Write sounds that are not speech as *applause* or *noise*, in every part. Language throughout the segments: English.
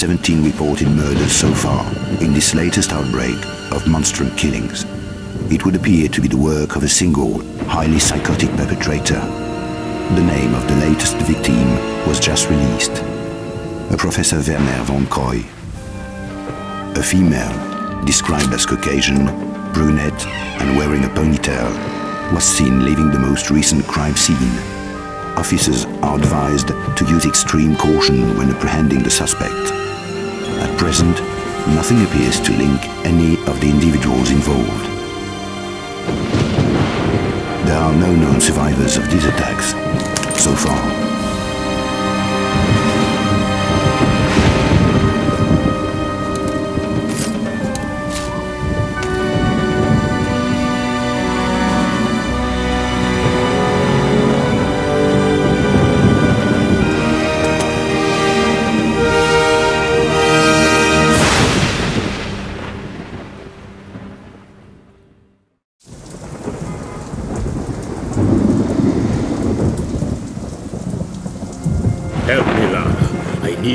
been 17 reported murders so far in this latest outbreak of monstrum killings. It would appear to be the work of a single, highly psychotic perpetrator. The name of the latest victim was just released. A Professor Werner von Croy. A female, described as Caucasian, brunette, and wearing a ponytail, was seen leaving the most recent crime scene. Officers are advised to use extreme caution when apprehending the suspect. At present, nothing appears to link any of the individuals involved. There are no known survivors of these attacks so far.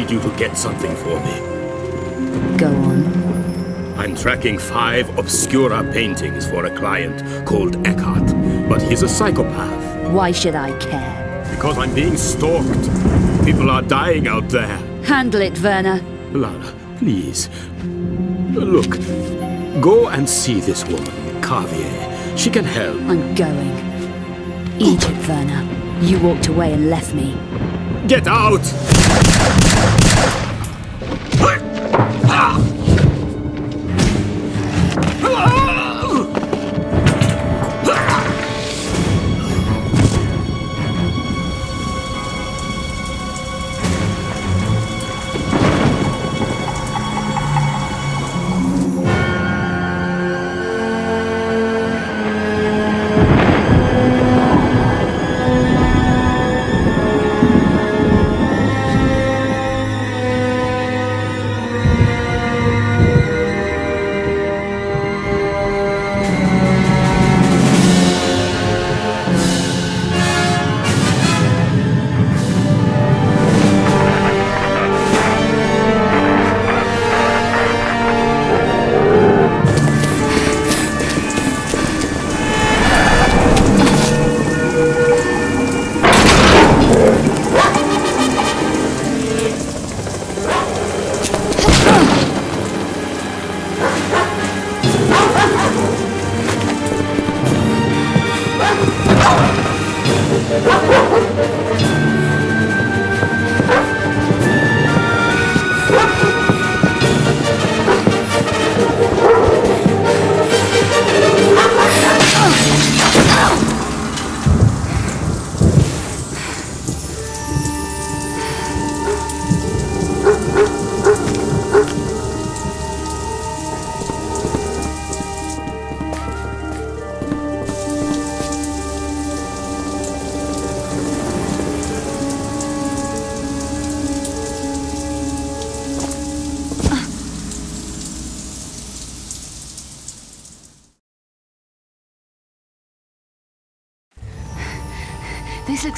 You to get something for me. Go on. I'm tracking five Obscura paintings for a client called Eckhardt, but he's a psychopath. Why should I care? Because I'm being stalked. People are dying out there. Handle it, Werner. Lara, please. Look, go and see this woman, Carvier. She can help. I'm going. Egypt, it, Werner. You walked away and left me. Get out!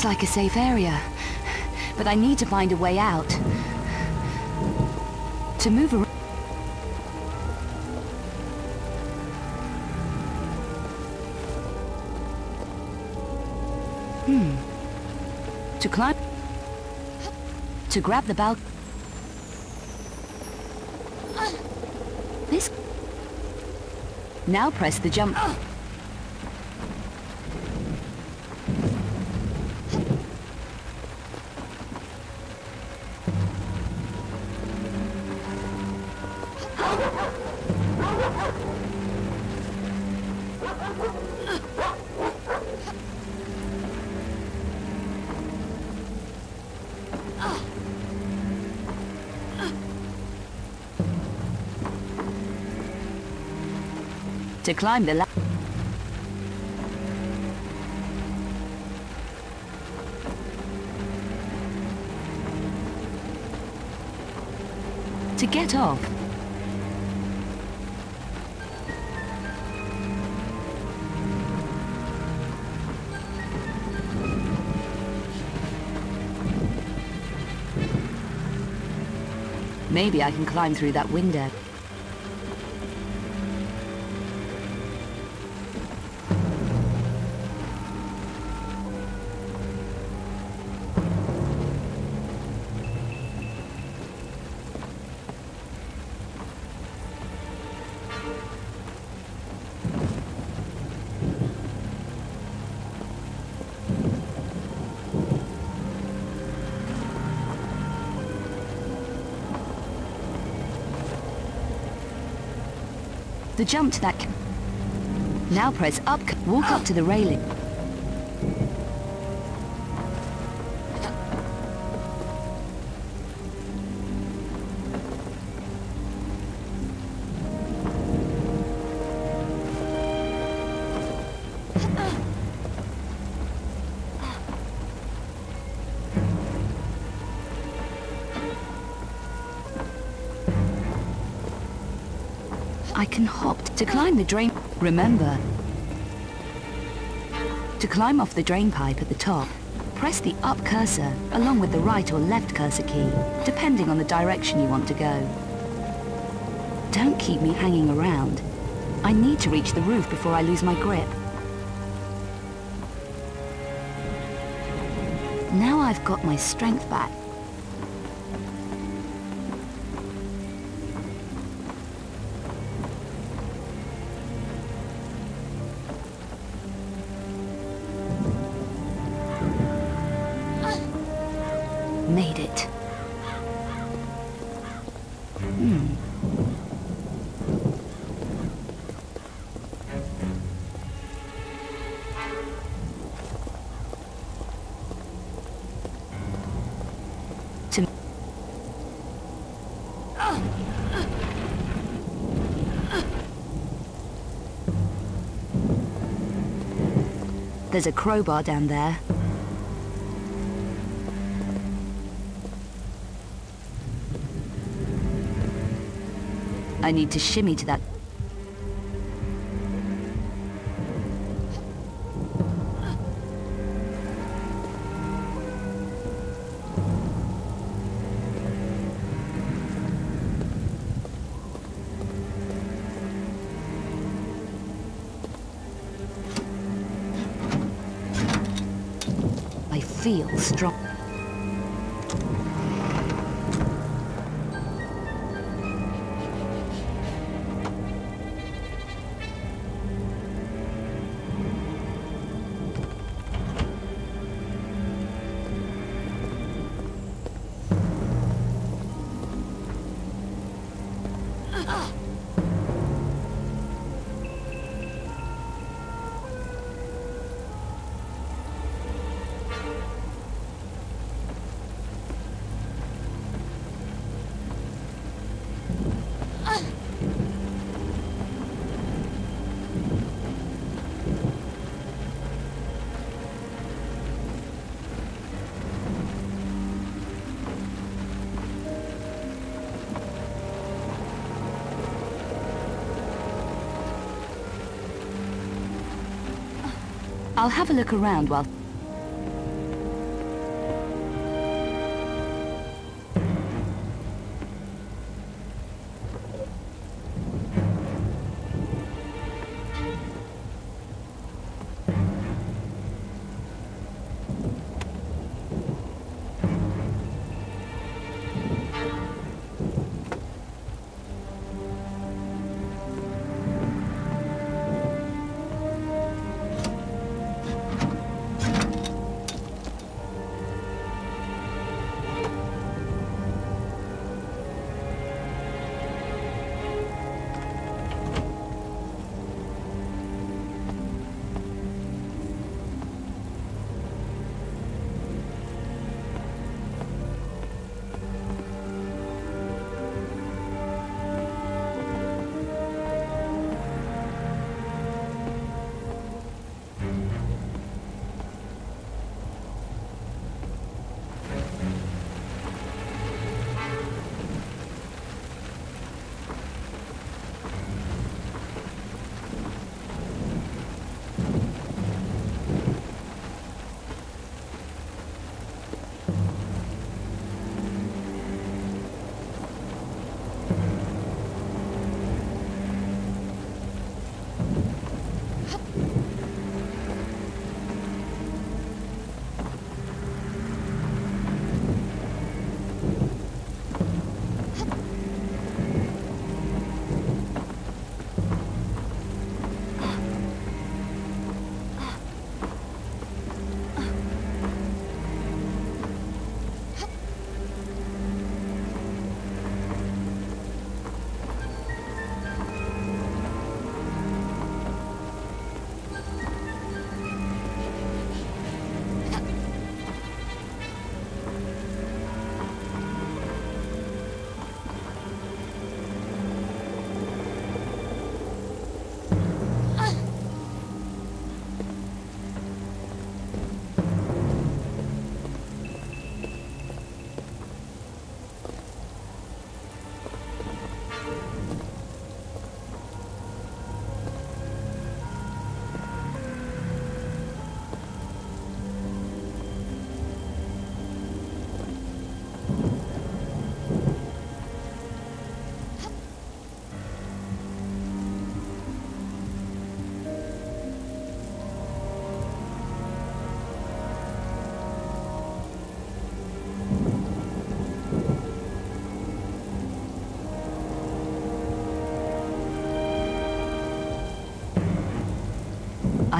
Looks like a safe area. But I need to find a way out. To move around... Hmm. To climb... To grab the bal... This... Now press the jump... climb the la- To get off. Maybe I can climb through that window. The jump to that... Now press up, walk up to the railing. Climb the drain. Remember, to climb off the drain pipe at the top, press the up cursor along with the right or left cursor key, depending on the direction you want to go. Don't keep me hanging around. I need to reach the roof before I lose my grip. Now I've got my strength back. There's a crowbar down there. I need to shimmy to that. I'll have a look around while...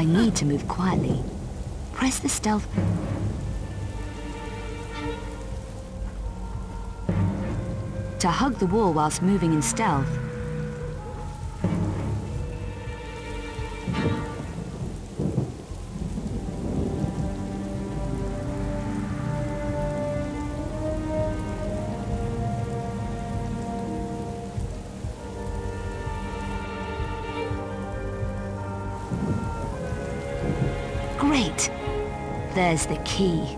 I need to move quietly. Press the stealth... To hug the wall whilst moving in stealth, There's the key.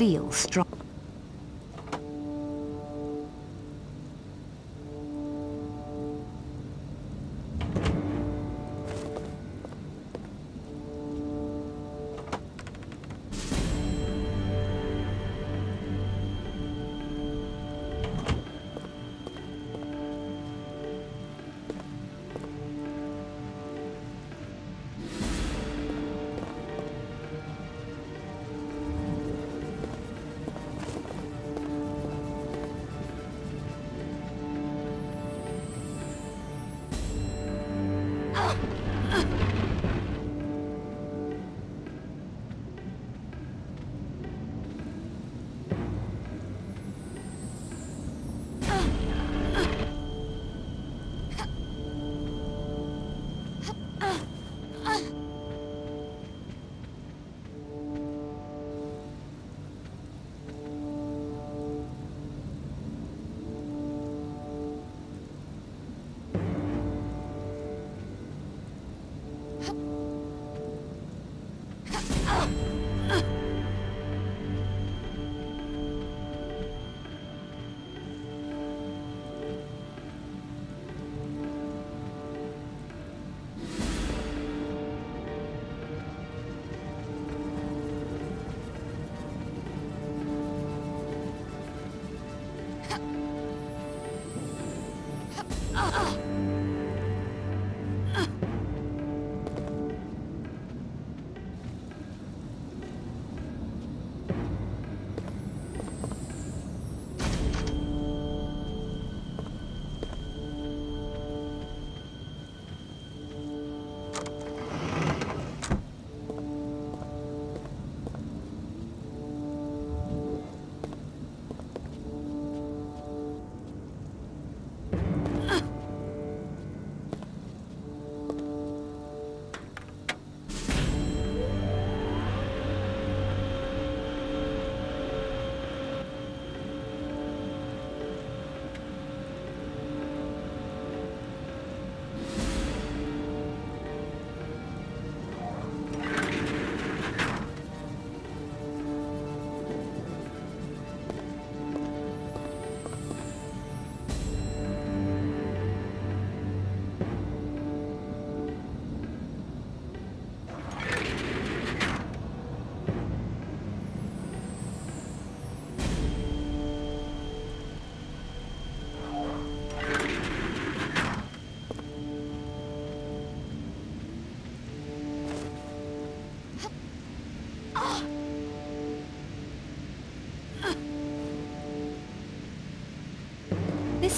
Feel strong.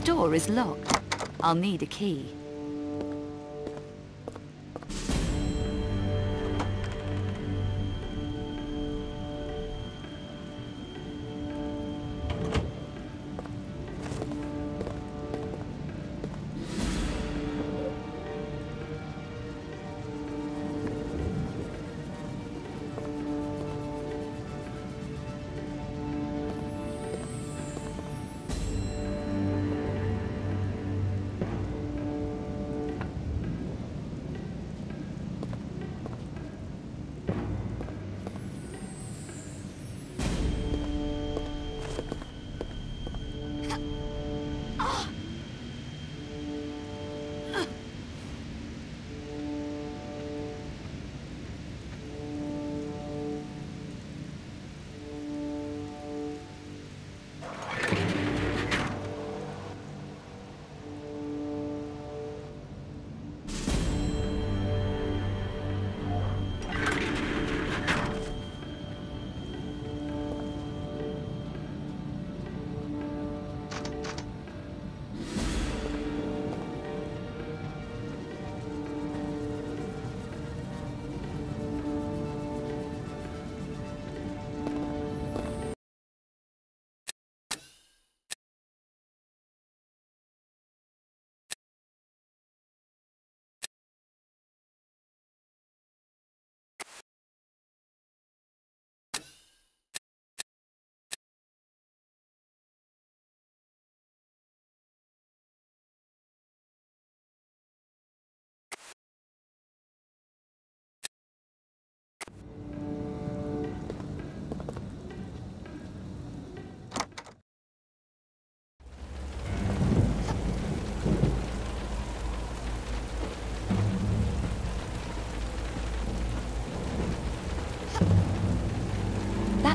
Door is locked. I'll need a key.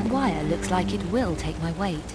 Wire looks like it will take my weight.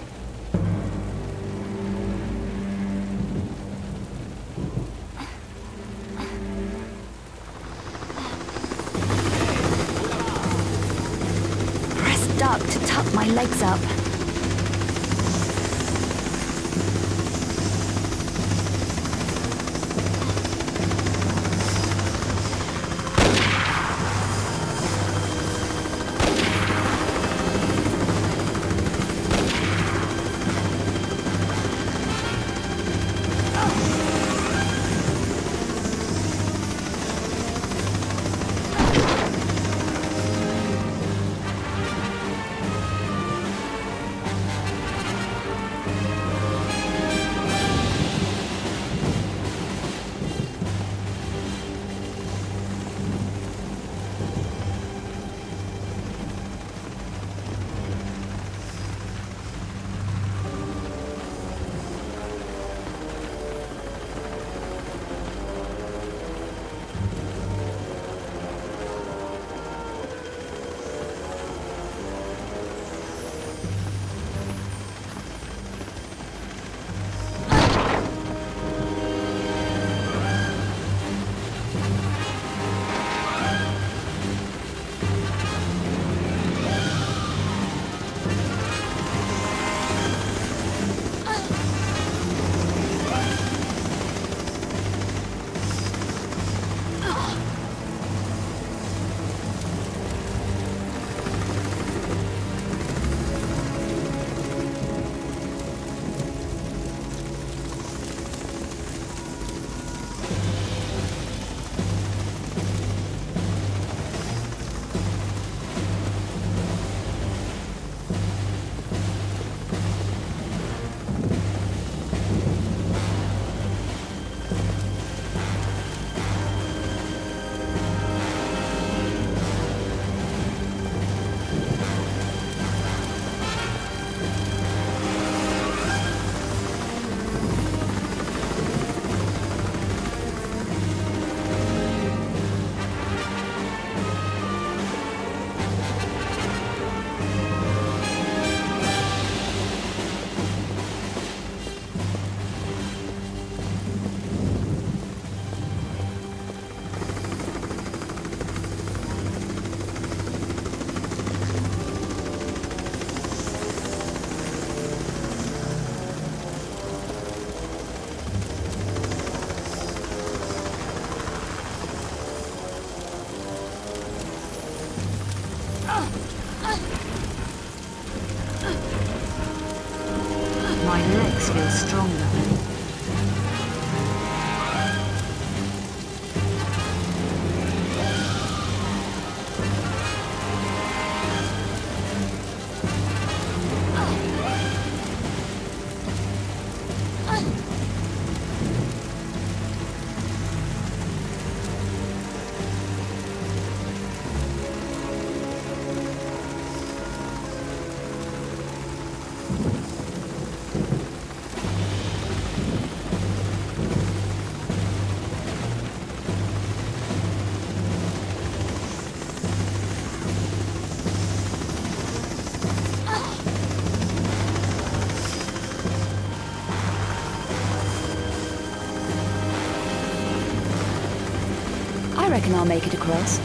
Reckon I'll make it across.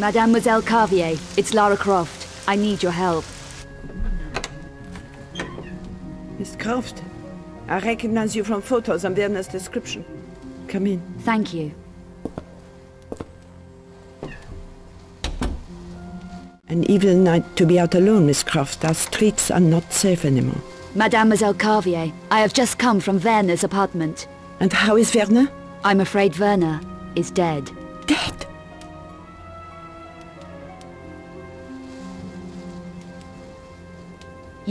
Mademoiselle Carvier, it's Lara Croft. I need your help. Miss Croft. I recognize you from photos and Werner's description. Come in. Thank you. An evil night to be out alone, Miss Croft. Our streets are not safe anymore. Mademoiselle Carvier, I have just come from Werner's apartment. And how is Werner? I'm afraid Werner is dead. Dead.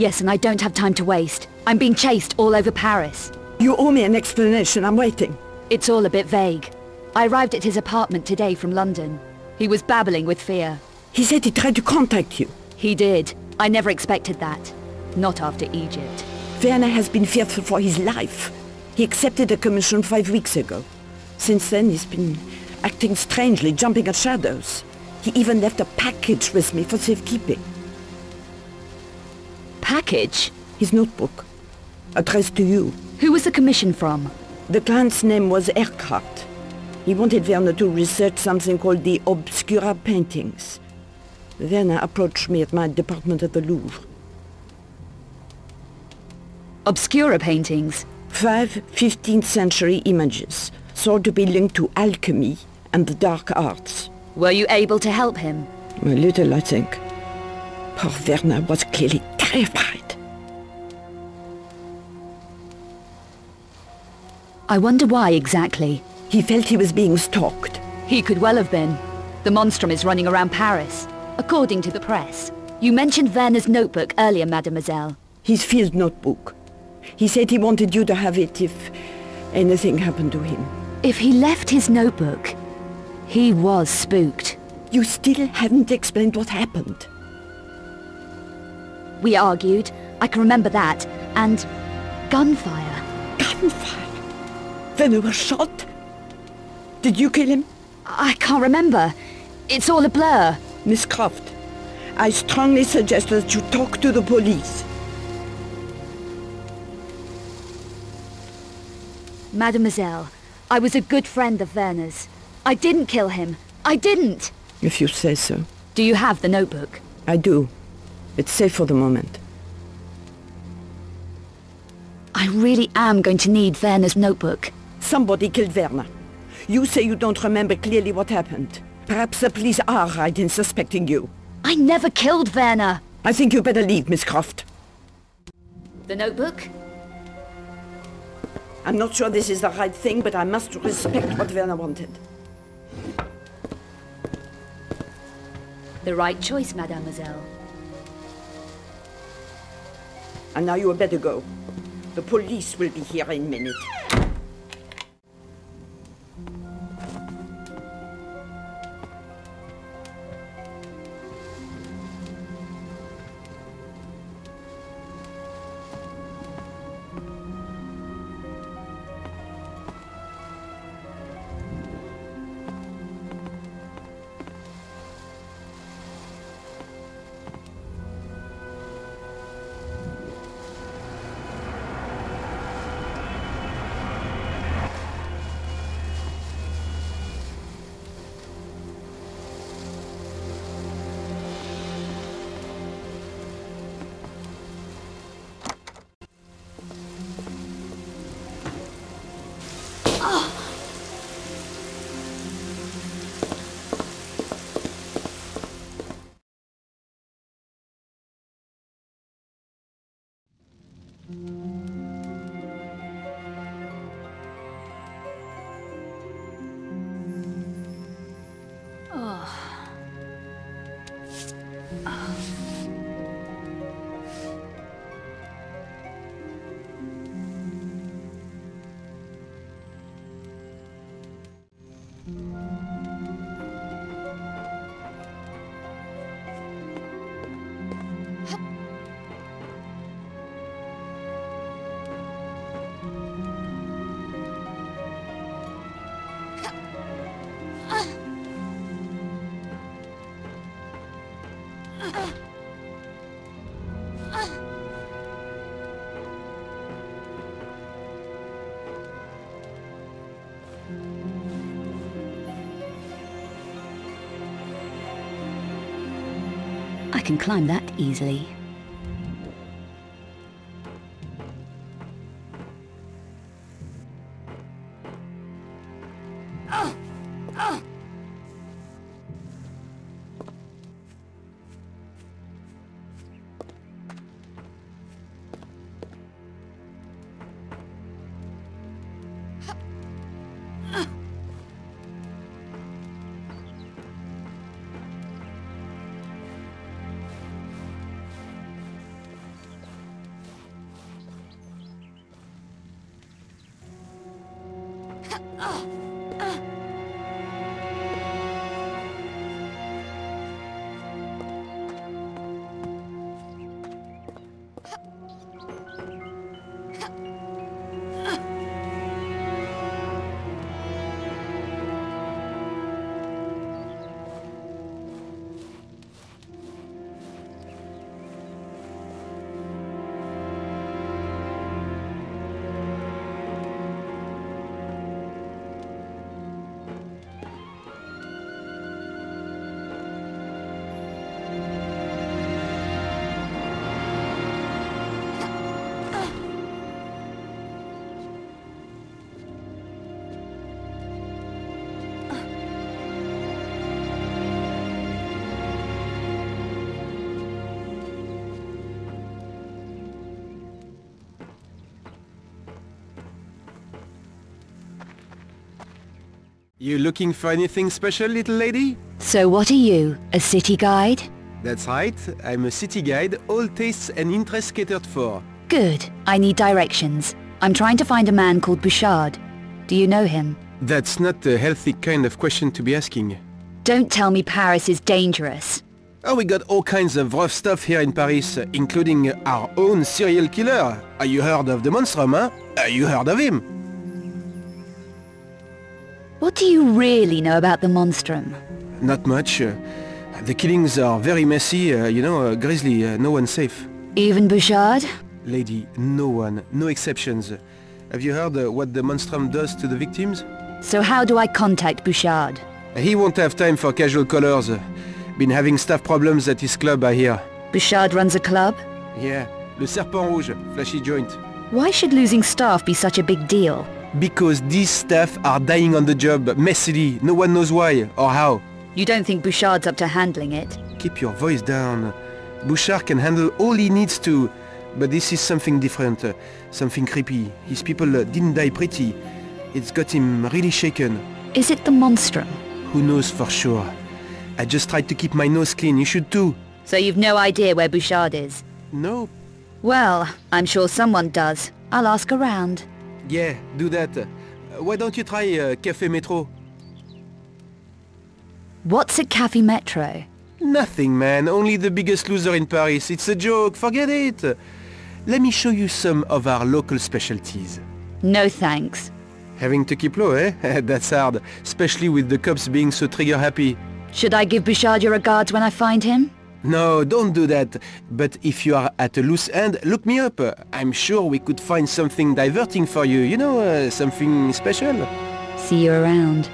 Yes, and I don't have time to waste. I'm being chased all over Paris. You owe me an explanation. I'm waiting. It's all a bit vague. I arrived at his apartment today from London. He was babbling with fear. He said he tried to contact you. He did. I never expected that. Not after Egypt. Werner has been fearful for his life. He accepted a commission five weeks ago. Since then, he's been acting strangely, jumping at shadows. He even left a package with me for safekeeping. Package? His notebook. Addressed to you. Who was the commission from? The client's name was Eckhardt. He wanted Werner to research something called the Obscura paintings. Werner approached me at my department at the Louvre. Obscura paintings? Five 15th century images, thought to be linked to alchemy and the dark arts. Were you able to help him? A little, I think. Poor Werner was clearly terrified. I wonder why exactly. He felt he was being stalked. He could well have been. The monstrum is running around Paris, according to the press. You mentioned Werner's notebook earlier, mademoiselle. His field notebook. He said he wanted you to have it if anything happened to him. If he left his notebook, he was spooked. You still haven't explained what happened. We argued, I can remember that, and gunfire. Gunfire? Werner was shot? Did you kill him? I can't remember. It's all a blur. Miss Croft, I strongly suggest that you talk to the police. Mademoiselle, I was a good friend of Werner's. I didn't kill him. I didn't! If you say so. Do you have the notebook? I do. It's safe for the moment. I really am going to need Werner's notebook. Somebody killed Werner. You say you don't remember clearly what happened. Perhaps the police are right in suspecting you. I never killed Werner! I think you better leave, Miss Croft. The notebook? I'm not sure this is the right thing, but I must respect what Werner wanted. The right choice, mademoiselle. And now you had better go. The police will be here in a minute. Mm-hmm. I can climb that easily. You looking for anything special, little lady? So what are you, a city guide? That's right, I'm a city guide, all tastes and interests catered for. Good. I need directions. I'm trying to find a man called Bouchard. Do you know him? That's not a healthy kind of question to be asking. Don't tell me Paris is dangerous. Oh, we got all kinds of rough stuff here in Paris, including our own serial killer. Are you heard of the Monstrum, huh? Are you heard of him? You really know about the Monstrum? Not much. Uh, the killings are very messy, uh, you know, uh, grisly, uh, no one's safe. Even Bouchard? Lady, no one, no exceptions. Have you heard uh, what the Monstrum does to the victims? So how do I contact Bouchard? He won't have time for casual callers. Been having staff problems at his club, I hear. Bouchard runs a club? Yeah, Le Serpent Rouge, flashy joint. Why should losing staff be such a big deal? Because these staff are dying on the job, messily, no one knows why or how. You don't think Bouchard's up to handling it? Keep your voice down. Bouchard can handle all he needs to, but this is something different, uh, something creepy. His people uh, didn't die pretty. It's got him really shaken. Is it the Monstrum? Who knows for sure? I just tried to keep my nose clean, you should too. So you've no idea where Bouchard is? No? Well, I'm sure someone does. I'll ask around. Yeah, do that. Uh, why don't you try uh, Café Metro? What's a Cafe Metro? Nothing, man. Only the biggest loser in Paris. It's a joke. Forget it. Let me show you some of our local specialties. No thanks. Having to keep low, eh? *laughs* That's hard. Especially with the cops being so trigger happy. Should I give Bouchard your regards when I find him? No, don't do that. But if you are at a loose end, look me up. I'm sure we could find something diverting for you. You know, uh, something special. See you around.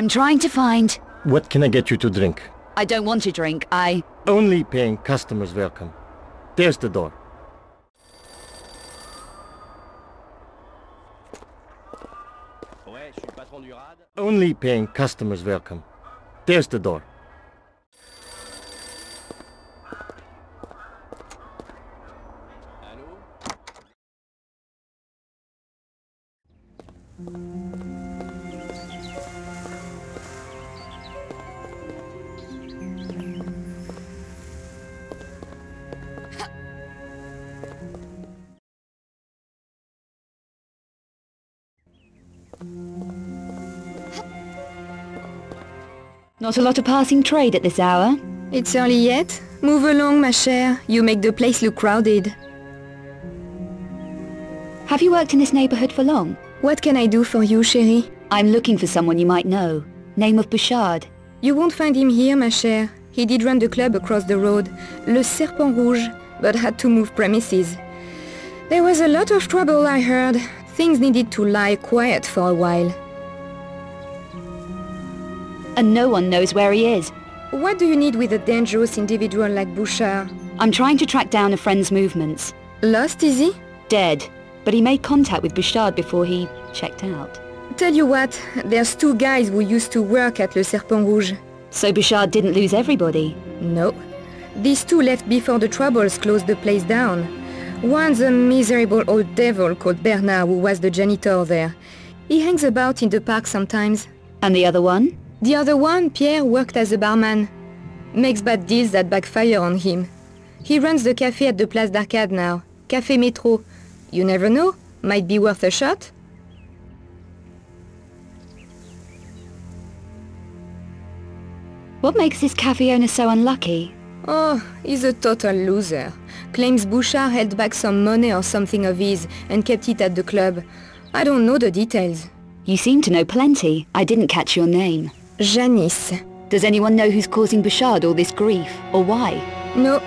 I'm trying to find... What can I get you to drink? I don't want to drink. I... Only paying customers welcome. There's the door. Only paying customers welcome. There's the door. Not a lot of passing trade at this hour. It's early yet. Move along, ma chère. You make the place look crowded. Have you worked in this neighborhood for long? What can I do for you, chérie? I'm looking for someone you might know. Name of Bouchard. You won't find him here, ma chère. He did run the club across the road, Le Serpent Rouge, but had to move premises. There was a lot of trouble, I heard. Things needed to lie quiet for a while. And no one knows where he is. What do you need with a dangerous individual like Bouchard? I'm trying to track down a friend's movements. Lost, is he? Dead. But he made contact with Bouchard before he checked out. Tell you what, there's two guys who used to work at Le Serpent Rouge. So Bouchard didn't lose everybody? No. These two left before the troubles closed the place down. One's a miserable old devil called Bernard who was the janitor there. He hangs about in the park sometimes. And the other one? The other one, Pierre, worked as a barman. Makes bad deals that backfire on him. He runs the cafe at the Place d'Arcade now. Café Metro. You never know. Might be worth a shot? What makes this cafe owner so unlucky? Oh, he's a total loser. Claims Bouchard held back some money or something of his and kept it at the club. I don't know the details. You seem to know plenty. I didn't catch your name. Janice. Does anyone know who's causing Bouchard all this grief, or why? No,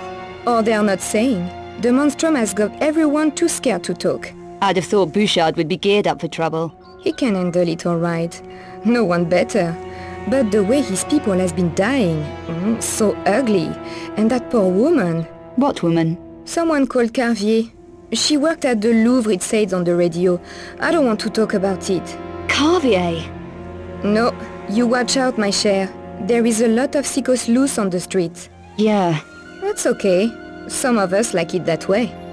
or they are not saying. The monstrum has got everyone too scared to talk. I'd have thought Bouchard would be geared up for trouble. He can handle it all right. No one better. But the way his people has been dying, mm, so ugly. And that poor woman. What woman? Someone called Carvier. She worked at the Louvre, it says on the radio. I don't want to talk about it. Carvier! No, you watch out, my cher. There is a lot of sickos loose on the streets. Yeah. That's okay. Some of us like it that way.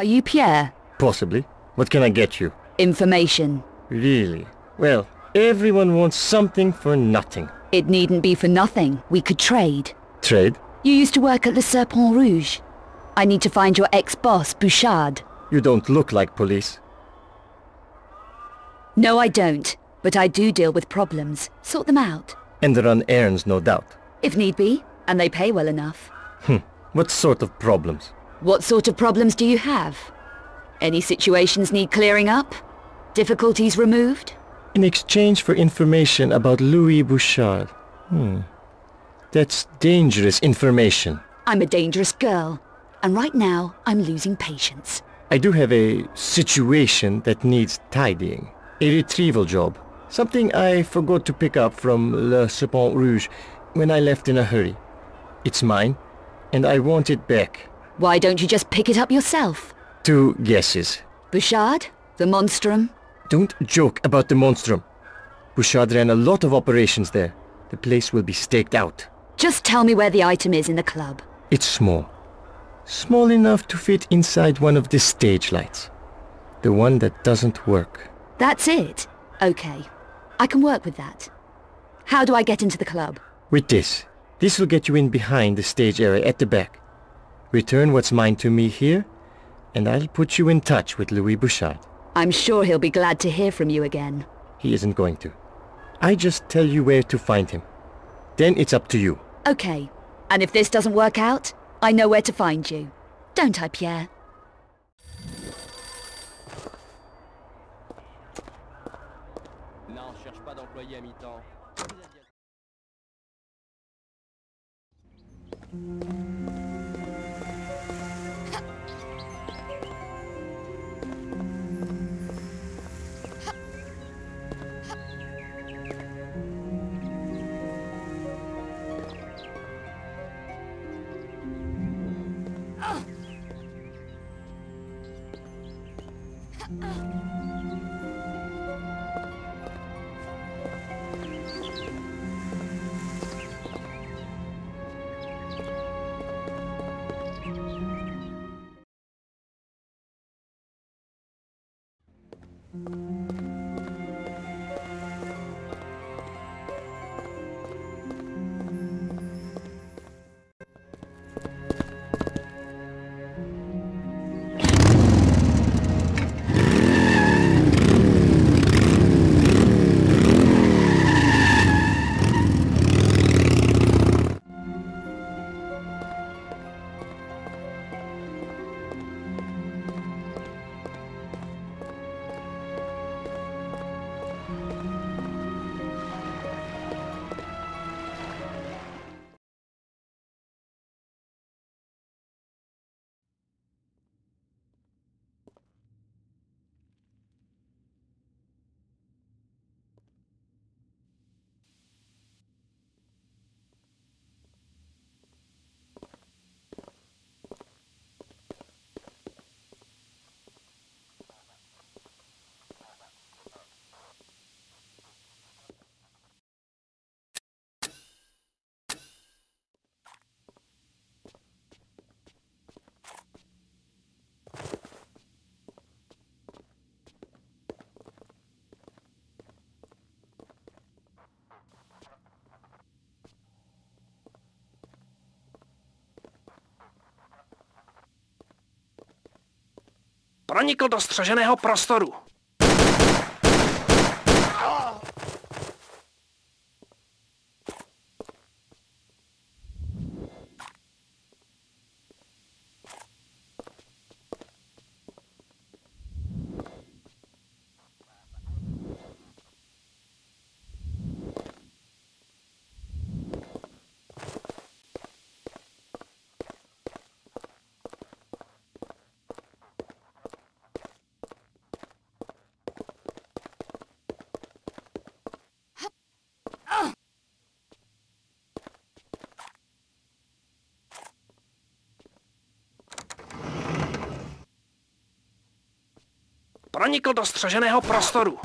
Are you Pierre? Possibly. What can I get you? Information. Really? Well, everyone wants something for nothing. It needn't be for nothing. We could trade. Trade? You used to work at the Serpent Rouge. I need to find your ex-boss, Bouchard. You don't look like police. No, I don't. But I do deal with problems. Sort them out. And they run errands, no doubt. If need be. And they pay well enough. Hmm. What sort of problems? What sort of problems do you have? Any situations need clearing up? Difficulties removed? In exchange for information about Louis Bouchard. Hmm. That's dangerous information. I'm a dangerous girl. And right now, I'm losing patience. I do have a situation that needs tidying. A retrieval job. Something I forgot to pick up from Le Serpent Rouge when I left in a hurry. It's mine, and I want it back. Why don't you just pick it up yourself? Two guesses. Bouchard? The monstrum? Don't joke about the monstrum. Bouchard ran a lot of operations there. The place will be staked out. Just tell me where the item is in the club. It's small. Small enough to fit inside one of the stage lights. The one that doesn't work. That's it? Okay. I can work with that. How do I get into the club? With this. This will get you in behind the stage area at the back. Return what's mine to me here, and I'll put you in touch with Louis Bouchard. I'm sure he'll be glad to hear from you again. He isn't going to. I just tell you where to find him. Then it's up to you. Okay. And if this doesn't work out, I know where to find you. Don't I, Pierre? Non, Pronikl do střeženého prostoru. Pronikl do střeženého prostoru.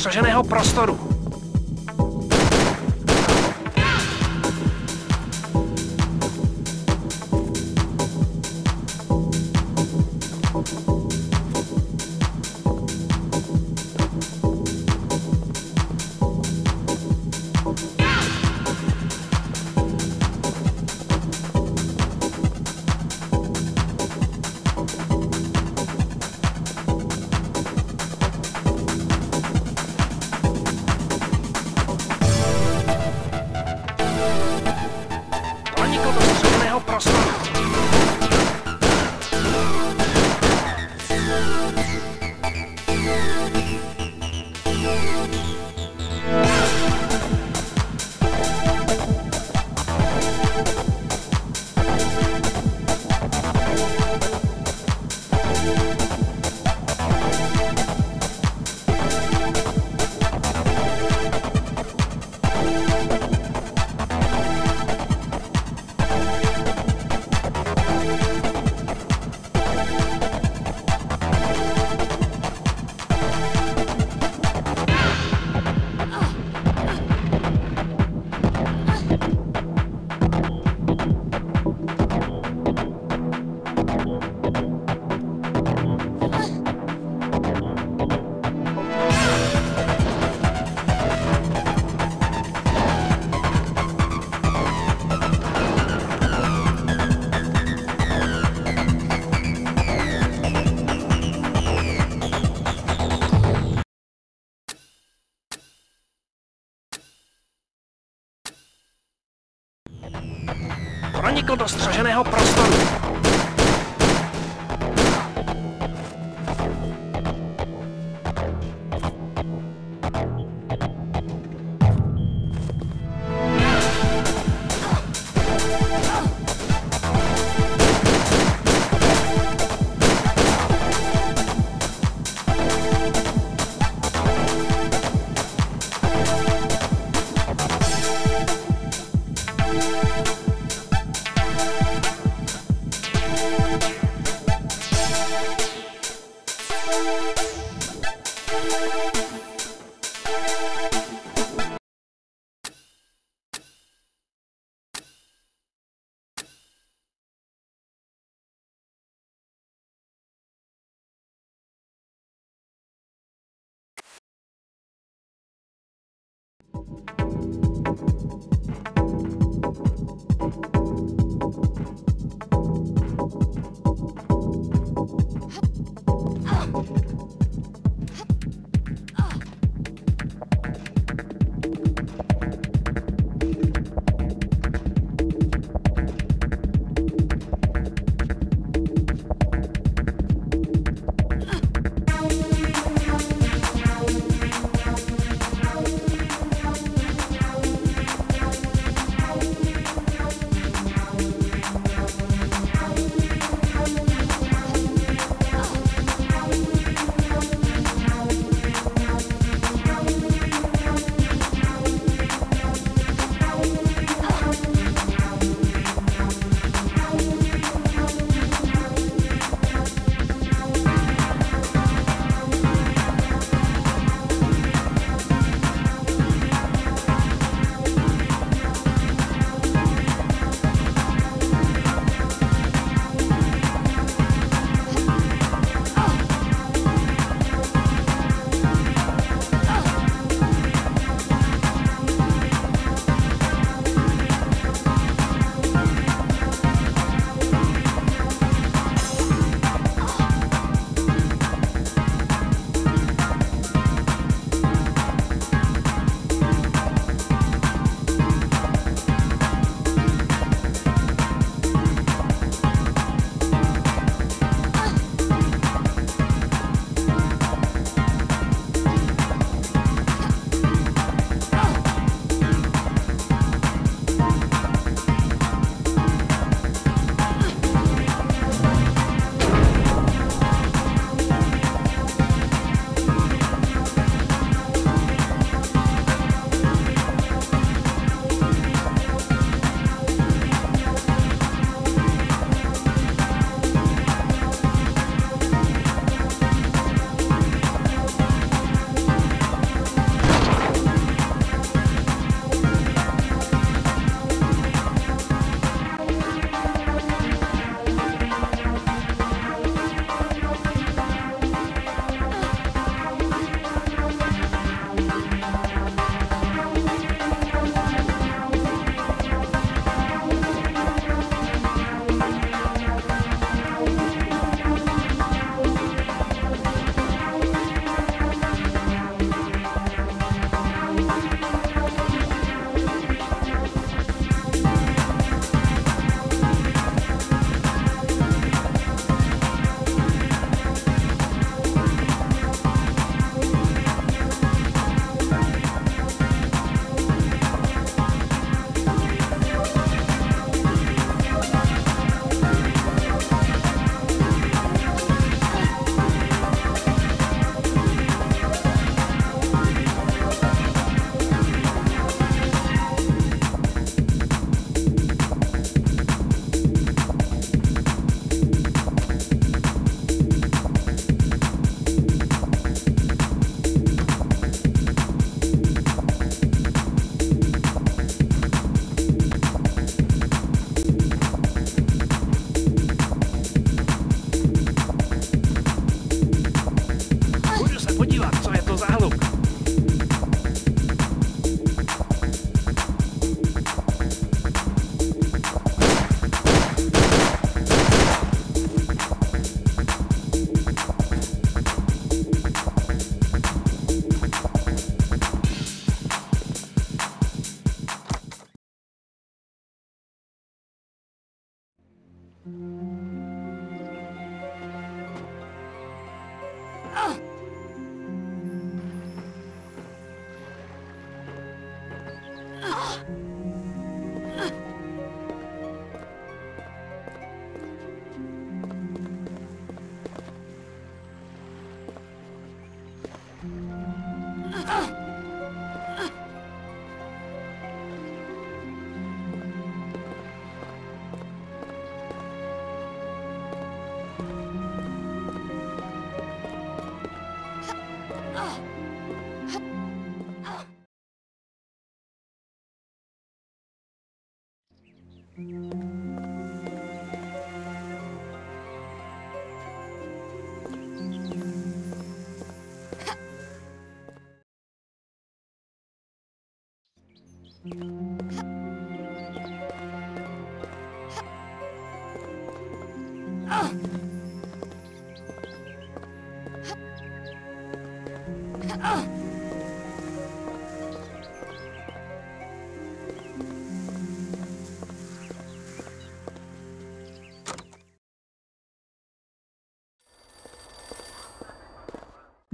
Střeženého prostoru. Pronikl do střeženého prostoru.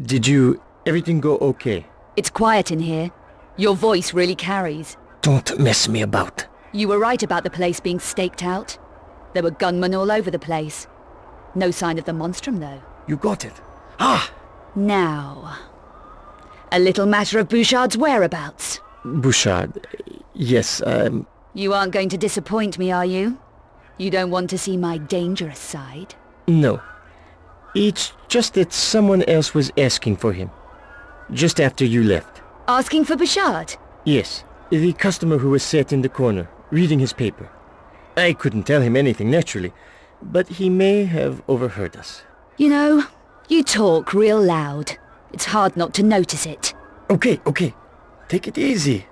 Did you... everything go okay? It's quiet in here. Your voice really carries. Don't mess me about. You were right about the place being staked out. There were gunmen all over the place. No sign of the monstrum, though. You got it. Ah! Now... A little matter of Bouchard's whereabouts. Bouchard. Yes, um... You aren't going to disappoint me, are you? You don't want to see my dangerous side? No. It's just that someone else was asking for him. Just after you left. Asking for Bouchard? Yes. The customer who was sat in the corner, reading his paper. I couldn't tell him anything, naturally. But he may have overheard us. You know, you talk real loud. It's hard not to notice it. Okay, okay. Take it easy.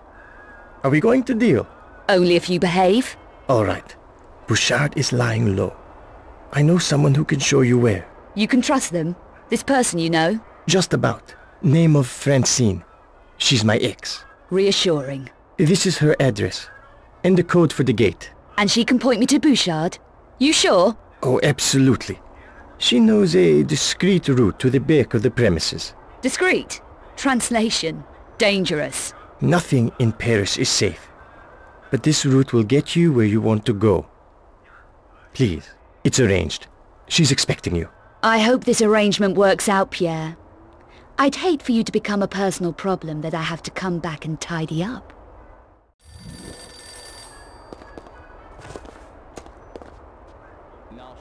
Are we going to deal? Only if you behave. All right. Bouchard is lying low. I know someone who can show you where. You can trust them. This person you know. Just about. Name of Francine. She's my ex. Reassuring. This is her address. And the code for the gate. And she can point me to Bouchard? You sure? Oh, absolutely. She knows a discreet route to the back of the premises. Discreet. Translation. Dangerous. Nothing in Paris is safe. But this route will get you where you want to go. Please, it's arranged. She's expecting you. I hope this arrangement works out, Pierre. I'd hate for you to become a personal problem that I have to come back and tidy up. Non,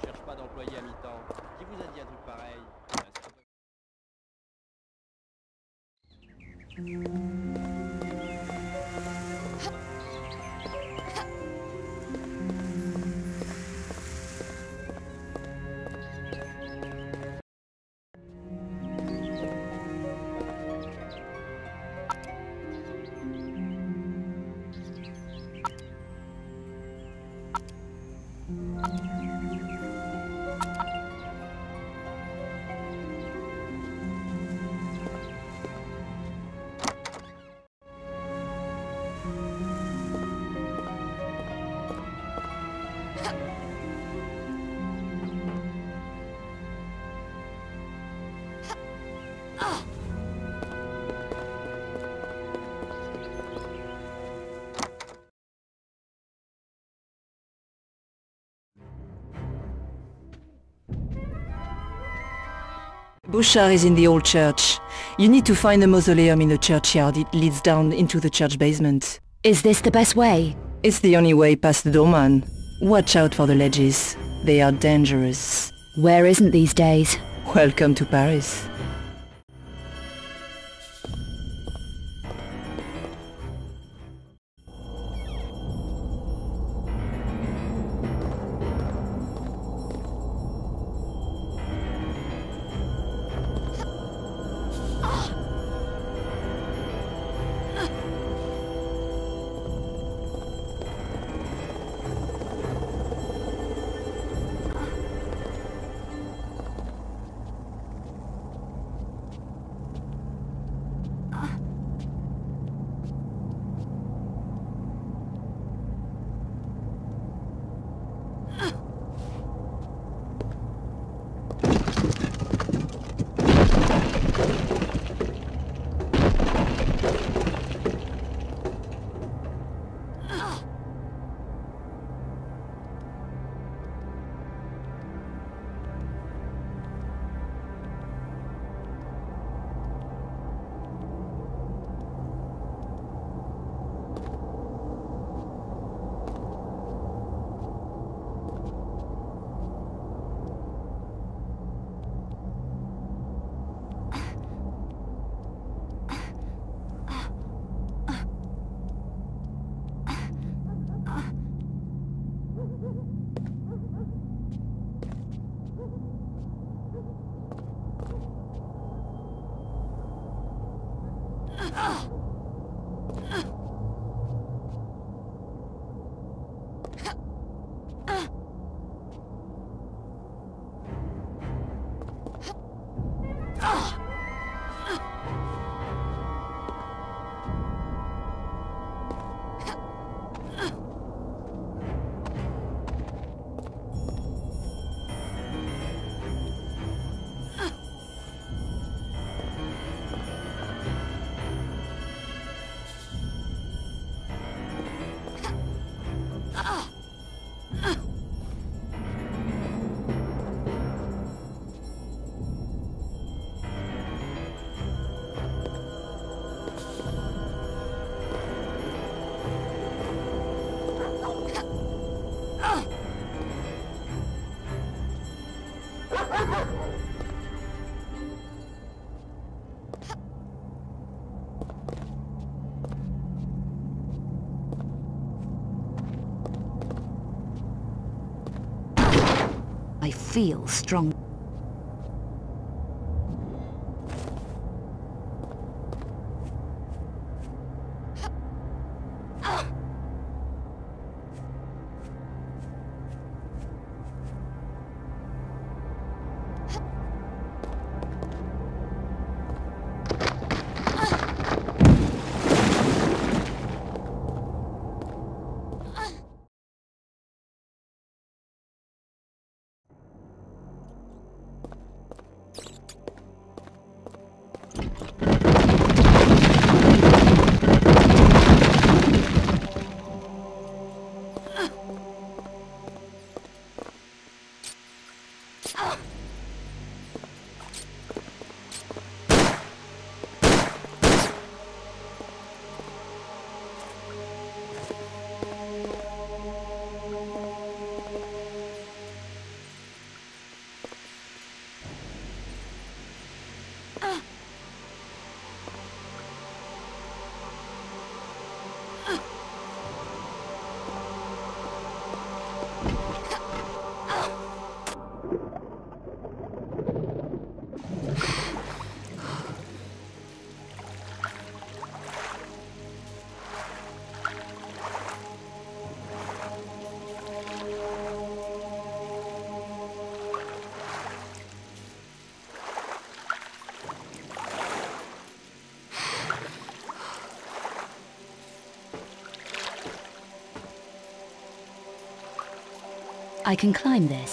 Bouchard is in the old church. You need to find the mausoleum in the churchyard. It leads down into the church basement. Is this the best way? It's the only way past the doorman. Watch out for the ledges. They are dangerous. Where isn't these days? Welcome to Paris. Feel strong. I can climb this.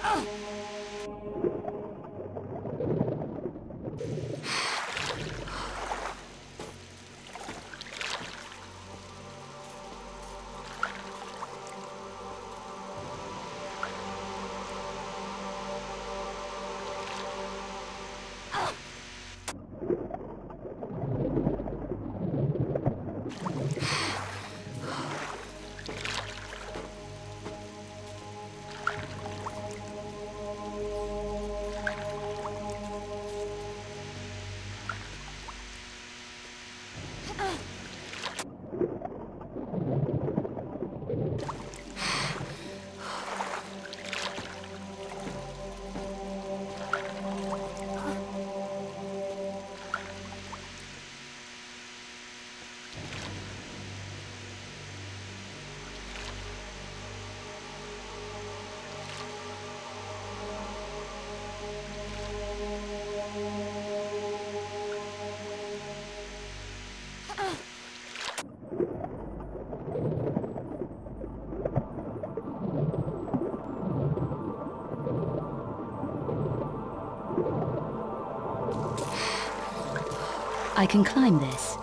Oh. I can climb this.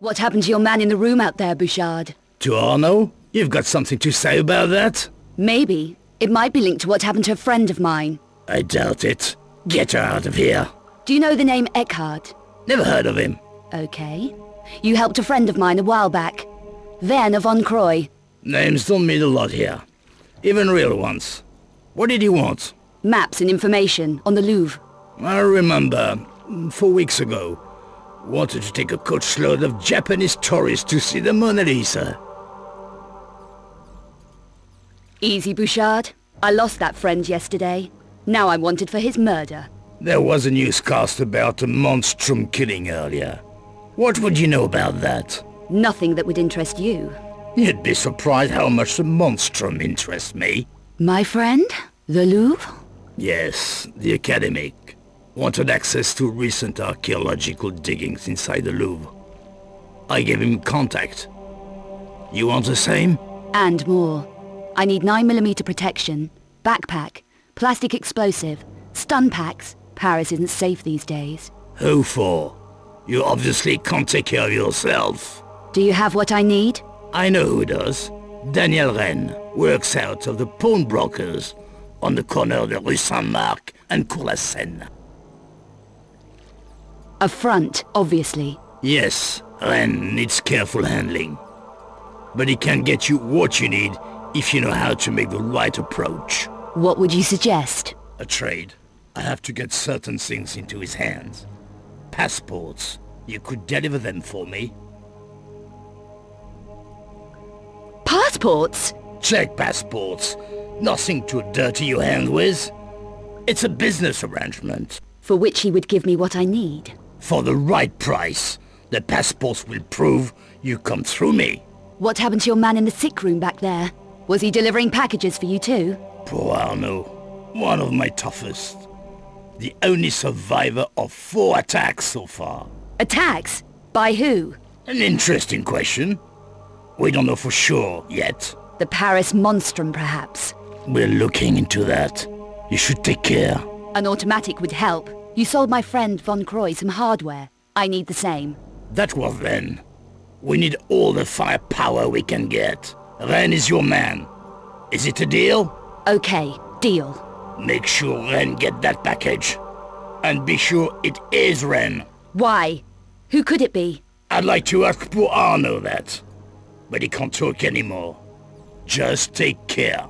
What happened to your man in the room out there, Bouchard? To Arno? You've got something to say about that? Maybe. It might be linked to what happened to a friend of mine. I doubt it. Get her out of here. Do you know the name Eckhardt? Never heard of him. Okay. You helped a friend of mine a while back. Werner von Croy. Names don't mean a lot here. Even real ones. What did he want? Maps and information on the Louvre. I remember, four weeks ago, wanted to take a coachload of Japanese tourists to see the Mona Lisa. Easy, Bouchard. I lost that friend yesterday. Now I'm wanted for his murder. There was a newscast about a monstrum killing earlier. What would you know about that? Nothing that would interest you. You'd be surprised how much the monstrum interests me. My friend? The Louvre? Yes, the academic. Wanted access to recent archaeological diggings inside the Louvre. I gave him contact. You want the same? And more. I need 9mm protection, backpack, plastic explosive, stun packs. Paris isn't safe these days. Who for? You obviously can't take care of yourself. Do you have what I need? I know who does. Daniel Rennes works out of the pawnbrokers on the corner of the Rue Saint-Marc and Cour la Seine. A front, obviously. Yes, and needs careful handling. But he can get you what you need if you know how to make the right approach. What would you suggest? A trade. I have to get certain things into his hands. Passports. You could deliver them for me. Passports? Check passports. Nothing to dirty your hand with. It's a business arrangement. For which he would give me what I need. For the right price. The passports will prove you come through me. What happened to your man in the sick room back there? Was he delivering packages for you too? Poor Arno. One of my toughest. The only survivor of four attacks so far. Attacks? By who? An interesting question. We don't know for sure yet. The Paris Monstrum, perhaps. We're looking into that. You should take care. An automatic would help. You sold my friend Von Croy some hardware. I need the same. That was then. We need all the firepower we can get. Rennes is your man. Is it a deal? Okay, deal. Make sure Rennes get that package. And be sure it is Rennes. Why? Who could it be? I'd like to ask poor Arno that. But he can't talk anymore. Just take care.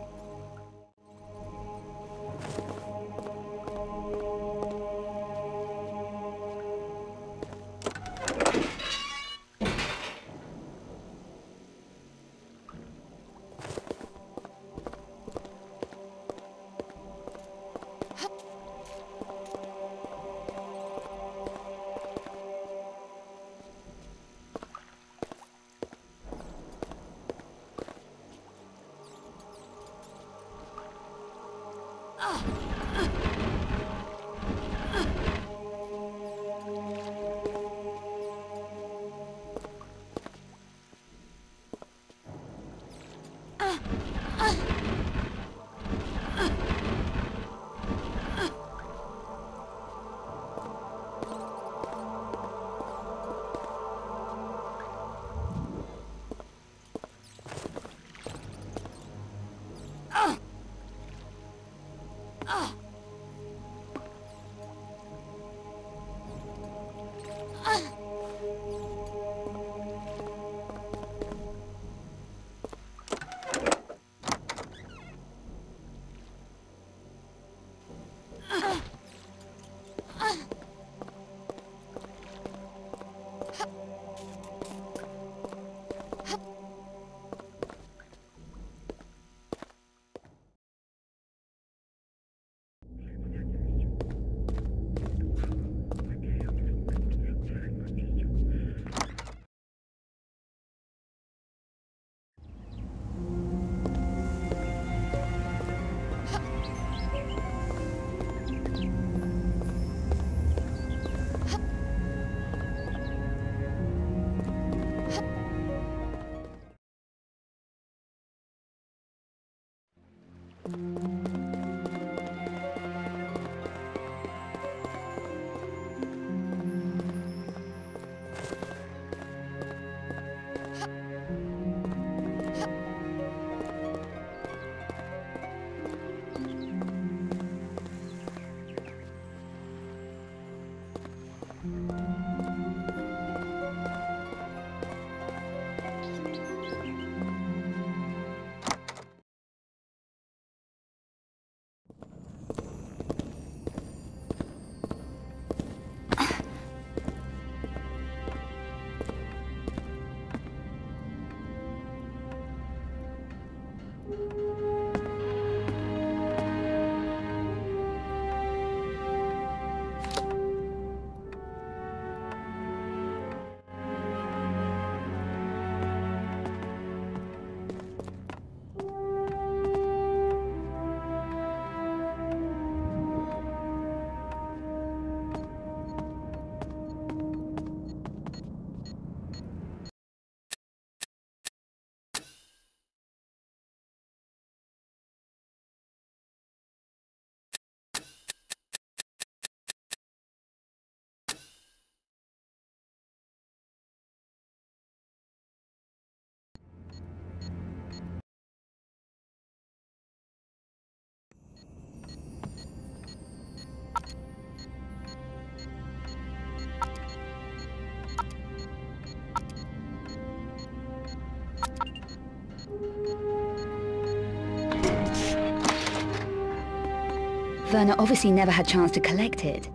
Werner obviously never had chance to collect it.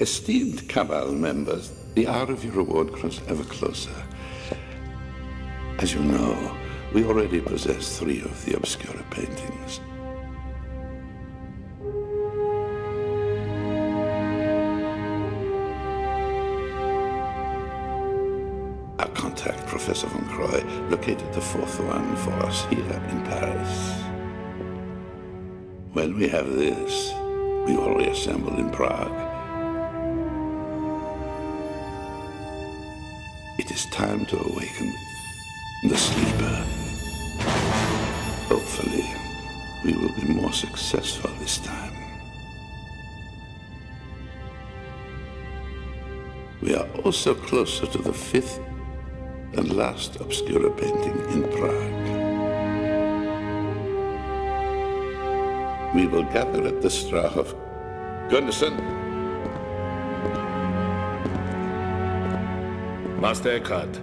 Esteemed Cabal members, the hour of your reward grows ever closer. As you know, we already possess three of the Obscura paintings. Our contact, Professor Von Croy, located the fourth one for us here in Paris. When we have this, we will reassemble in Prague. Is time to awaken the sleeper. Hopefully, we will be more successful this time. We are also closer to the fifth and last Obscura painting in Prague. We will gather at the Strahov. Gunderson, Master Eckhardt.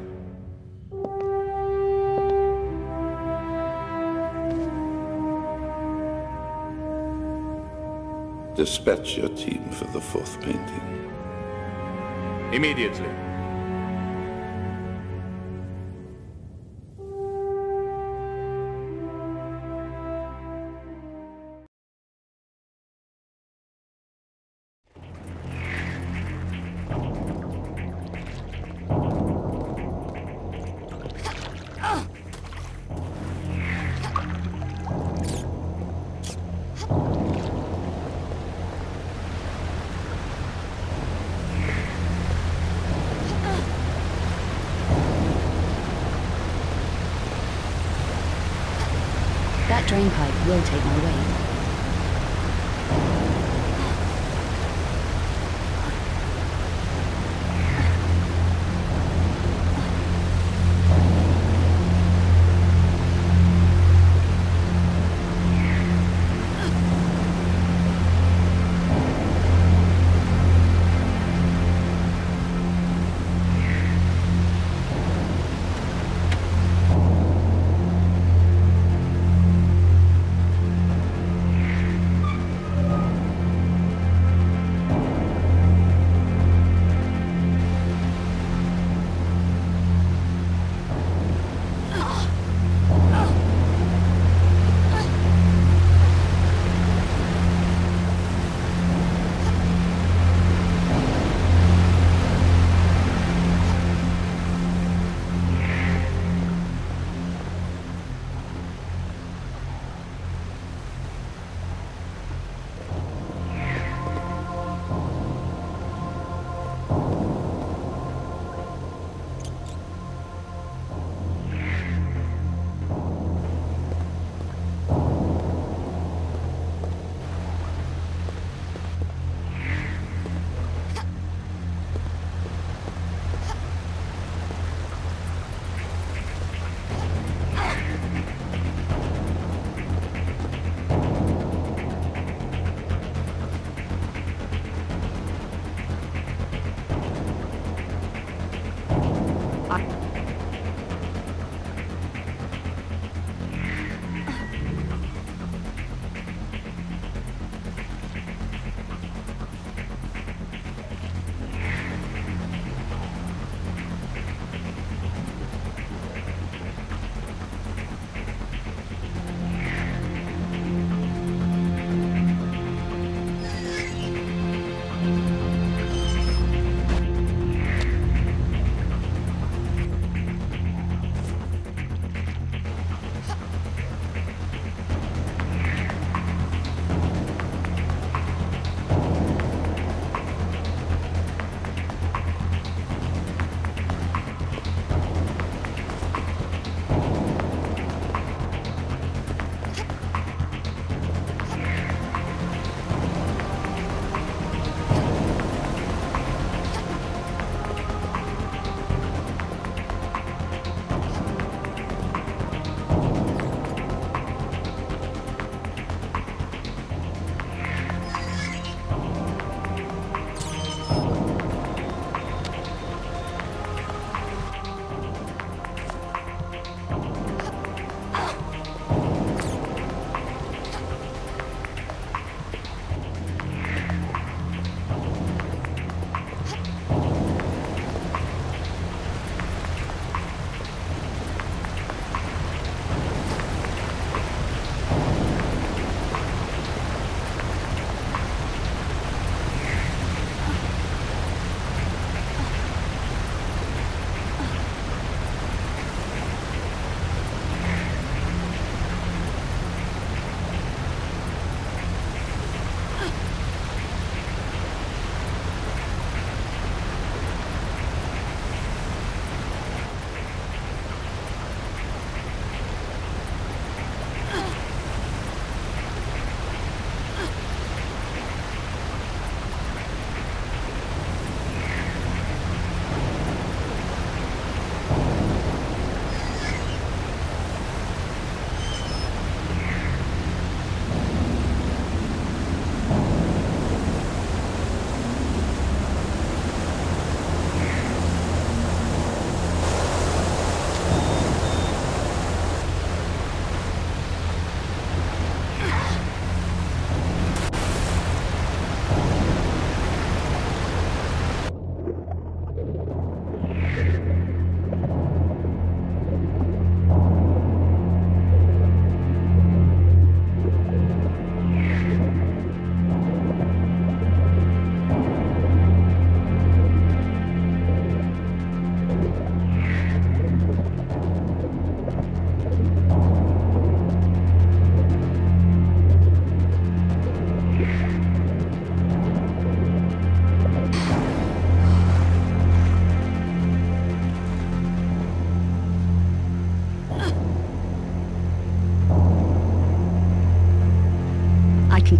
dispatch your team for the fourth painting. Immediately.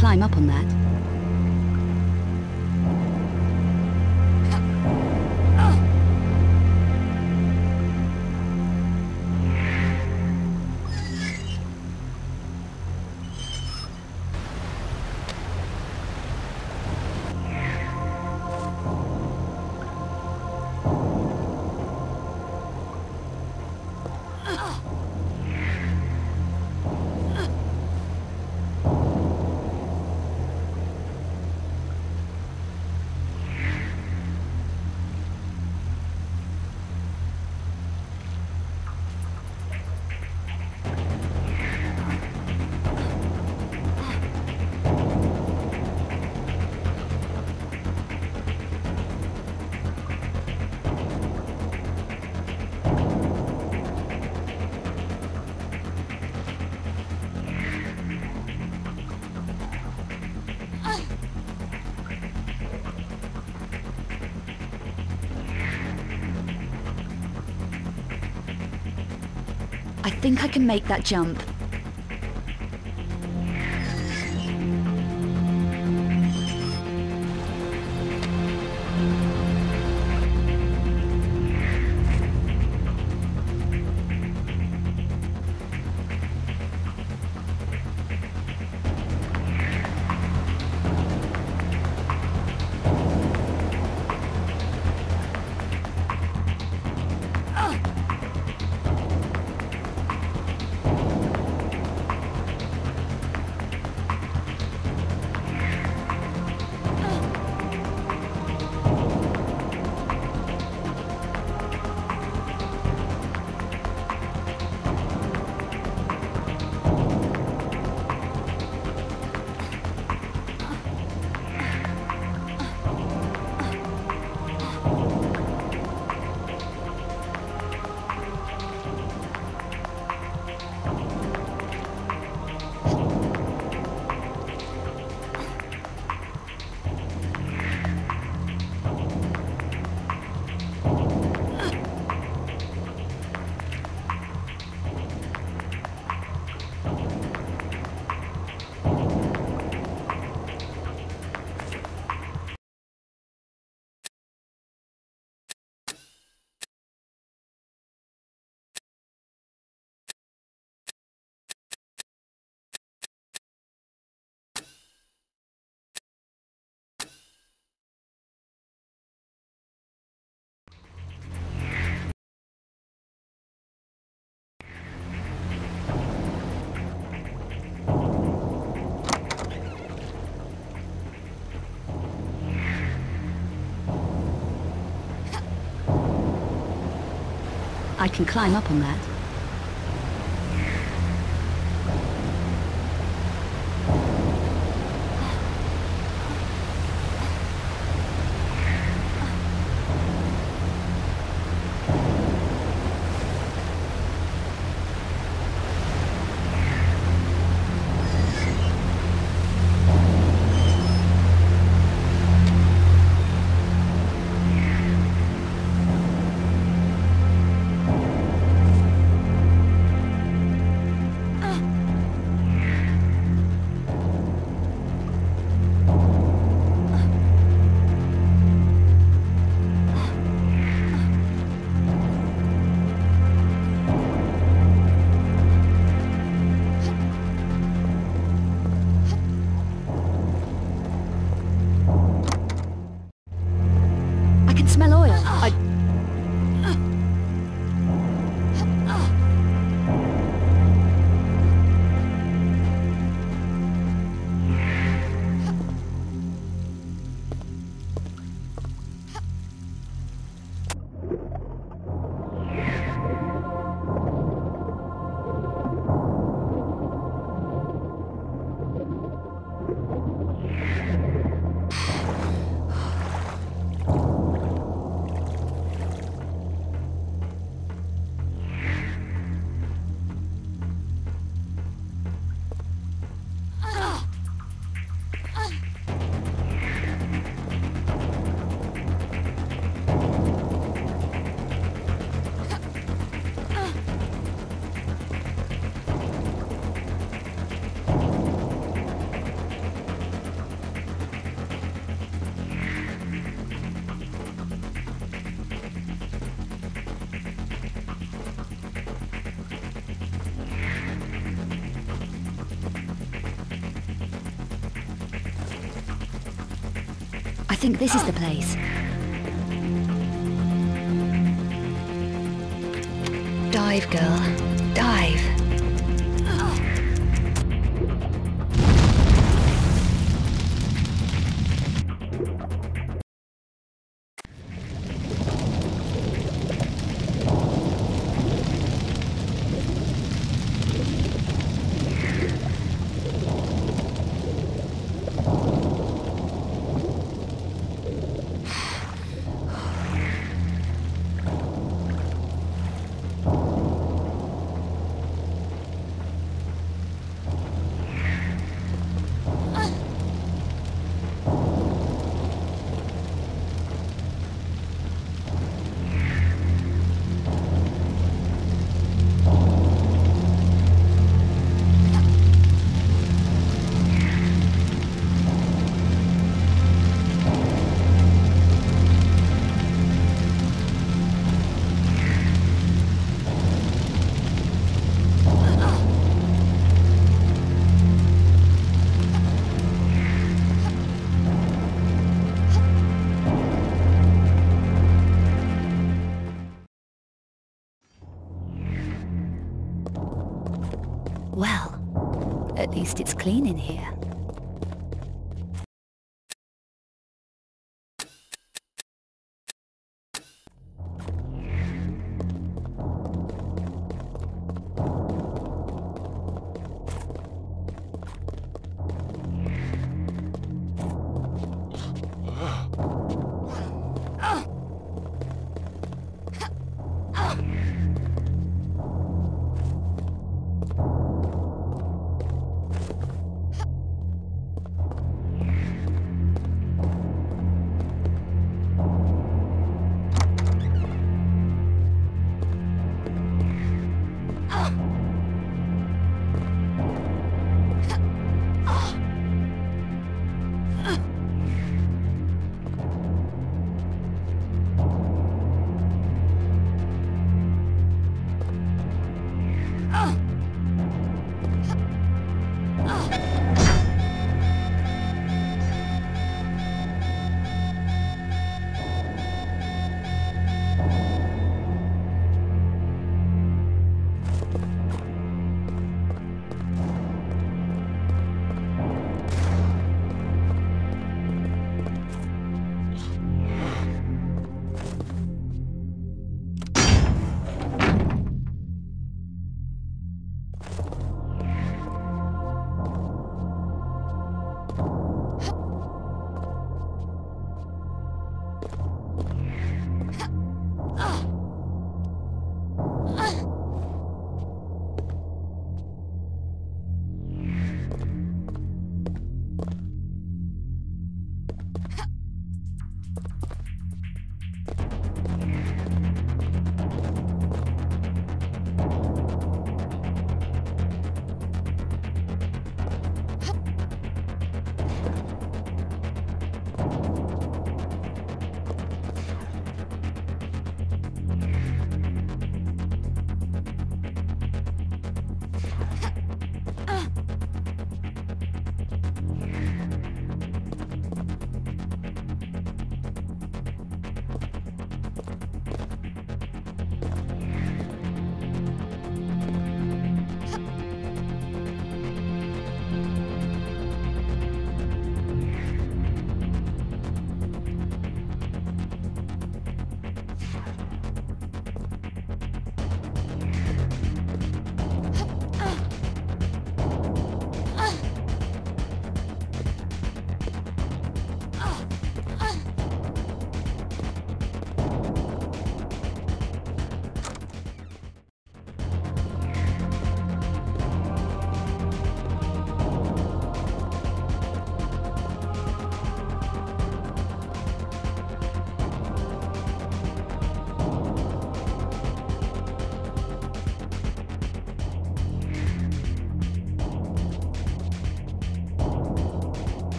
Climb up on that. Think I can make that jump. I can climb up on that. Think this is the place. Dive, girl. Dive. Clean in here.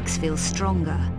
Legs feel stronger.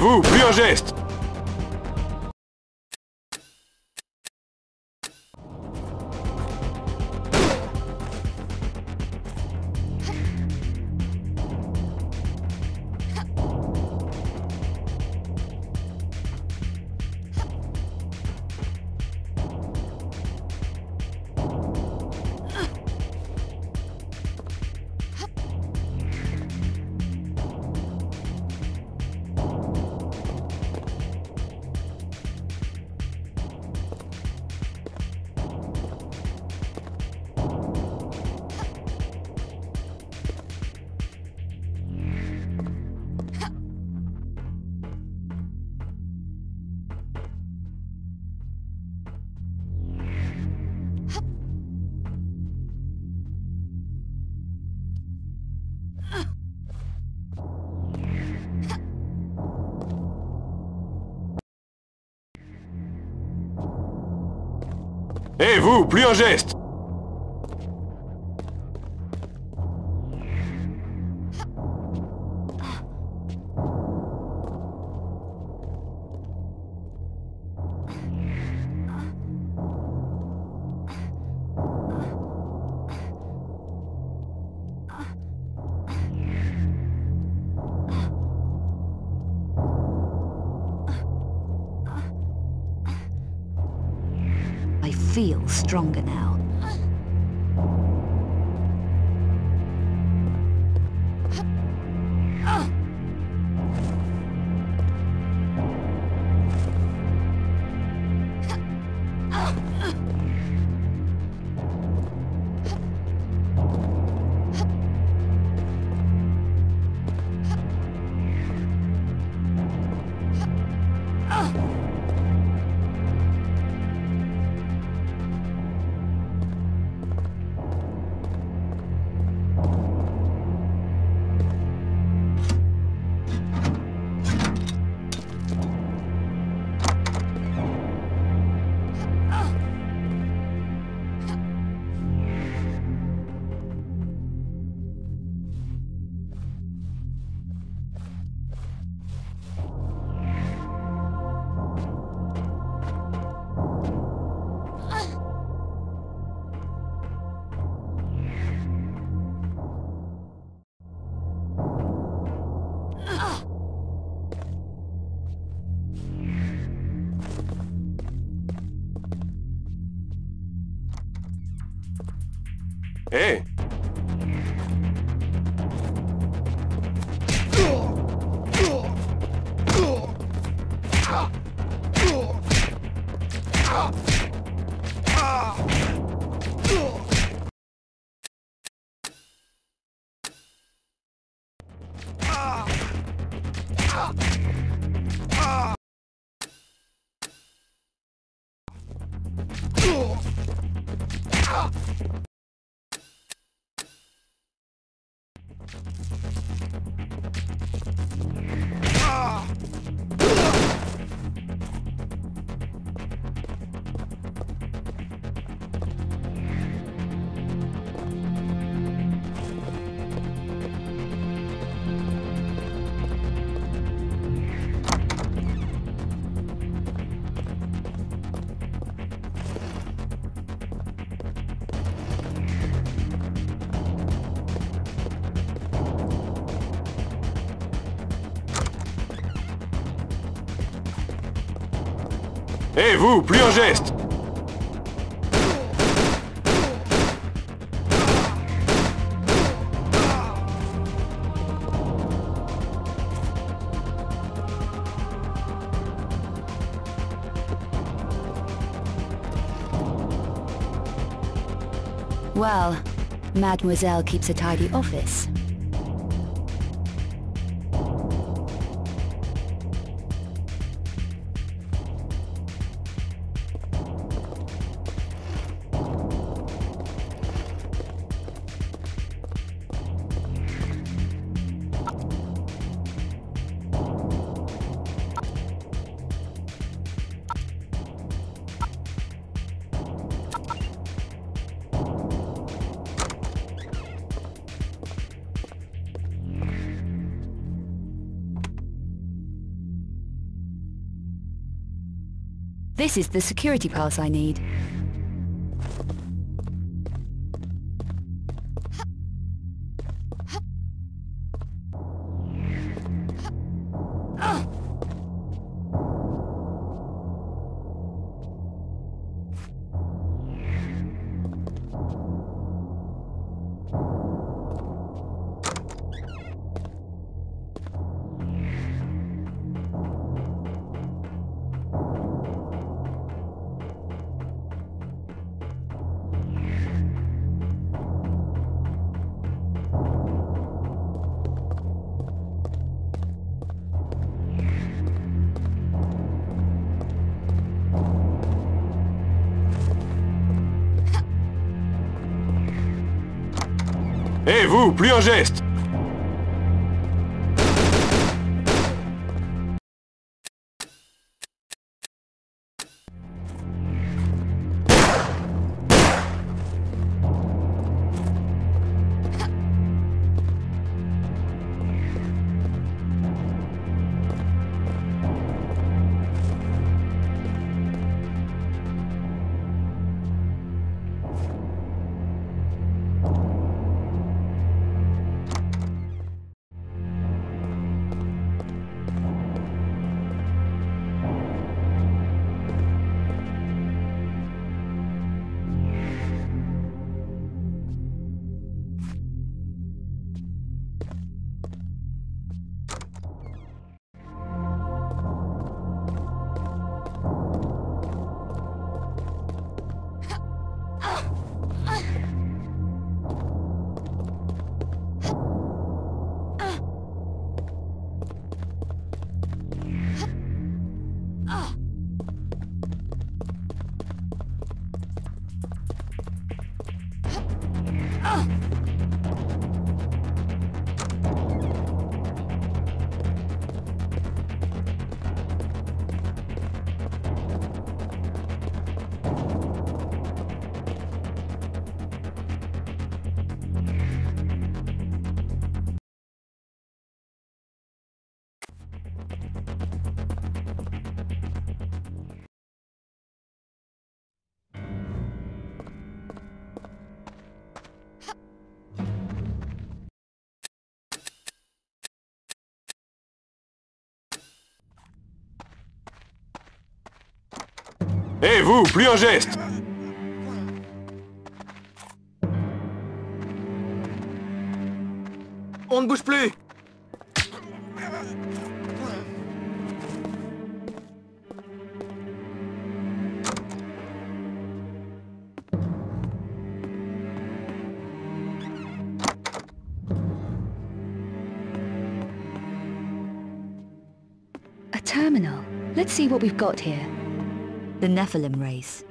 Vous Plus un geste Hé, vous Plus un geste I feel stronger now. Hé, vous, plus un geste Well, Mademoiselle keeps a tidy office. This is the security pass I need. Plus un geste Hé hey, vous, plus un geste On ne bouge plus A terminal. Let's see what we've got here. The Nephilim race.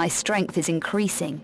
My strength is increasing.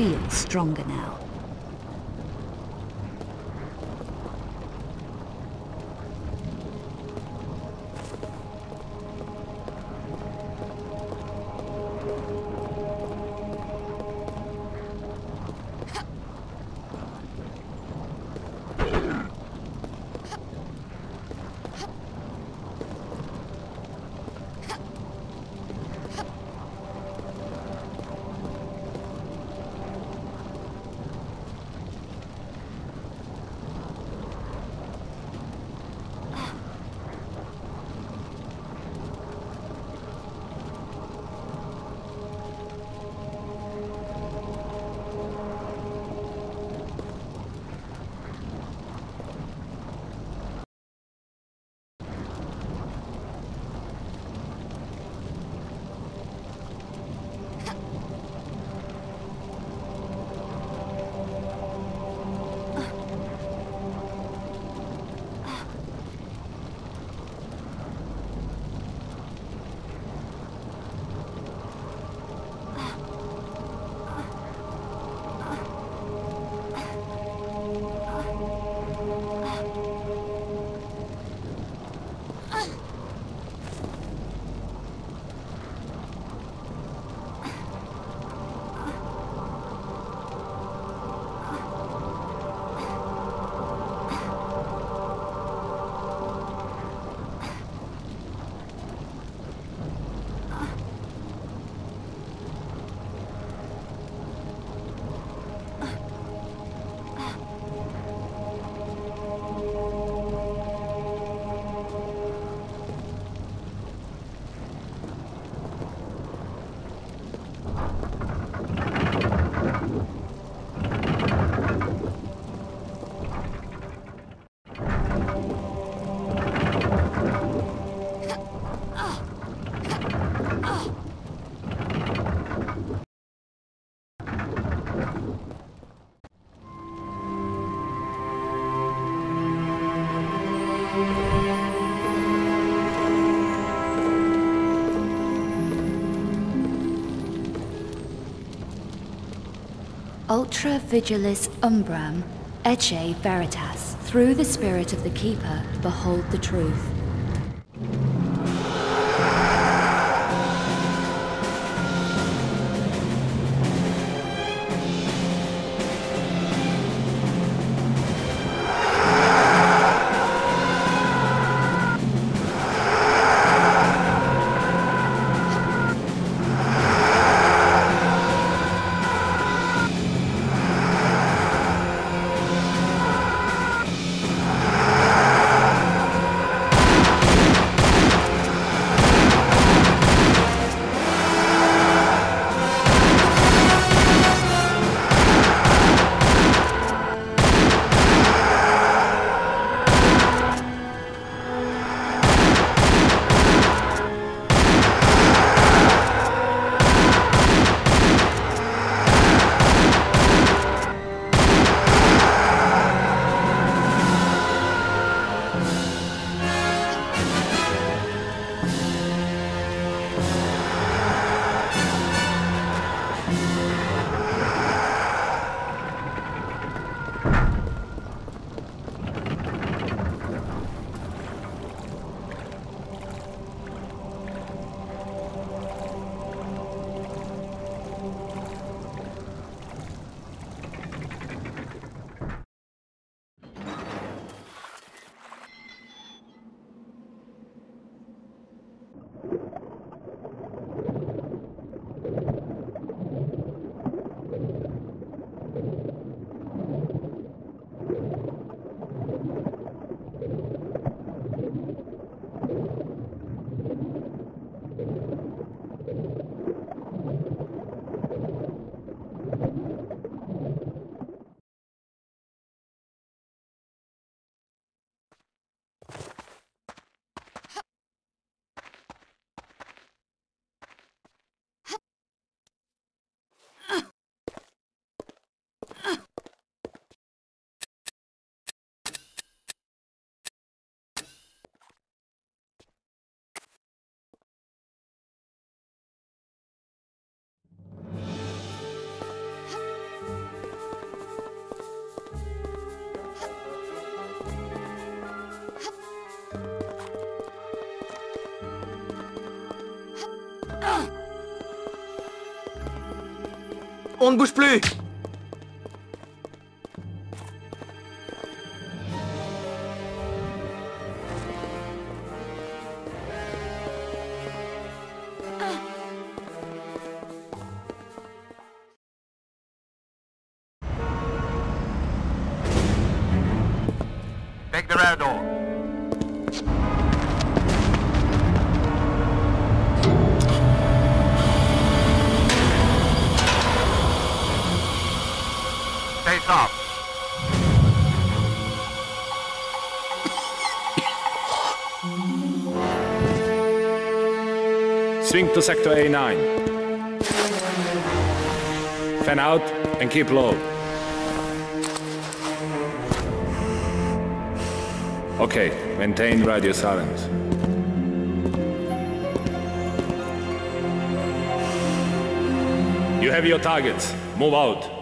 Feel stronger now. Ultra vigilis umbram, ecce veritas. Through the spirit of the Keeper, behold the truth. On ne bouge plus to sector A9. Fan out and keep low. Okay, maintain radio silence. You have your targets. Move out.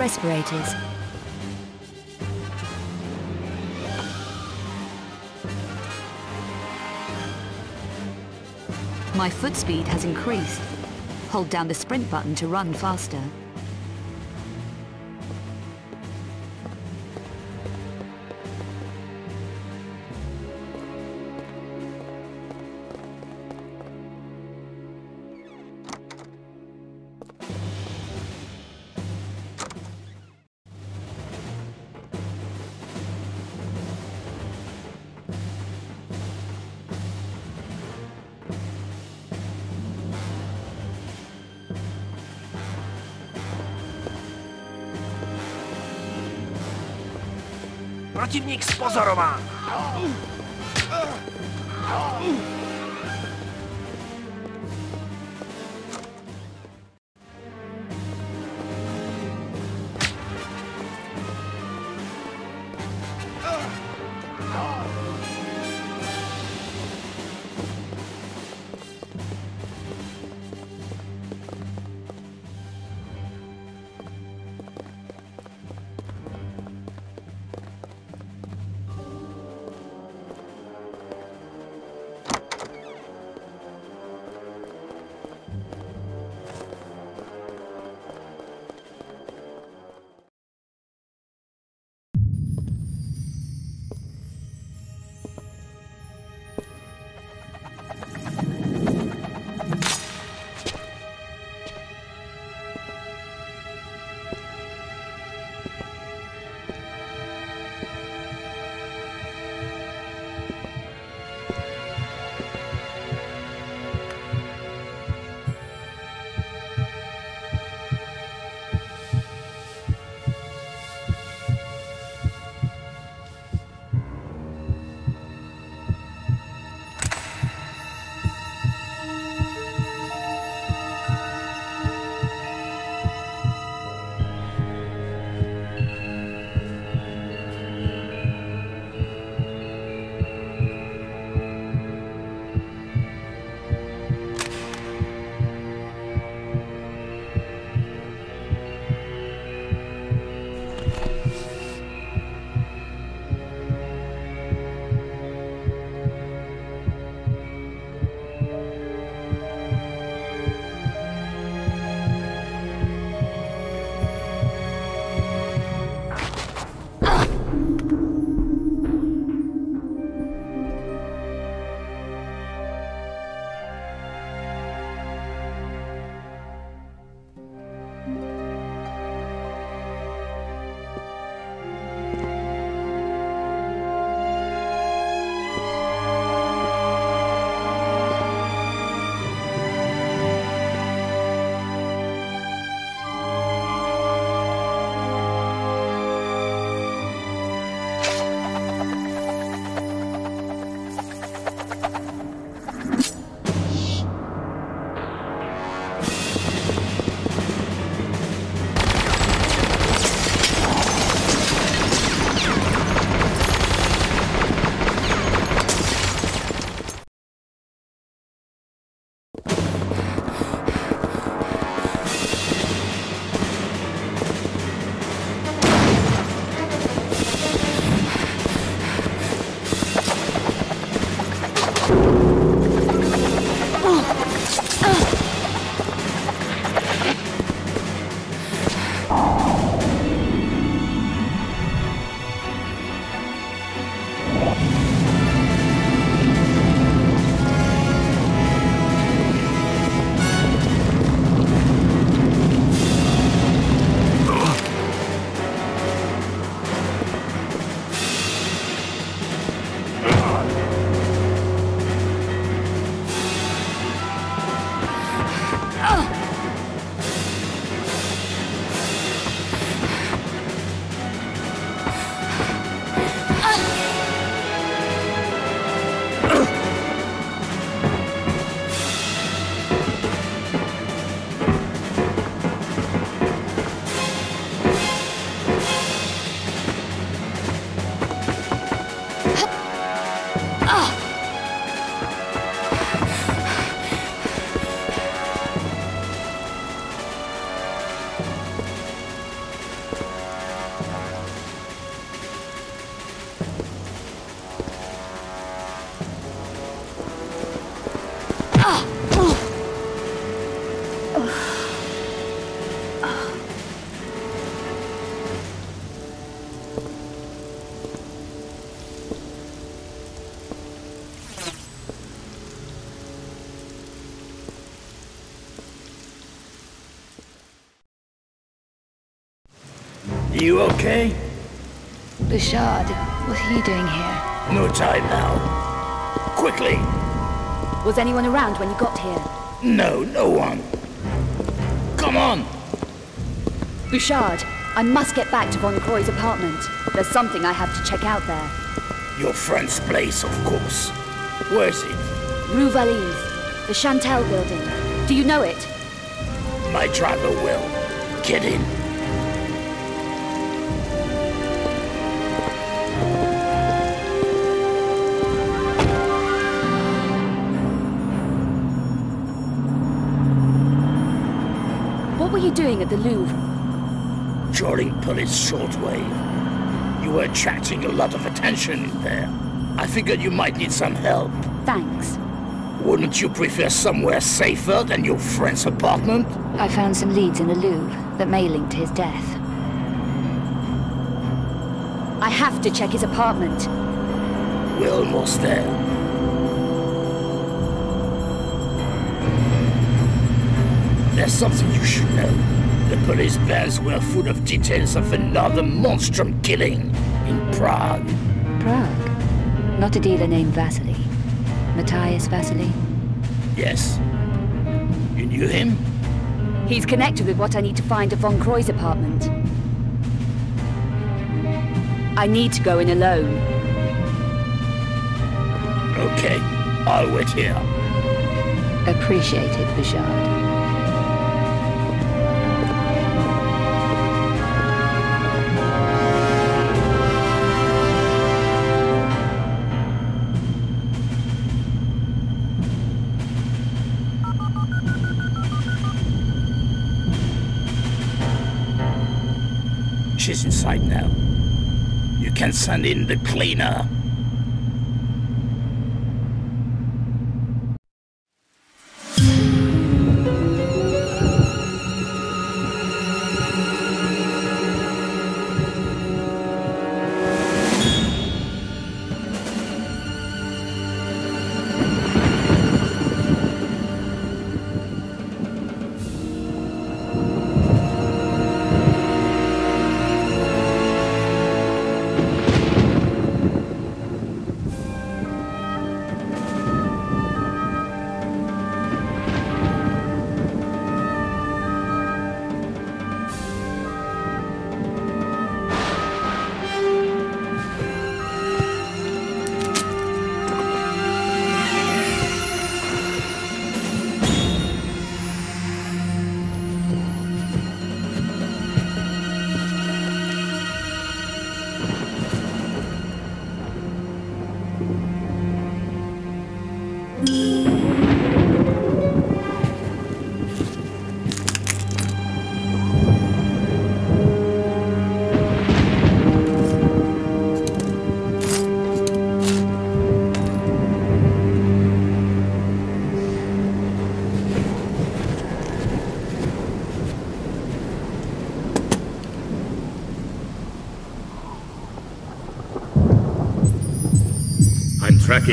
Respirators. My foot speed has increased. Hold down the sprint button to run faster. Protivník spozorován. You okay? Bouchard, what are you doing here? No time now. Quickly. Was anyone around when you got here? No, no one. Come on. Bouchard, I must get back to Von Croy's apartment. There's something I have to check out there. Your friend's place, of course. Where's it? Rue Valise, the Chantel building. Do you know it? My driver will. Get in. At the Louvre? Joining police shortwave. You were attracting a lot of attention in there. I figured you might need some help. Thanks. Wouldn't you prefer somewhere safer than your friend's apartment? I found some leads in the Louvre that may link to his death. I have to check his apartment. We're almost there. There's something you should know. The police bands were full of details of another monstrum killing in Prague. Prague? Not a dealer named Vasily. Matthias Vasily? Yes. You knew him? He's connected with what I need to find at Von Croy's apartment. I need to go in alone. Okay, I'll wait here. Appreciated, Bouchard. Send in the cleaner.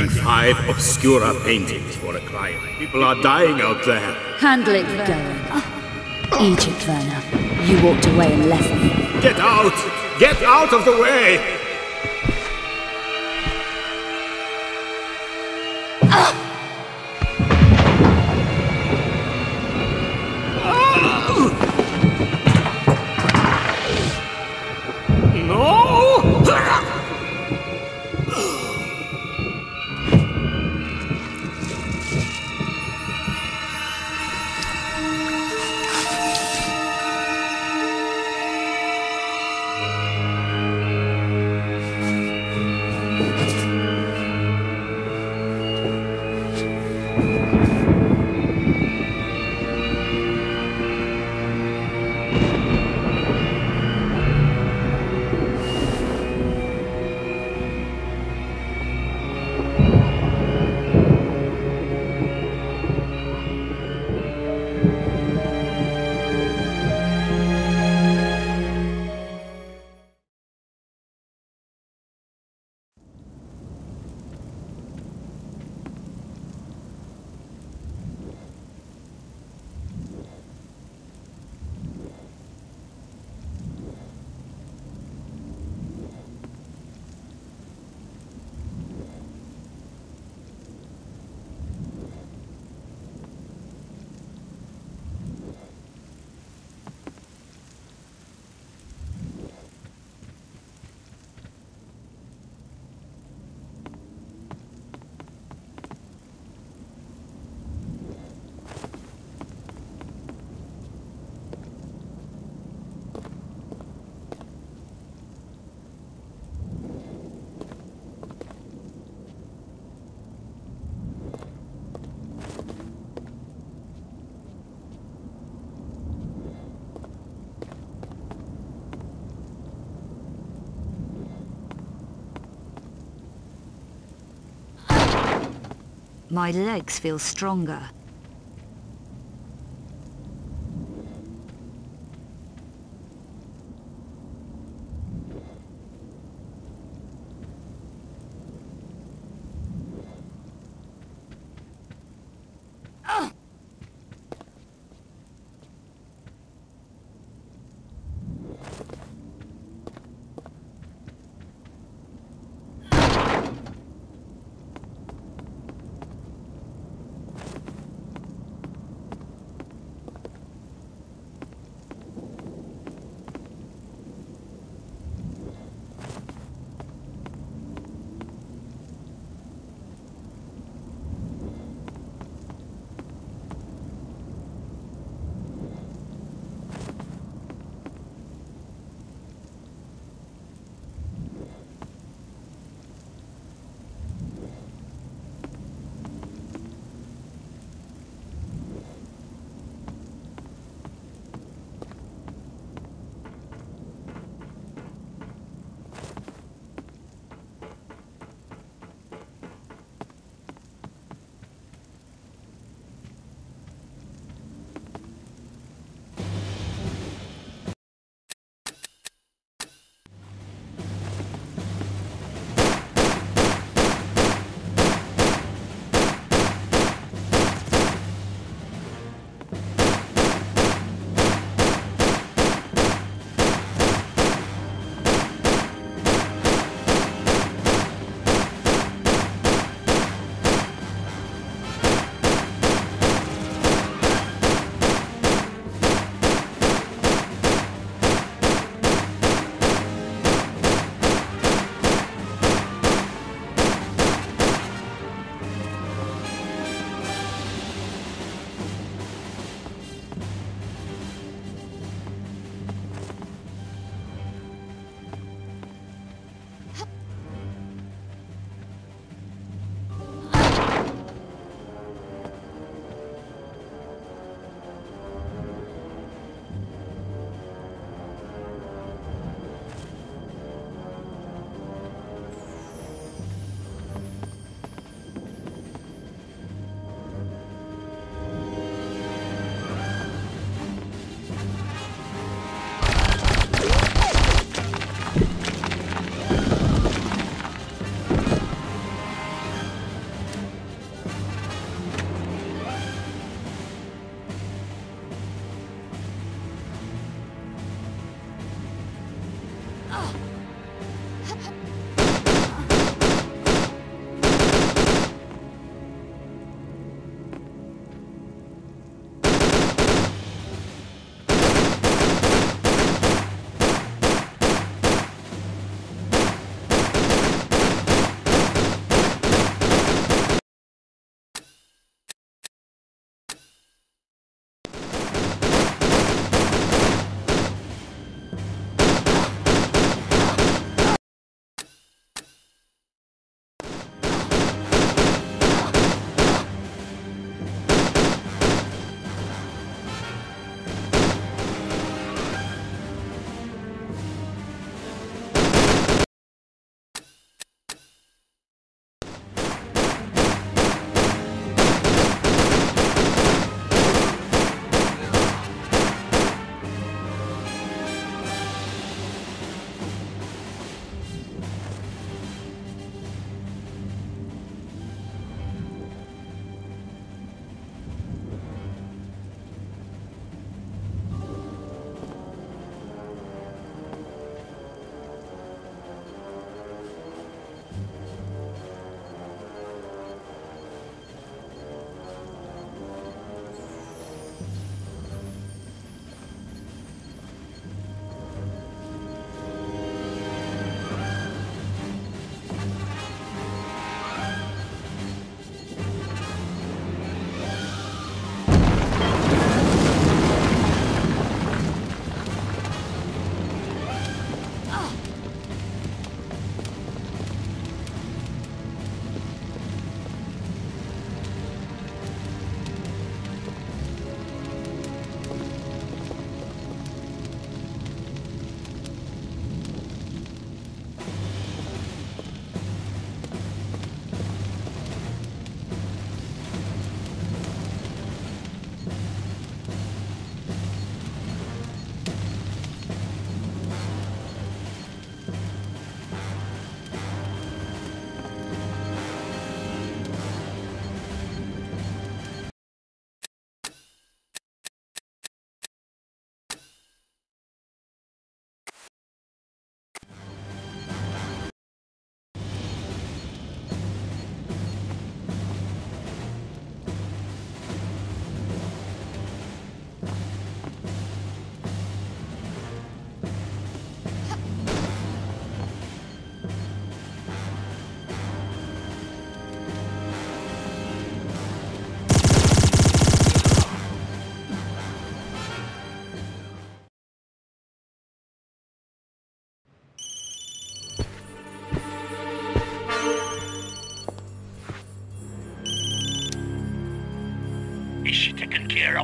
Five Obscura paintings for a client. People are dying out there. Handle it, go. Egypt, Werner. You walked away and left me. Get out! Get out of the way! My legs feel stronger.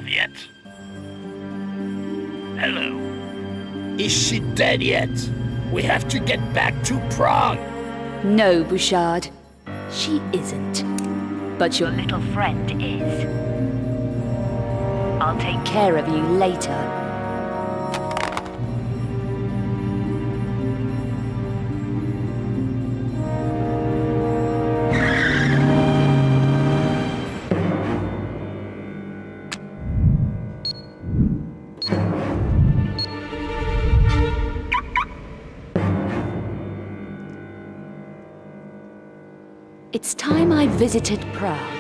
Yet? Hello? Is she dead yet? We have to get back to Prague. No, Bouchard. She isn't. But your little friend is. I'll take care of you later. Visited Prague.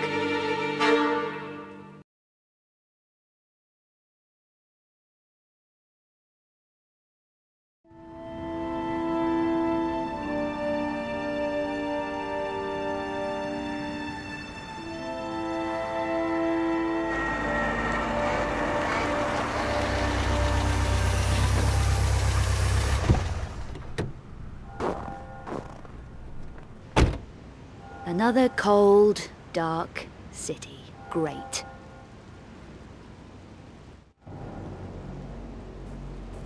Another cold, dark city. Great.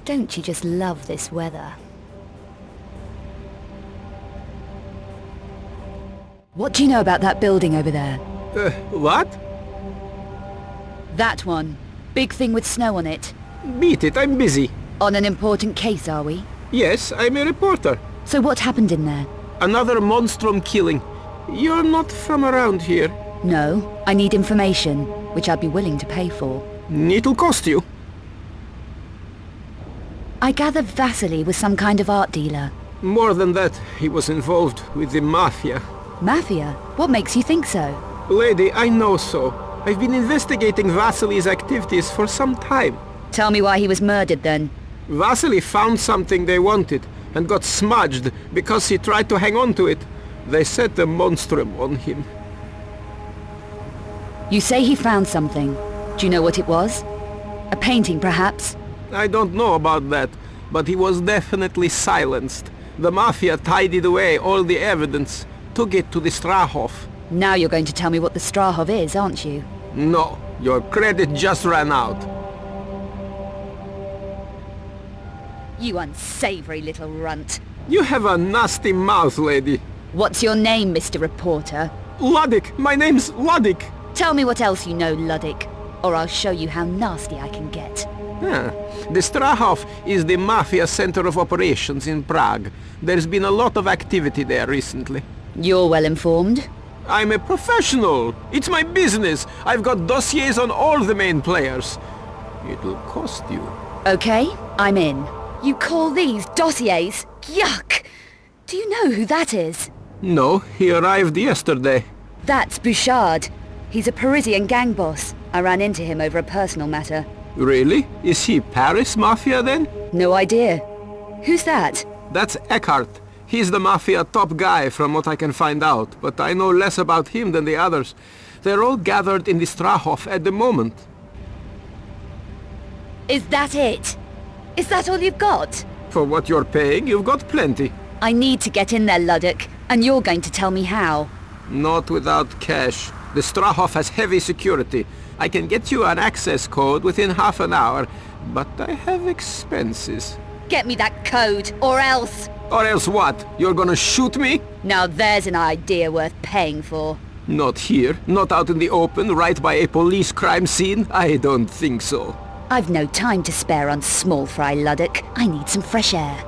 Don't you just love this weather? What do you know about that building over there? Uh, what? That one. Big thing with snow on it. Beat it, I'm busy. On an important case, are we? Yes, I'm a reporter. So what happened in there? Another monstrum killing. You're not from around here. No, I need information, which I'd be willing to pay for. It'll cost you. I gather Vasily was some kind of art dealer. More than that, he was involved with the Mafia. Mafia? What makes you think so? Lady, I know so. I've been investigating Vasily's activities for some time. Tell me why he was murdered then. Vasily found something they wanted and got smudged because he tried to hang on to it. They set the monstrum on him. You say he found something. Do you know what it was? A painting, perhaps? I don't know about that, but he was definitely silenced. The Mafia tidied away all the evidence, took it to the Strahov. Now you're going to tell me what the Strahov is, aren't you? No, your credit just ran out. You unsavory little runt. You have a nasty mouth, lady. What's your name, Mr. Reporter? Luddick! My name's Luddick! Tell me what else you know, Luddick, or I'll show you how nasty I can get. Ah, the Strahov is the Mafia center of operations in Prague. There's been a lot of activity there recently. You're well informed. I'm a professional. It's my business. I've got dossiers on all the main players. It'll cost you. Okay, I'm in. You call these dossiers? Yuck! Do you know who that is? No, he arrived yesterday. That's Bouchard. He's a Parisian gang boss. I ran into him over a personal matter. Really? Is he Paris Mafia then? No idea. Who's that? That's Eckhardt. He's the Mafia top guy from what I can find out, but I know less about him than the others. They're all gathered in the Strahov at the moment. Is that it? Is that all you've got? For what you're paying, you've got plenty. I need to get in there, Luddick, and you're going to tell me how. Not without cash. The Strahov has heavy security. I can get you an access code within half an hour, but I have expenses. Get me that code, or else... Or else what? You're gonna shoot me? Now there's an idea worth paying for. Not here. Not out in the open, right by a police crime scene? I don't think so. I've no time to spare on small fry, Luddick. I need some fresh air.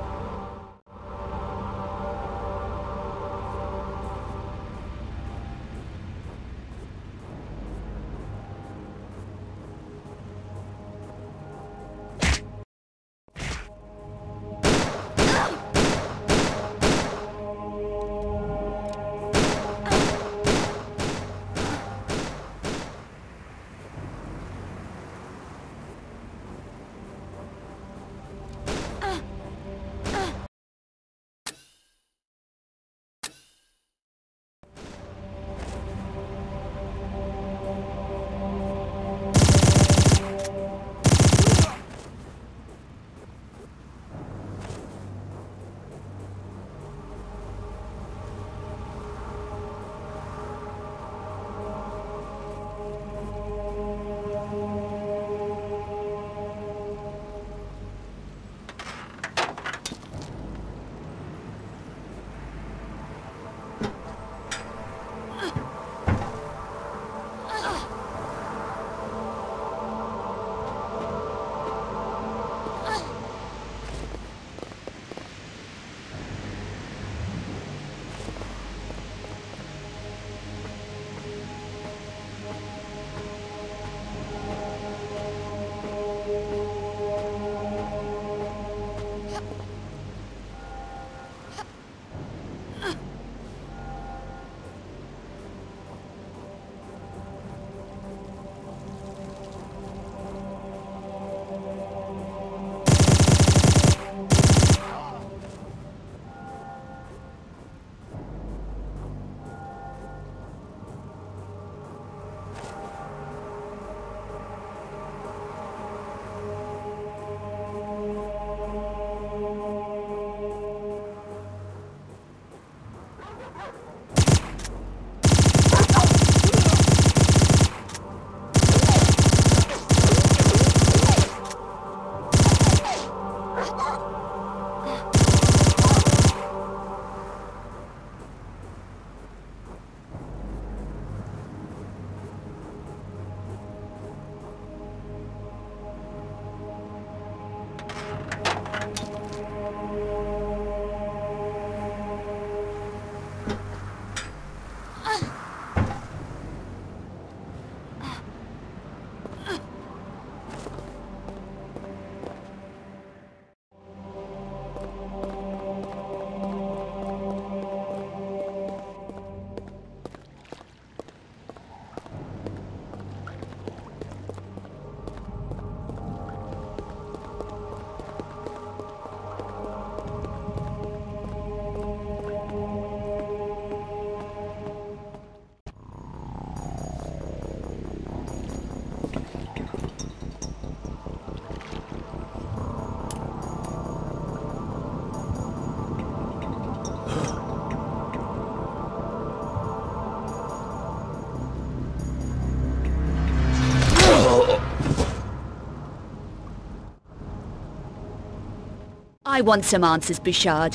I want some answers, Bouchard.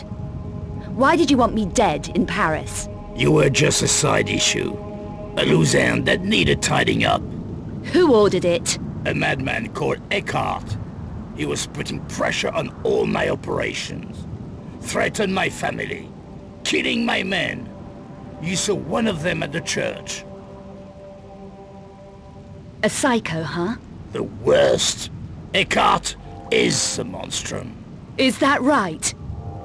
Why did you want me dead in Paris? You were just a side issue. A loose end that needed tidying up. Who ordered it? A madman called Eckhardt. He was putting pressure on all my operations. Threatened my family. Killing my men. You saw one of them at the church. A psycho, huh? The worst. Eckhardt is a monstrum. Is that right?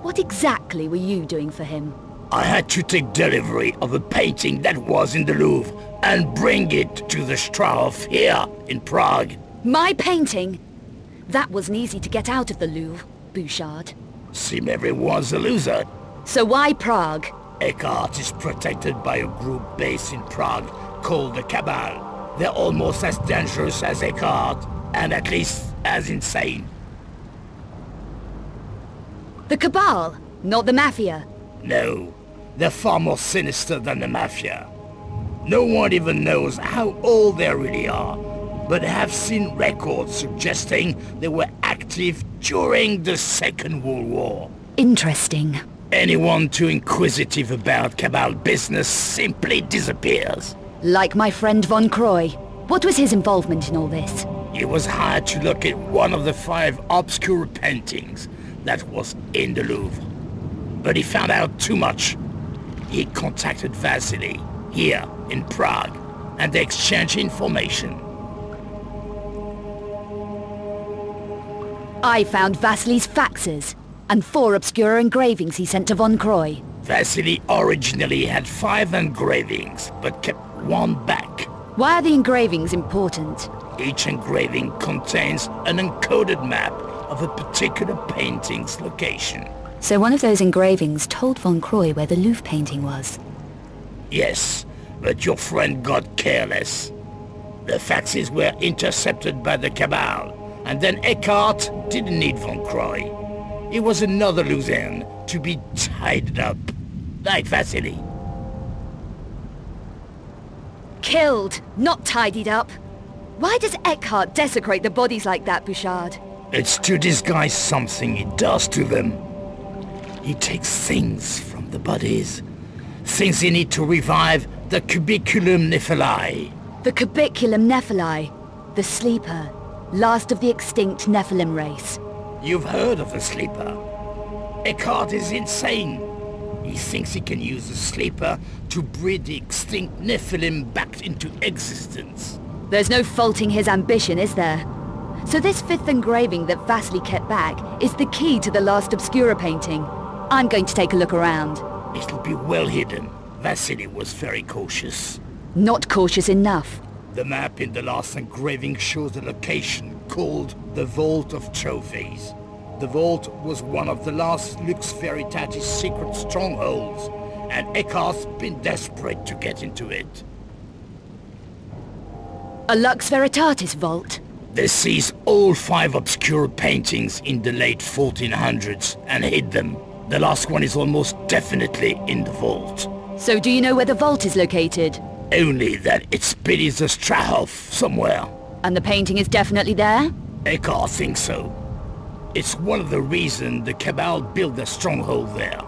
What exactly were you doing for him? I had to take delivery of a painting that was in the Louvre and bring it to the Strahov here in Prague. My painting? That wasn't easy to get out of the Louvre, Bouchard. Seem everyone's a loser. So why Prague? Eckhardt is protected by a group based in Prague called the Cabal. They're almost as dangerous as Eckhardt, and at least as insane. The Cabal, not the Mafia. No, they're far more sinister than the Mafia. No one even knows how old they really are, but have seen records suggesting they were active during the Second World War. Interesting. Anyone too inquisitive about Cabal business simply disappears. Like my friend Von Croy. What was his involvement in all this? He was hired to look at one of the five Obscura paintings that was in the Louvre. But he found out too much. He contacted Vasily, here in Prague, and they exchanged information. I found Vasily's faxes and four Obscura engravings he sent to Von Croy. Vasily originally had five engravings, but kept one back. Why are the engravings important? Each engraving contains an encoded map of a particular painting's location. So one of those engravings told Von Croy where the Louvre painting was. Yes, but your friend got careless. The faxes were intercepted by the Cabal, and then Eckhardt didn't need Von Croy. It was another loose end to be tied up, like Vasily. Killed, not tidied up. Why does Eckhardt desecrate the bodies like that, Bouchard? It's to disguise something he does to them. He takes things from the bodies. Things he need to revive the cubiculum Nephili. The Cubiculum Nephili. The Sleeper. Last of the extinct Nephilim race. You've heard of the Sleeper. Eckhardt is insane. He thinks he can use the Sleeper to breed the extinct Nephilim back into existence. There's no faulting his ambition, is there? So this fifth engraving that Vasily kept back is the key to the last Obscura painting. I'm going to take a look around. It'll be well hidden. Vasily was very cautious. Not cautious enough. The map in the last engraving shows a location called the Vault of Trophies. The vault was one of the last Lux Veritatis secret strongholds, and Eckhardt's been desperate to get into it. A Lux Veritatis vault? They seized all five Obscura paintings in the late 1400s and hid them. The last one is almost definitely in the vault. So do you know where the vault is located? Only that it's the Strahov somewhere. And the painting is definitely there? Eckhardt thinks so. It's one of the reasons the Cabal built their stronghold there.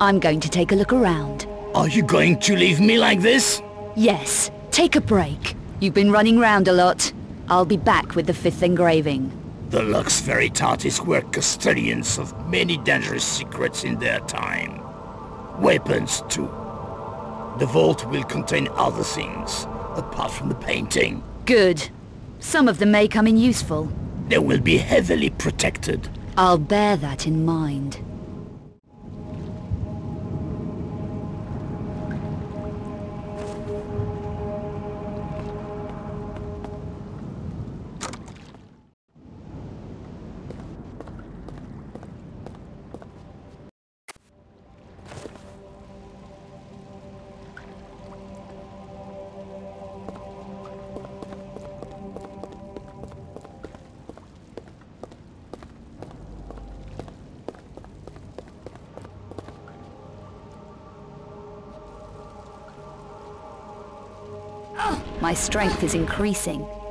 I'm going to take a look around. Are you going to leave me like this? Yes. Take a break. You've been running round a lot. I'll be back with the fifth engraving. The Lux Veritatis were custodians of many dangerous secrets in their time. Weapons, too. The vault will contain other things, apart from the painting. Good. Some of them may come in useful. They will be heavily protected. I'll bear that in mind. Strength is increasing.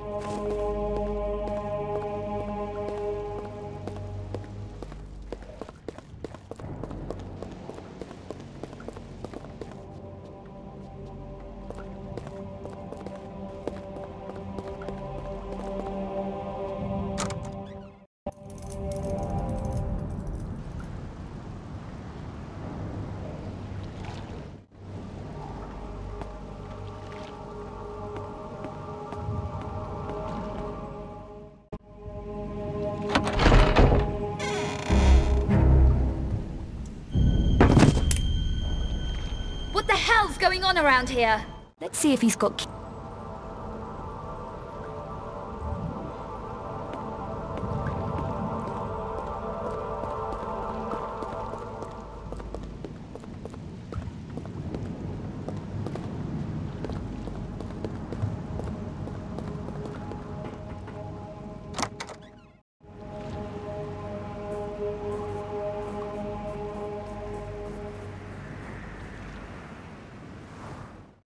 What going on around here? Let's see if he's got...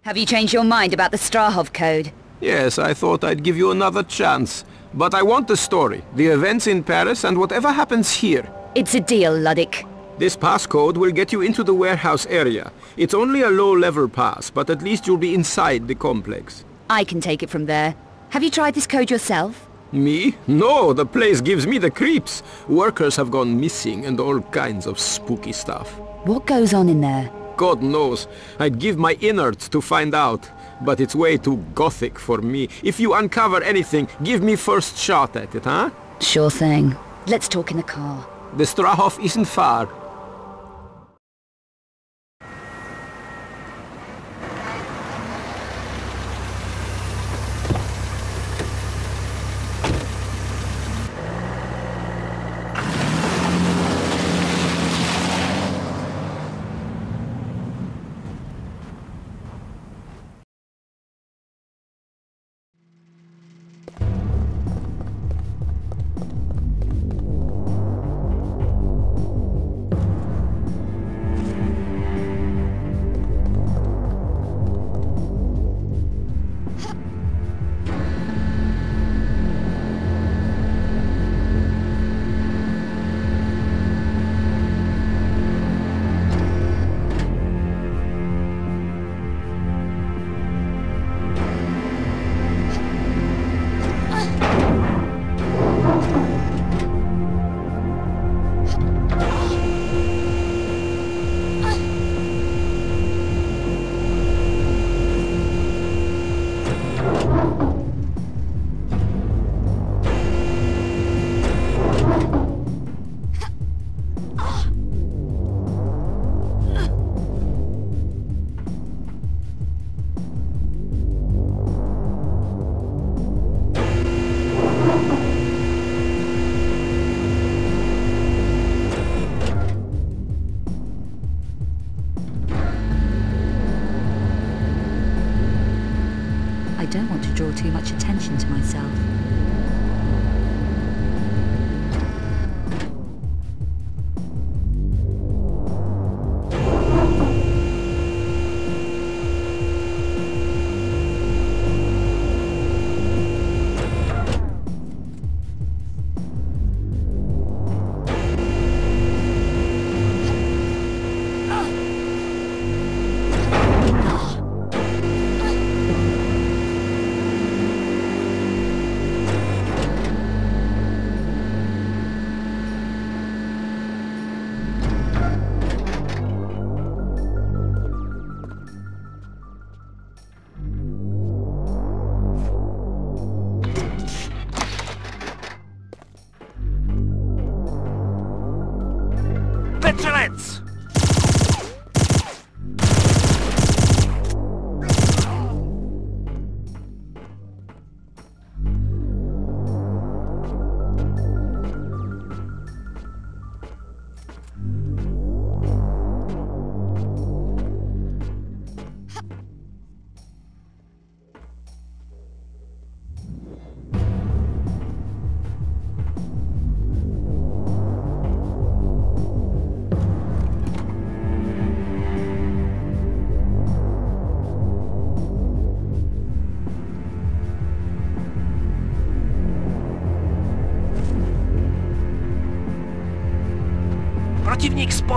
Have you changed your mind about the Strahov code? Yes, I thought I'd give you another chance. But I want the story, the events in Paris, and whatever happens here. It's a deal, Luddick. This passcode will get you into the warehouse area. It's only a low-level pass, but at least you'll be inside the complex. I can take it from there. Have you tried this code yourself? Me? No, the place gives me the creeps. Workers have gone missing and all kinds of spooky stuff. What goes on in there? God knows. I'd give my innards to find out. But it's way too gothic for me. If you uncover anything, give me first shot at it, huh? Sure thing. Let's talk in the car. The Strahov isn't far.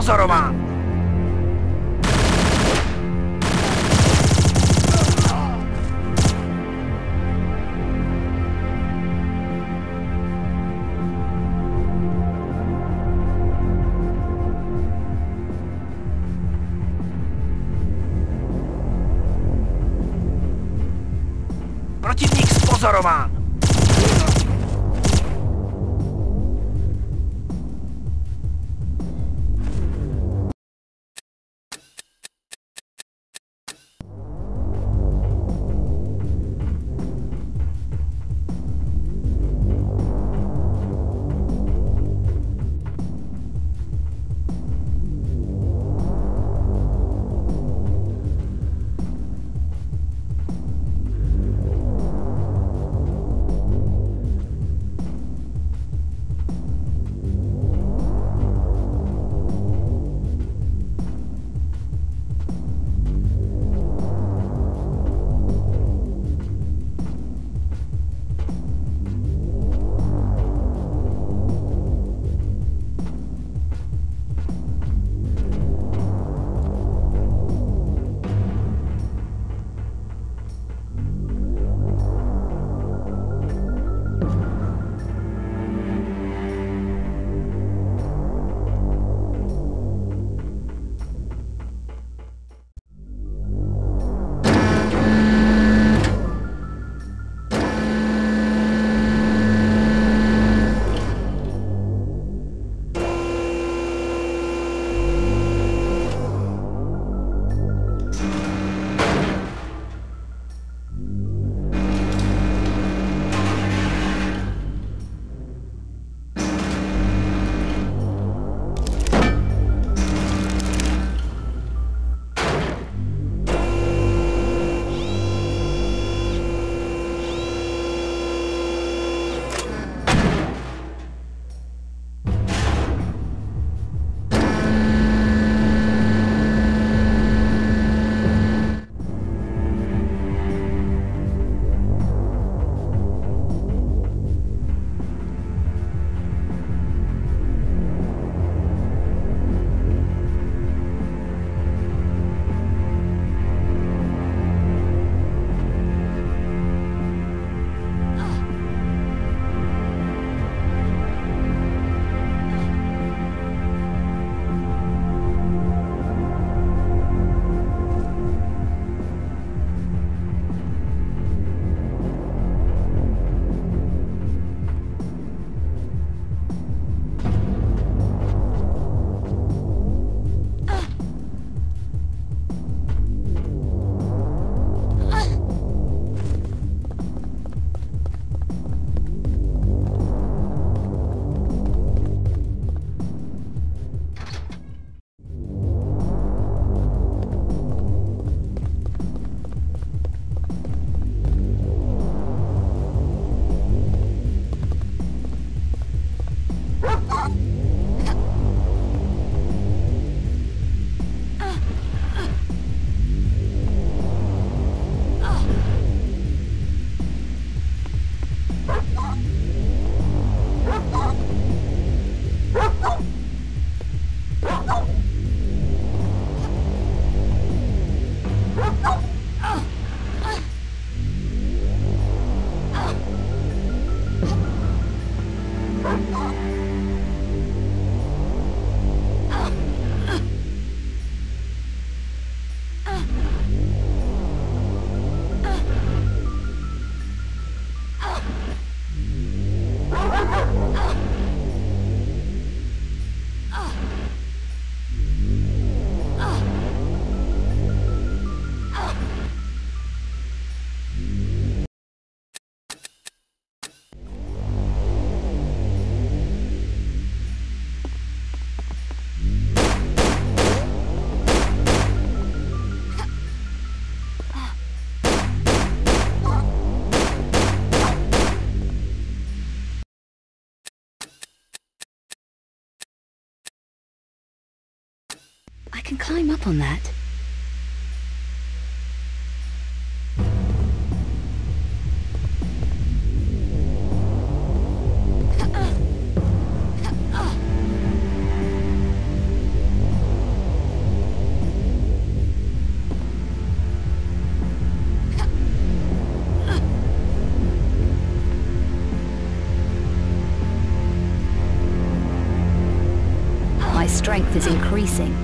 Przeciwnik up on that. My strength is increasing.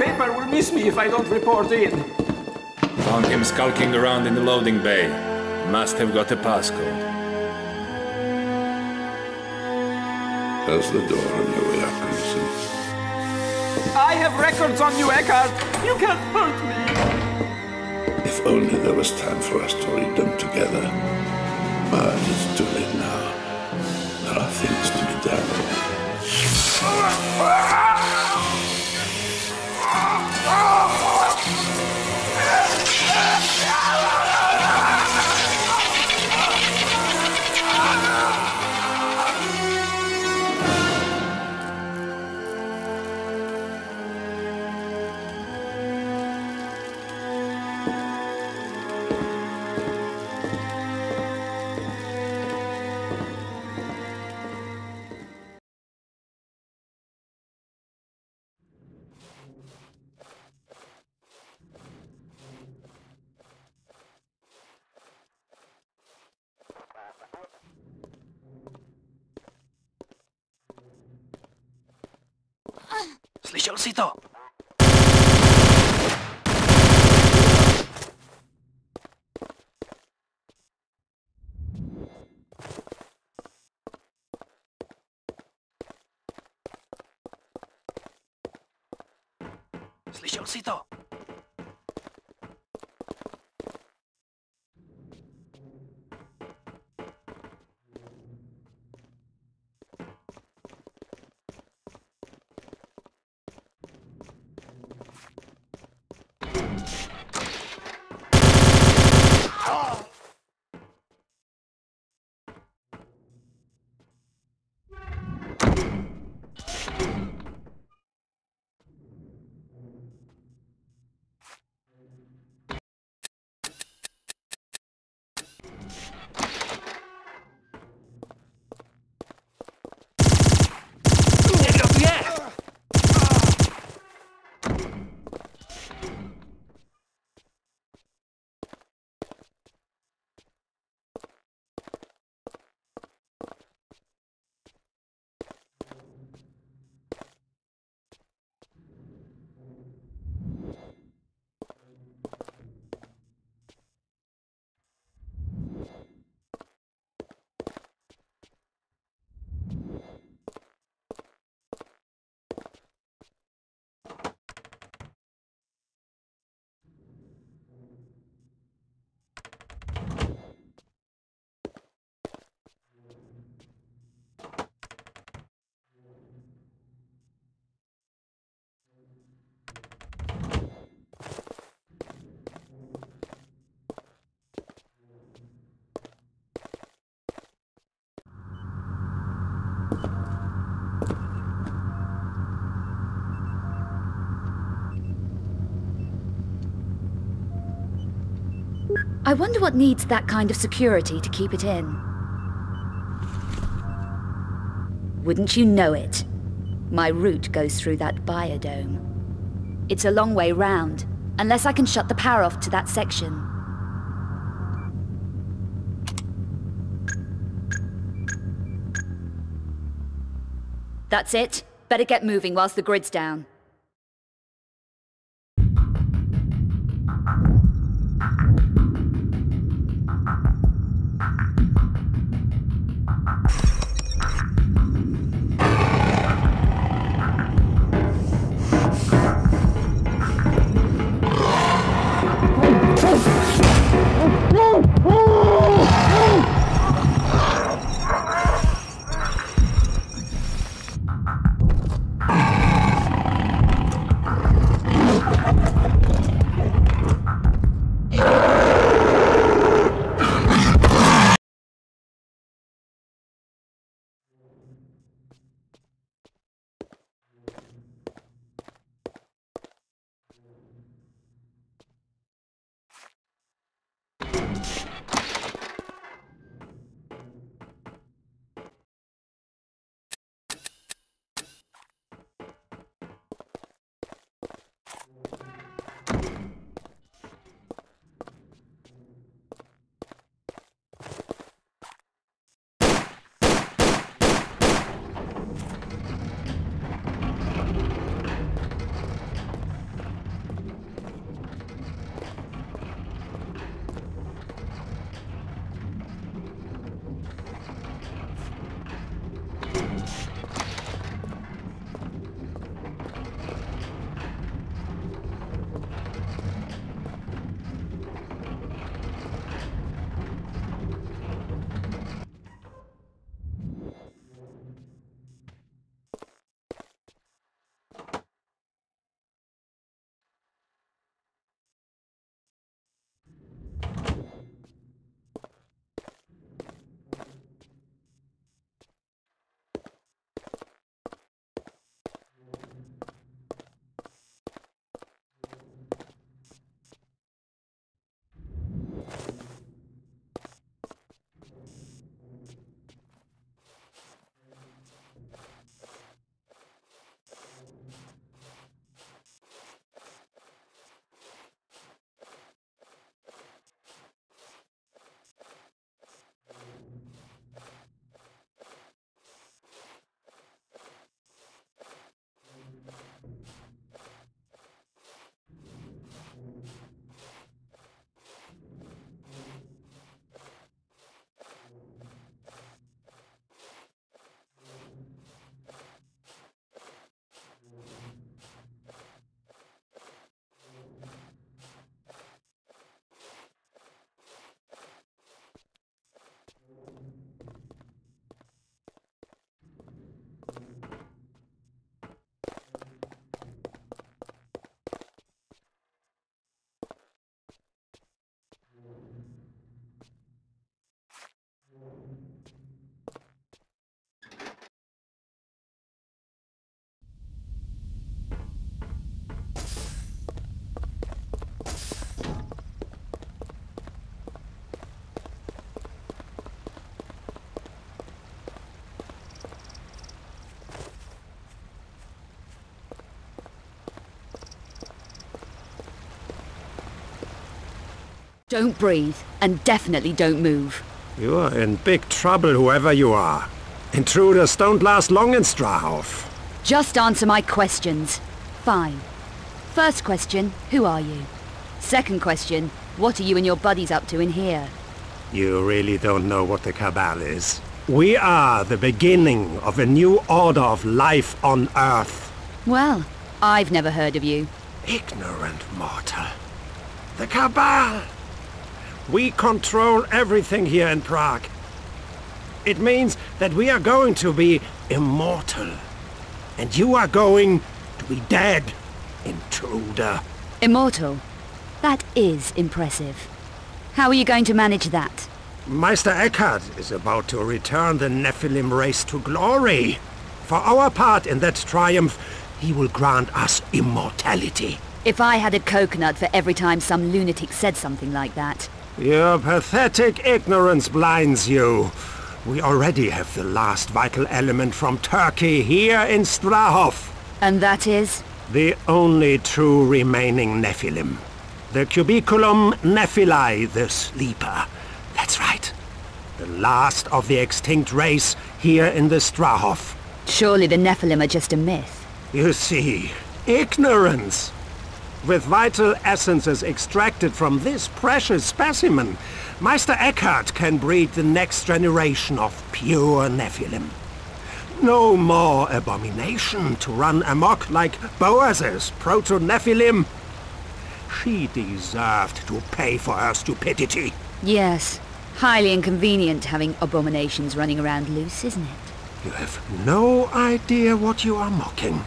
Paper will miss me if I don't report in. Found him skulking around in the loading bay. Must have got a passcode. How's the door on your way out, Gleason? I have records on you, Eckhardt. You can't hurt me. If only there was time for us to read them together. But it's too late now. Ramoncito. I wonder what needs that kind of security to keep it in. Wouldn't you know it? My route goes through that biodome. It's a long way round, unless I can shut the power off to that section. That's it. Better get moving whilst the grid's down. Don't breathe, and definitely don't move. You are in big trouble, whoever you are. Intruders don't last long in Strahov. Just answer my questions. Fine. First question, who are you? Second question, what are you and your buddies up to in here? You really don't know what the Cabal is. We are the beginning of a new order of life on Earth. Well, I've never heard of you. Ignorant mortal. The Cabal! We control everything here in Prague. It means that we are going to be immortal. And you are going to be dead, intruder. Immortal? That is impressive. How are you going to manage that? Meister Eckhardt is about to return the Nephilim race to glory. For our part in that triumph, he will grant us immortality. If I had a coconut for every time some lunatic said something like that. Your pathetic ignorance blinds you. We already have the last vital element from Turkey here in Strahov. And that is? The only true remaining Nephilim. The Cubiculum Nephilae, the Sleeper. That's right. The last of the extinct race here in the Strahov. Surely the Nephilim are just a myth. You see, ignorance. With vital essences extracted from this precious specimen, Meister Eckhardt can breed the next generation of pure Nephilim. No more abomination to run amok like Boaz's proto-Nephilim. She deserved to pay for her stupidity. Yes. Highly inconvenient having abominations running around loose, isn't it? You have no idea what you are mocking.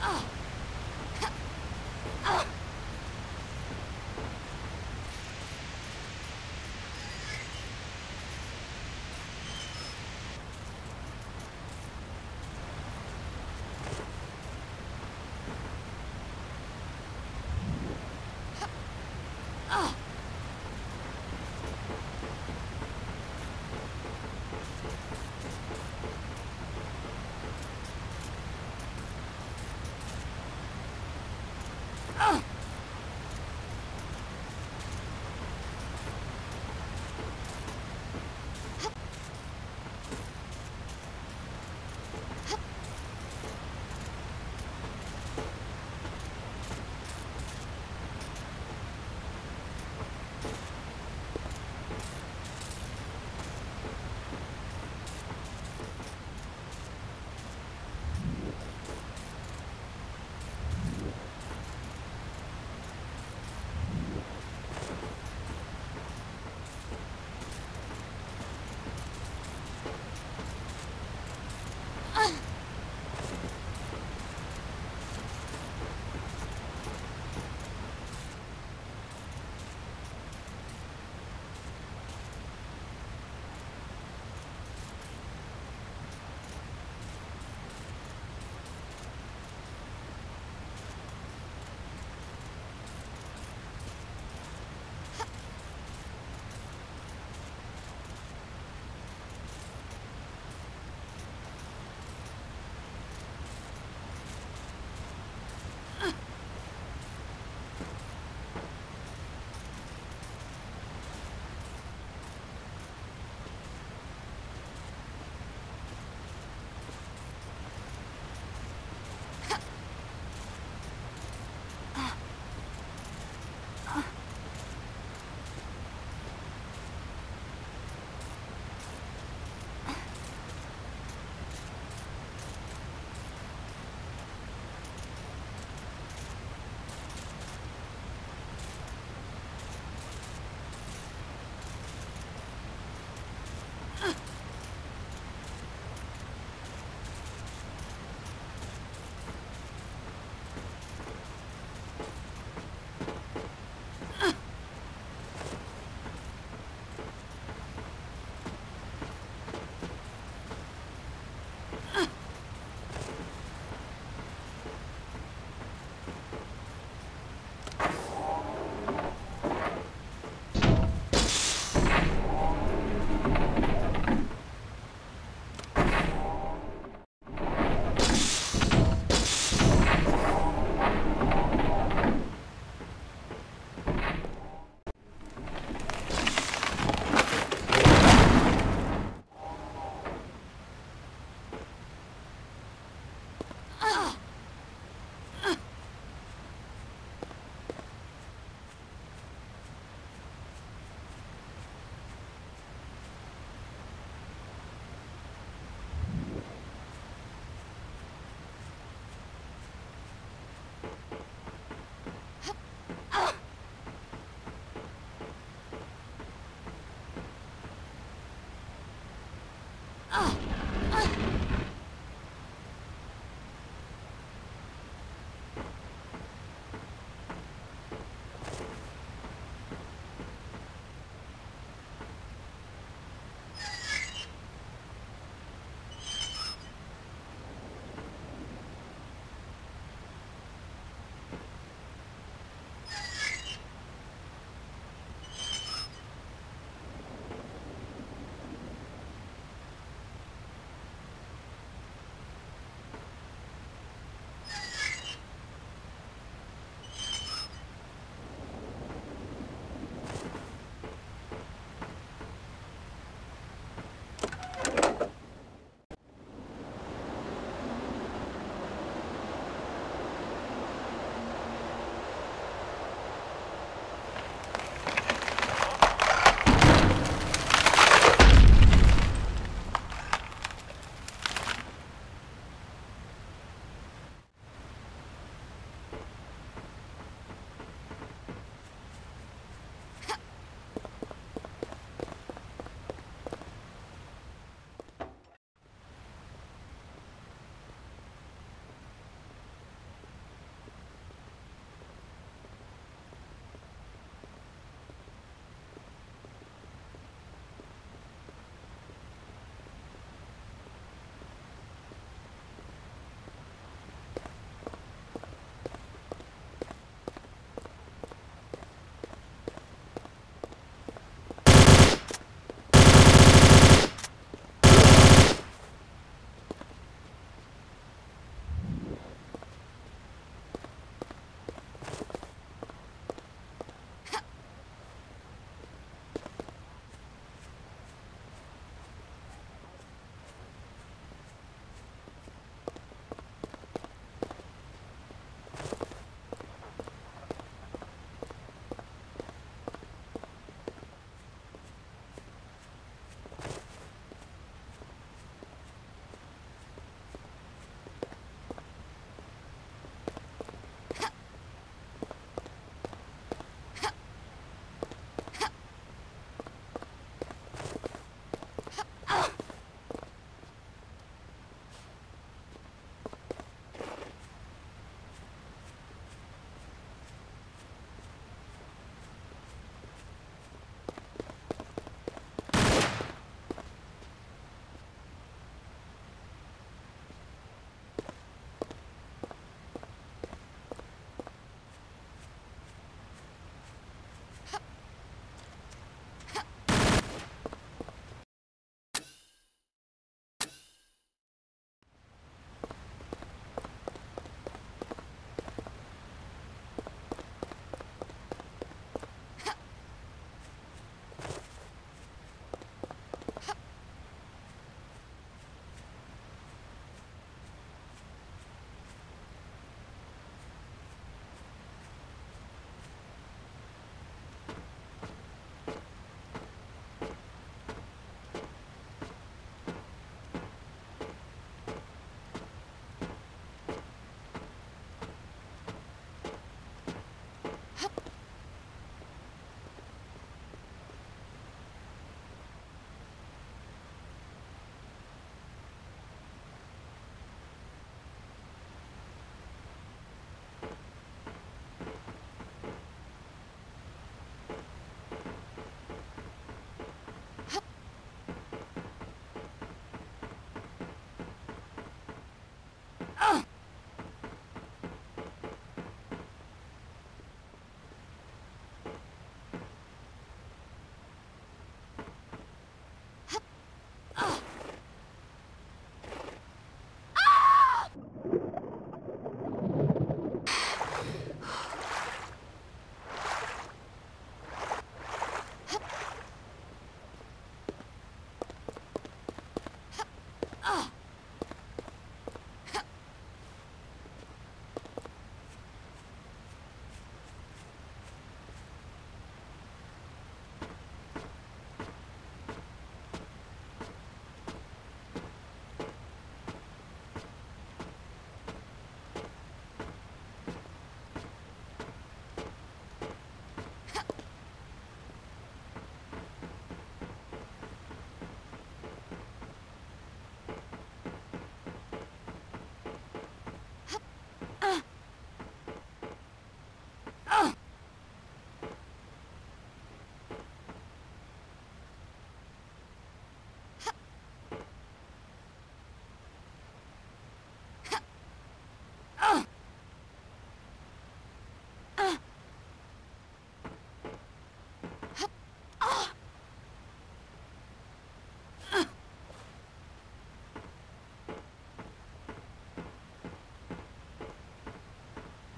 Oh.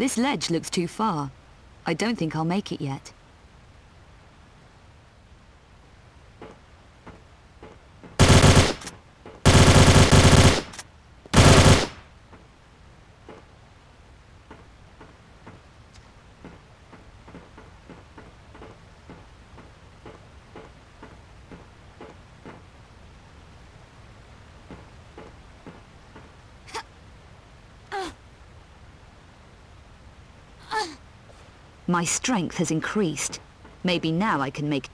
This ledge looks too far. I don't think I'll make it yet. My strength has increased. Maybe now I can make...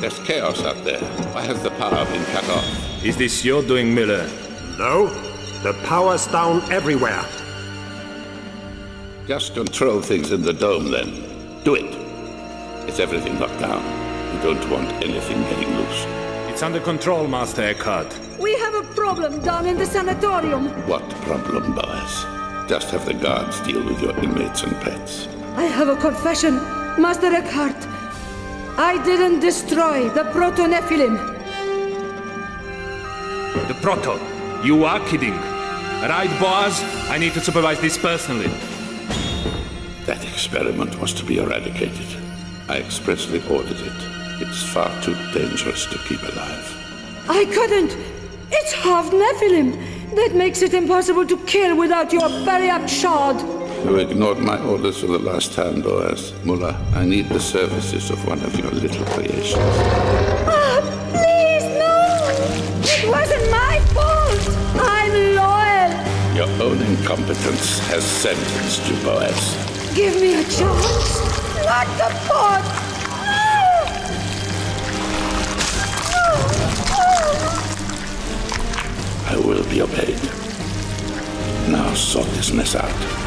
There's chaos out there. Why has the power been cut off? Is this your doing, Muller? No. The power's down everywhere. Just control things in the dome, then. Do it. it. Is everything locked down? We don't want anything getting loose. It's under control, Master Eckhardt. We have a problem down in the sanatorium. What problem, Boaz? Just have the guards deal with your inmates and pets. I have a confession, Master Eckhardt. I didn't destroy the Proto-Nephilim. The Proto. You are kidding. Right, Boaz? I need to supervise this personally. That experiment was to be eradicated. I expressly ordered it. It's far too dangerous to keep alive. I couldn't. It's half Nephilim. That makes it impossible to kill without your very Periapt shard. You ignored my orders for the last time, Boaz. Muller, I need the services of one of your little creations. Ah, please, no! It wasn't my fault! I'm loyal! Your own incompetence has sentenced you, Boaz. Give me a chance! Not the pot! I will be obeyed. Now sort this mess out.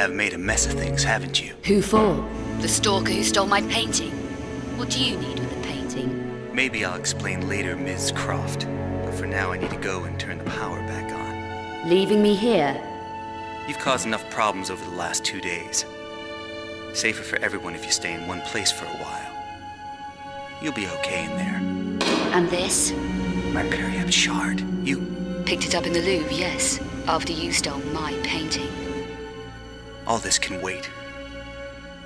Have made a mess of things, haven't you? Who for? The stalker who stole my painting? What do you need with a painting? Maybe I'll explain later, Ms. Croft. But for now, I need to go and turn the power back on. Leaving me here? You've caused enough problems over the last two days. Safer for everyone if you stay in one place for a while. You'll be okay in there. And this? My Periapt shard. You... Picked it up in the Louvre, yes. After you stole my painting. All this can wait.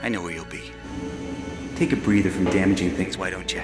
I know where you'll be. Take a breather from damaging things, why don't you?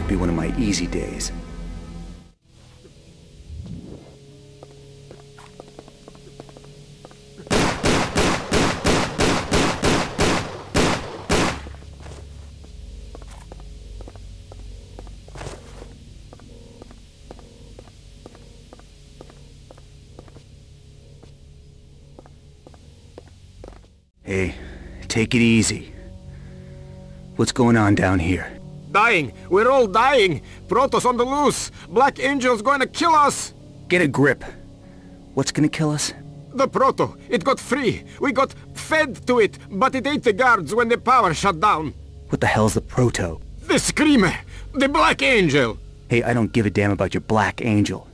Would be one of my easy days. Hey, take it easy. What's going on down here? Dying! We're all dying! Proto's on the loose! Black Angel's going to kill us! Get a grip. What's gonna kill us? The Proto! It got free! We got fed to it, but it ate the guards when the power shut down! What the hell's the Proto? The Screamer! The Black Angel! Hey, I don't give a damn about your Black Angel.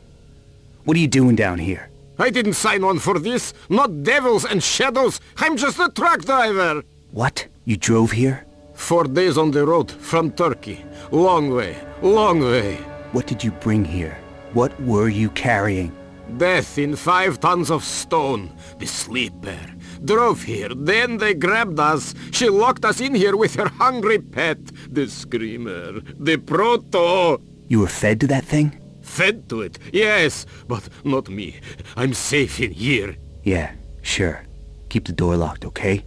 What are you doing down here? I didn't sign on for this! Not devils and shadows! I'm just a truck driver! What? You drove here? Four days on the road, from Turkey. Long way, long way. What did you bring here? What were you carrying? Death in five tons of stone. The sleeper. Drove here, then they grabbed us. She locked us in here with her hungry pet. The Screamer. The Proto. You were fed to that thing? fed to it, yes, but not me. I'm safe in here. Yeah, sure. Keep the door locked, okay?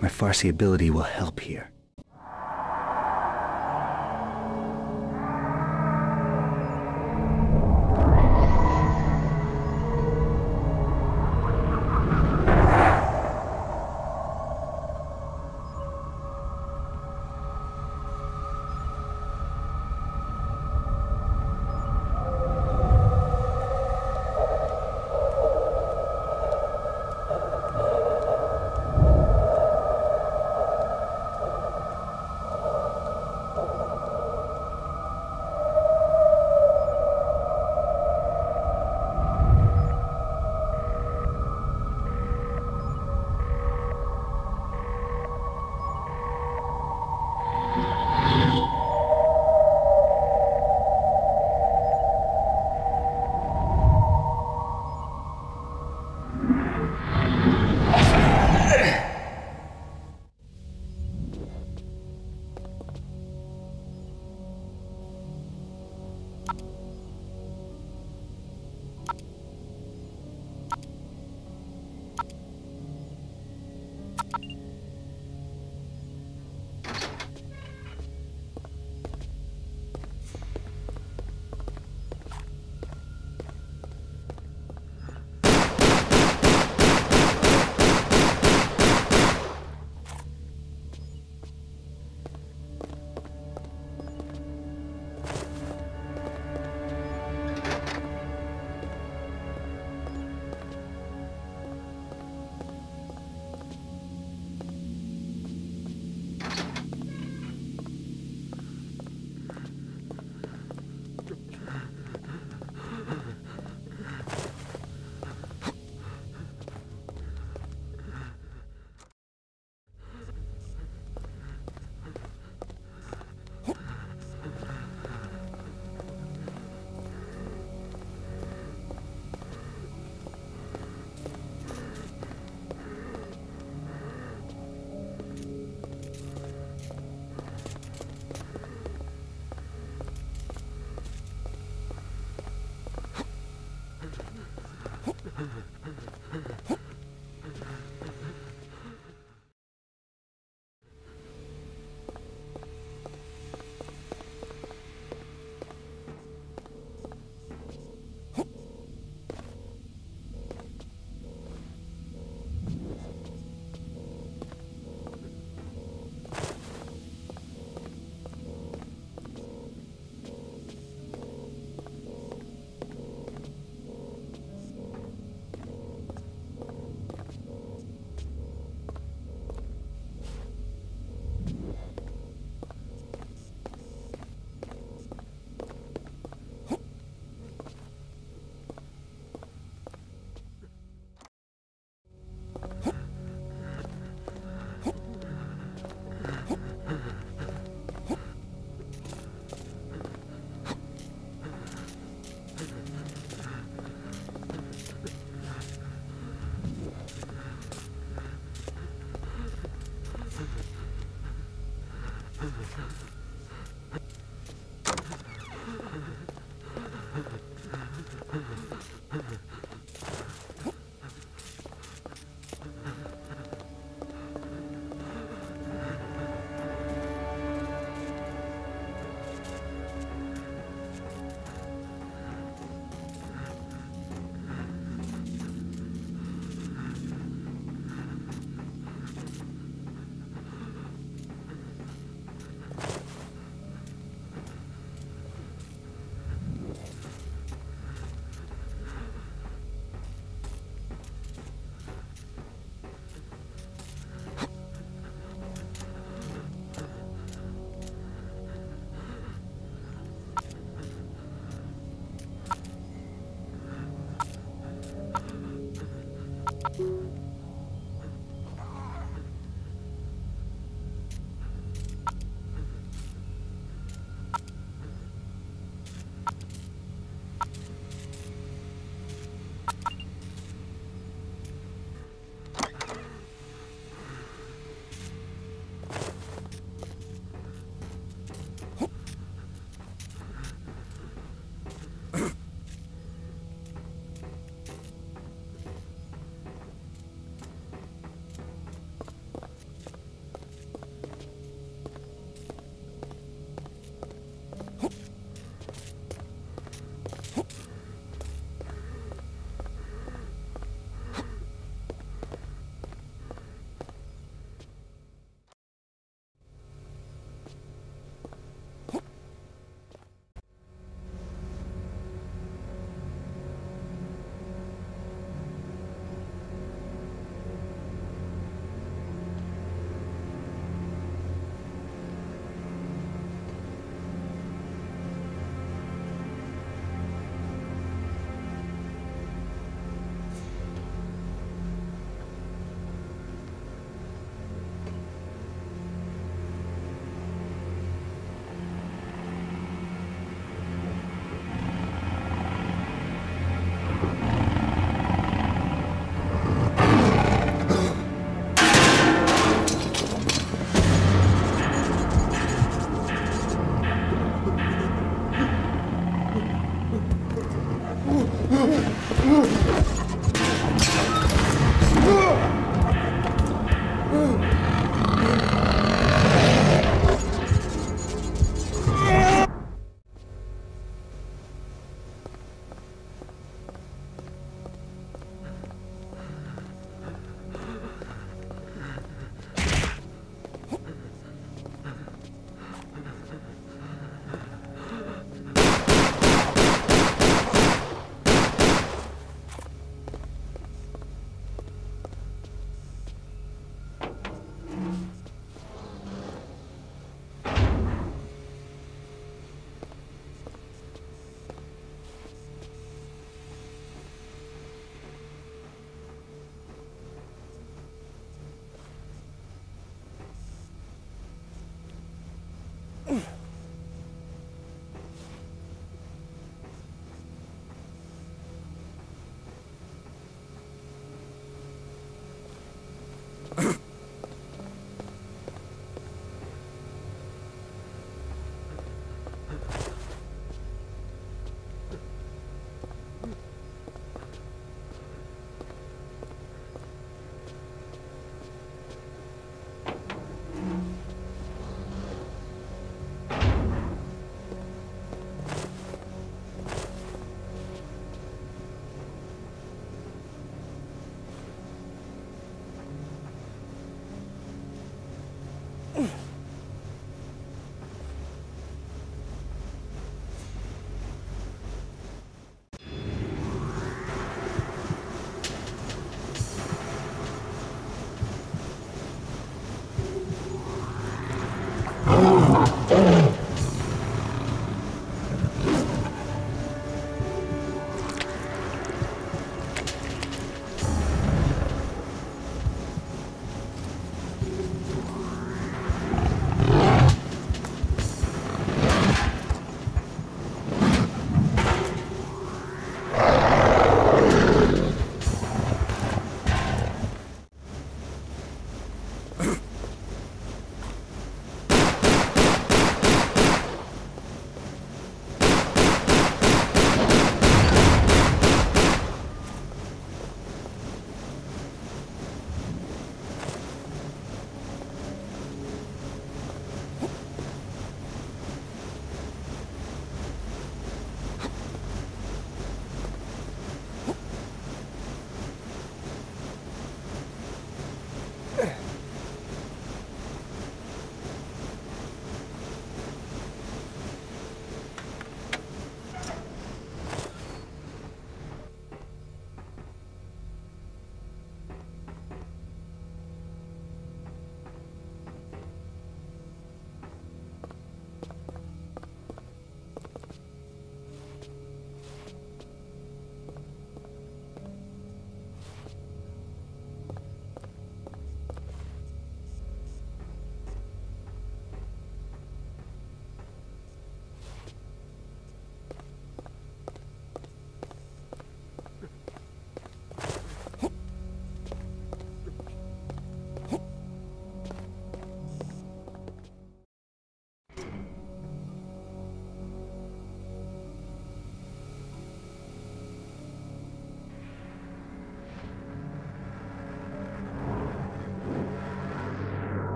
My Farsi ability will help here.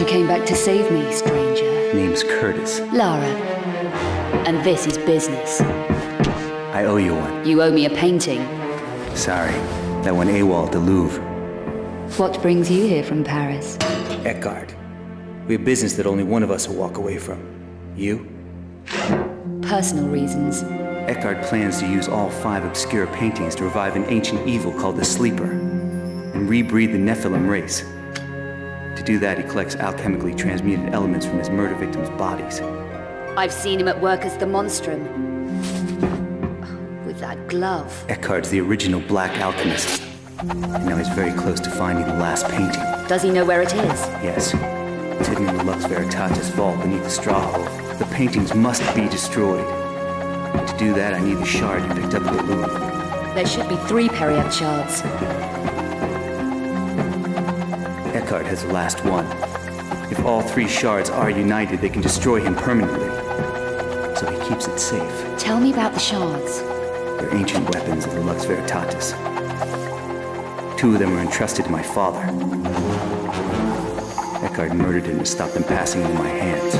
You came back to save me, stranger. Name's Kurtis. Lara. And this is business. I owe you one. You owe me a painting. Sorry. That one AWOL at the Louvre. What brings you here from Paris? Eckhardt. We have business that only one of us will walk away from. You? Personal reasons. Eckhardt plans to use all five Obscura paintings to revive an ancient evil called the Sleeper, and rebreed the Nephilim race. To do that, he collects alchemically transmuted elements from his murder victims' bodies. I've seen him at work as the Monstrum. With that glove. Eckhardt's the original black alchemist. And now he's very close to finding the last painting. Does he know where it is? Yes. It's hidden in the Lux Veritatis vault beneath the Strahov. The paintings must be destroyed. To do that, I need the shard you picked up at the Louvre. There should be three Periapt shards. Eckhardt has the last one. If all three shards are united, they can destroy him permanently. So he keeps it safe. Tell me about the shards. They're ancient weapons of the Lux Veritatis. Two of them were entrusted to my father. Eckhardt murdered him to stop them passing into my hands.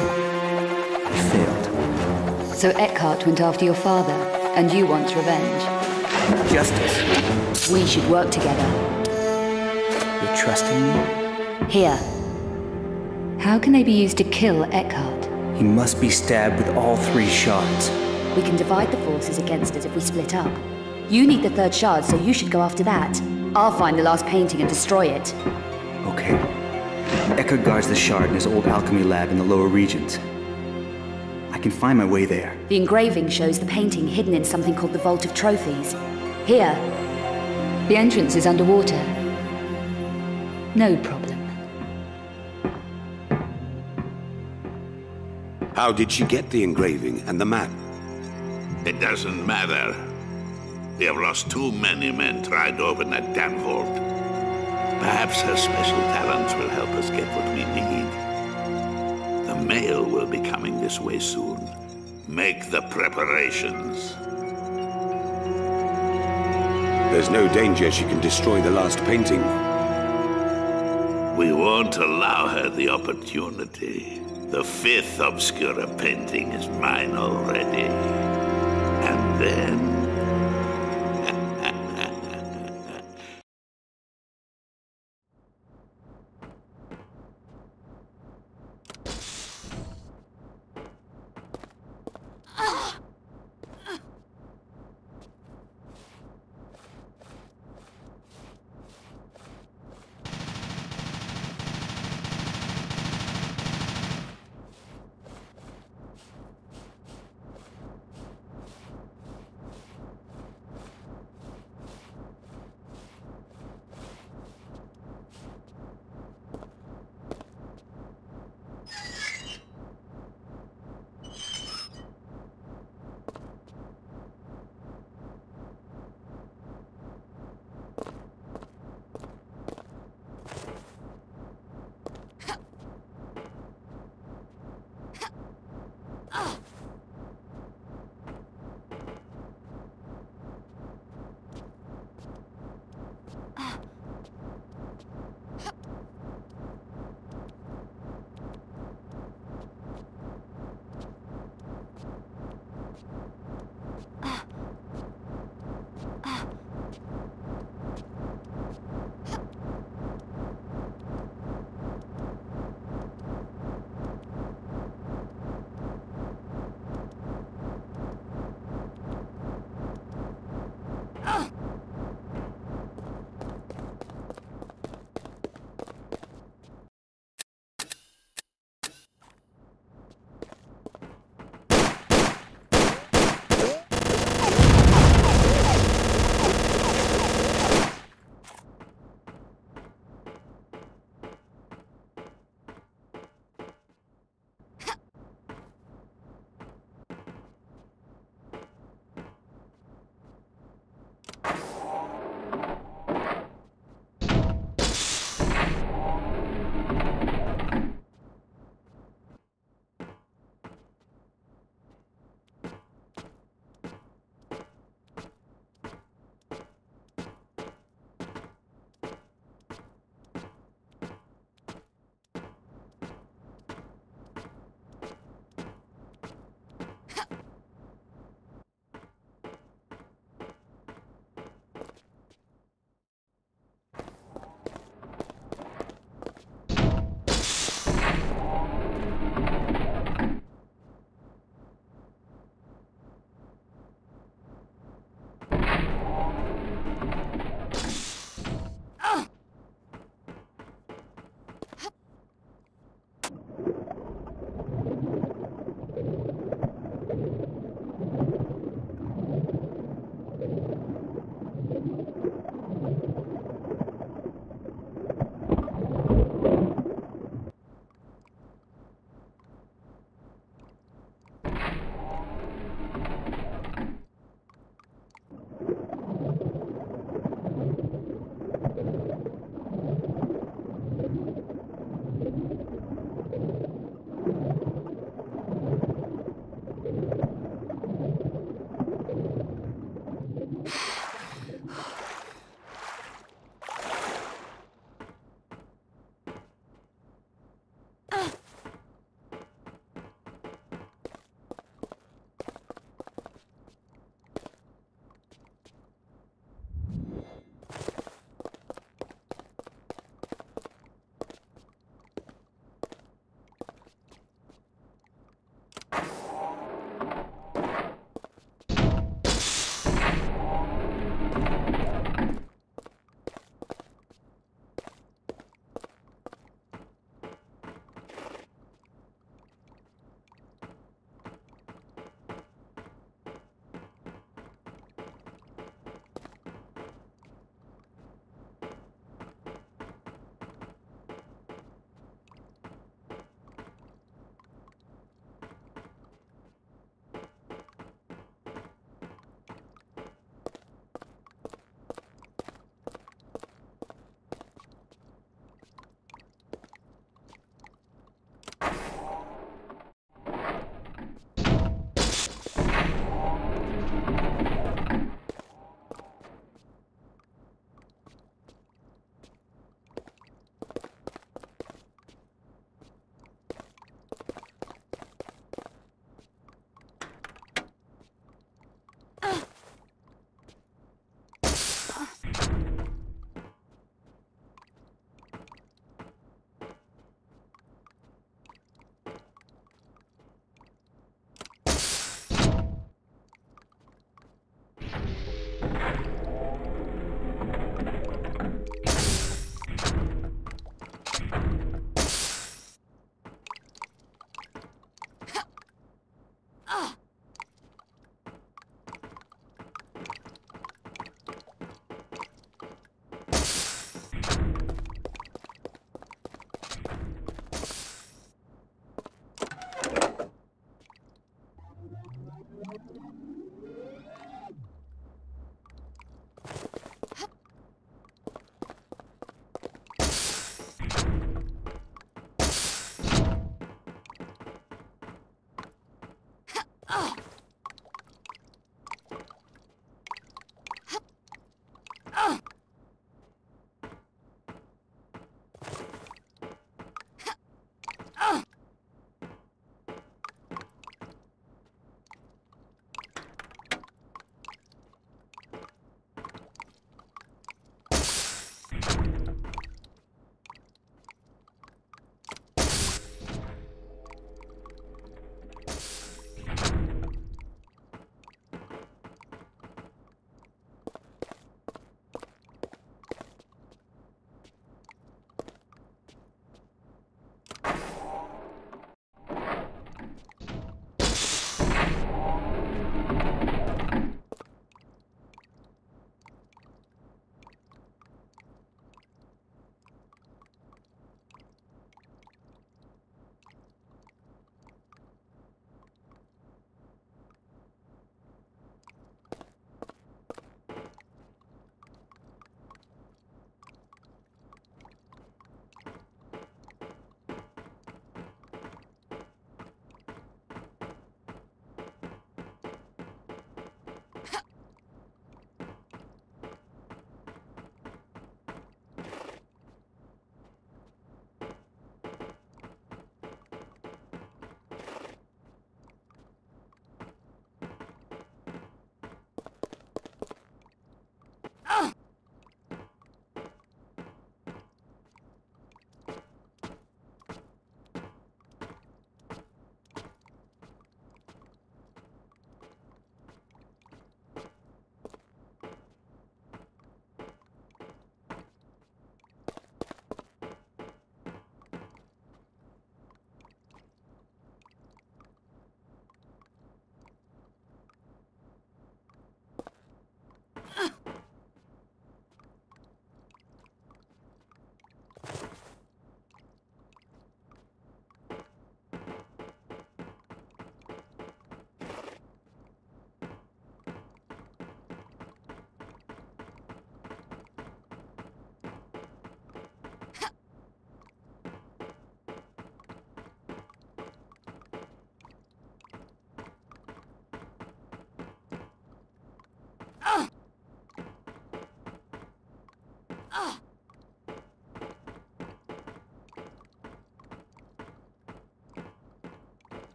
He failed. So Eckhardt went after your father, and you want revenge. Justice. We should work together. You're trusting me? Here. How can they be used to kill Eckhardt? He must be stabbed with all three shards. We can divide the forces against us if we split up. You need the third shard, so you should go after that. I'll find the last painting and destroy it. Okay. Eckhardt guards the shard in his old alchemy lab in the lower regions. I can find my way there. The engraving shows the painting hidden in something called the Vault of Trophies. Here. The entrance is underwater. No problem. How did she get the engraving and the map? It doesn't matter. We have lost too many men trying to open that damn vault. Perhaps her special talents will help us get what we need. The mail will be coming this way soon. Make the preparations. There's no danger she can destroy the last painting. We won't allow her the opportunity. The fifth Obscura painting is mine already. And then...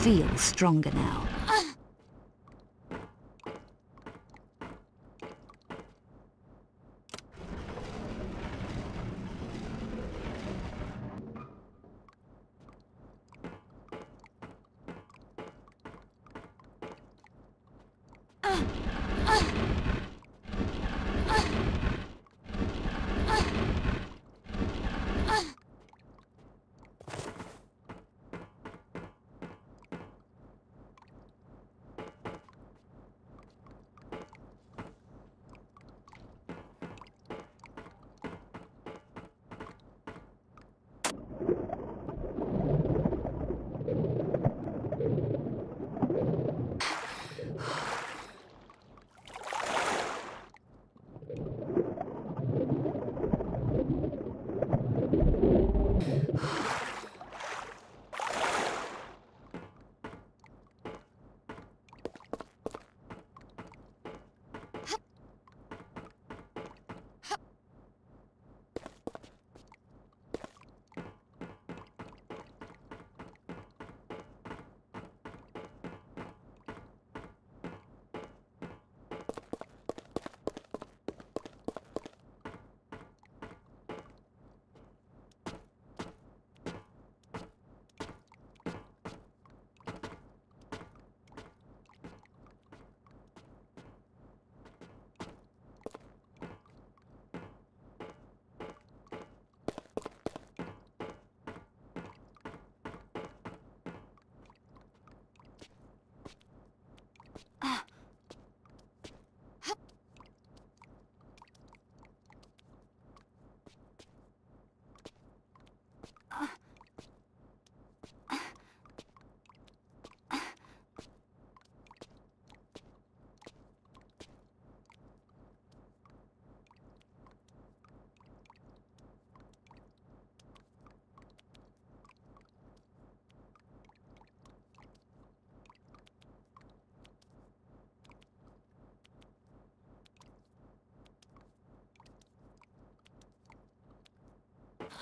feel stronger now.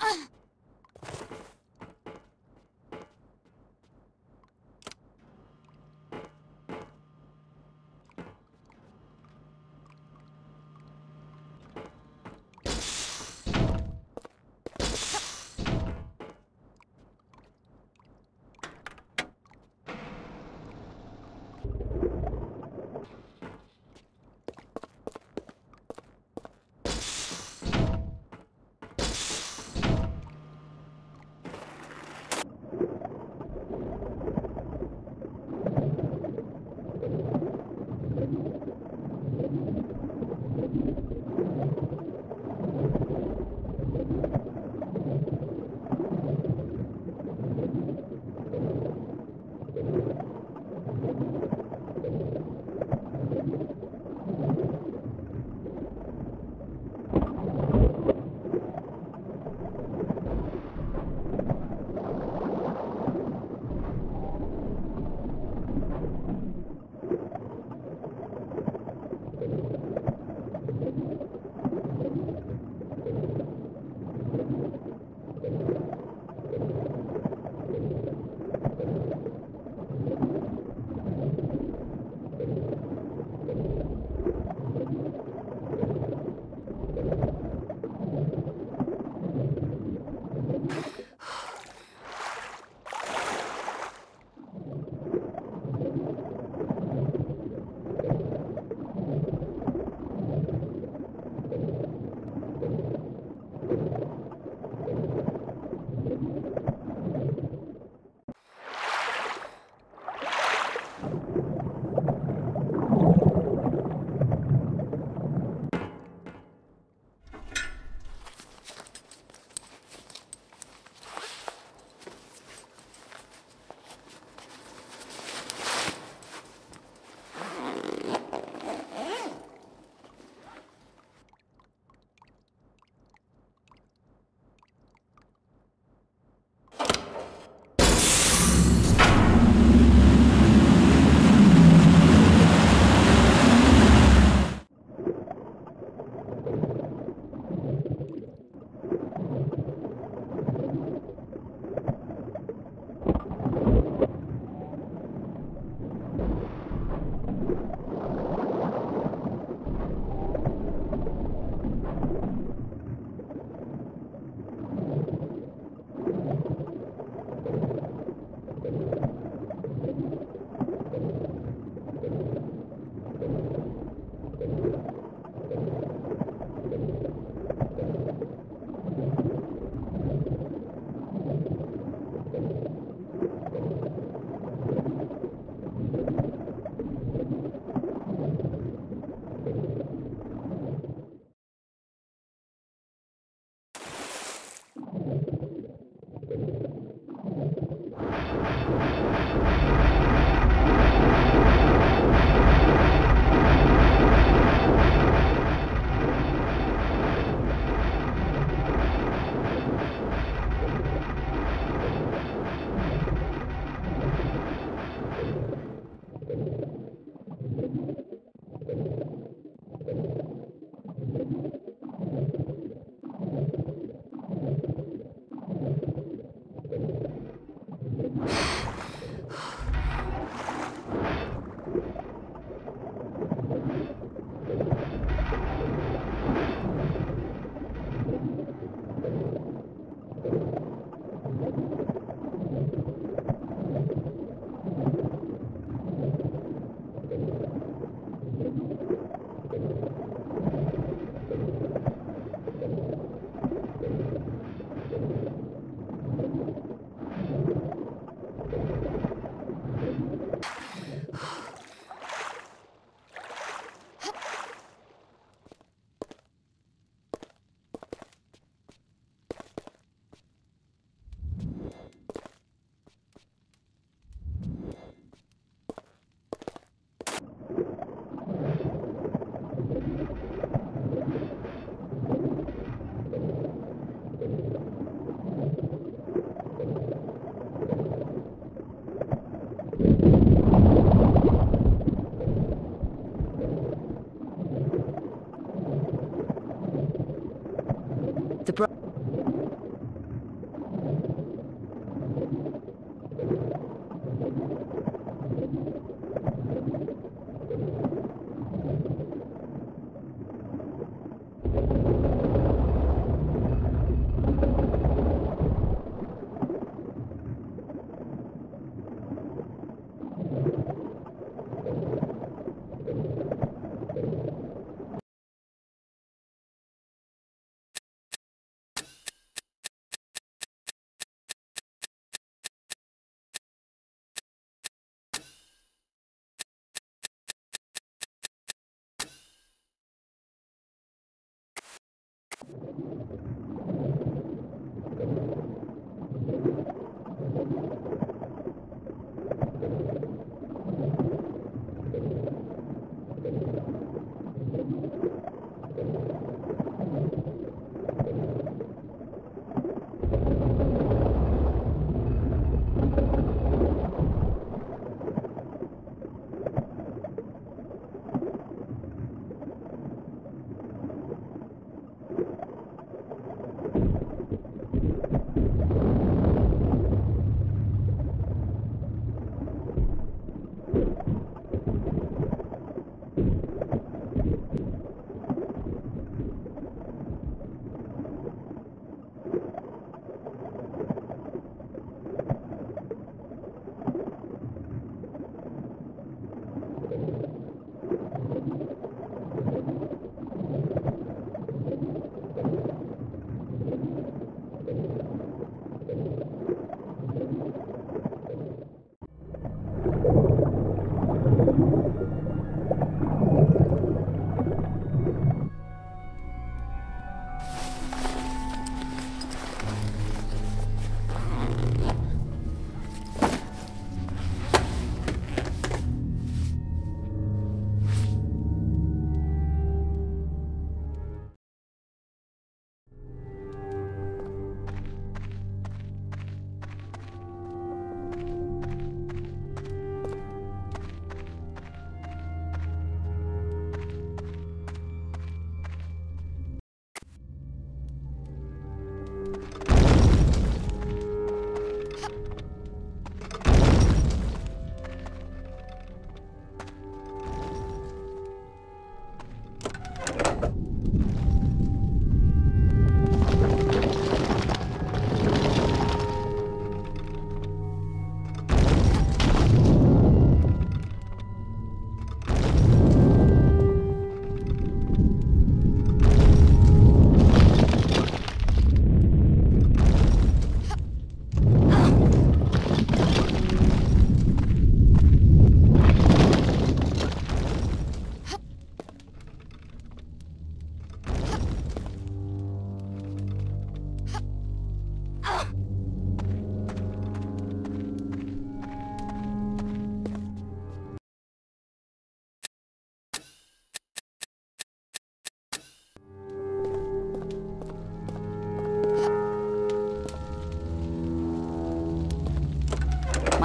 Uh.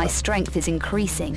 My strength is increasing.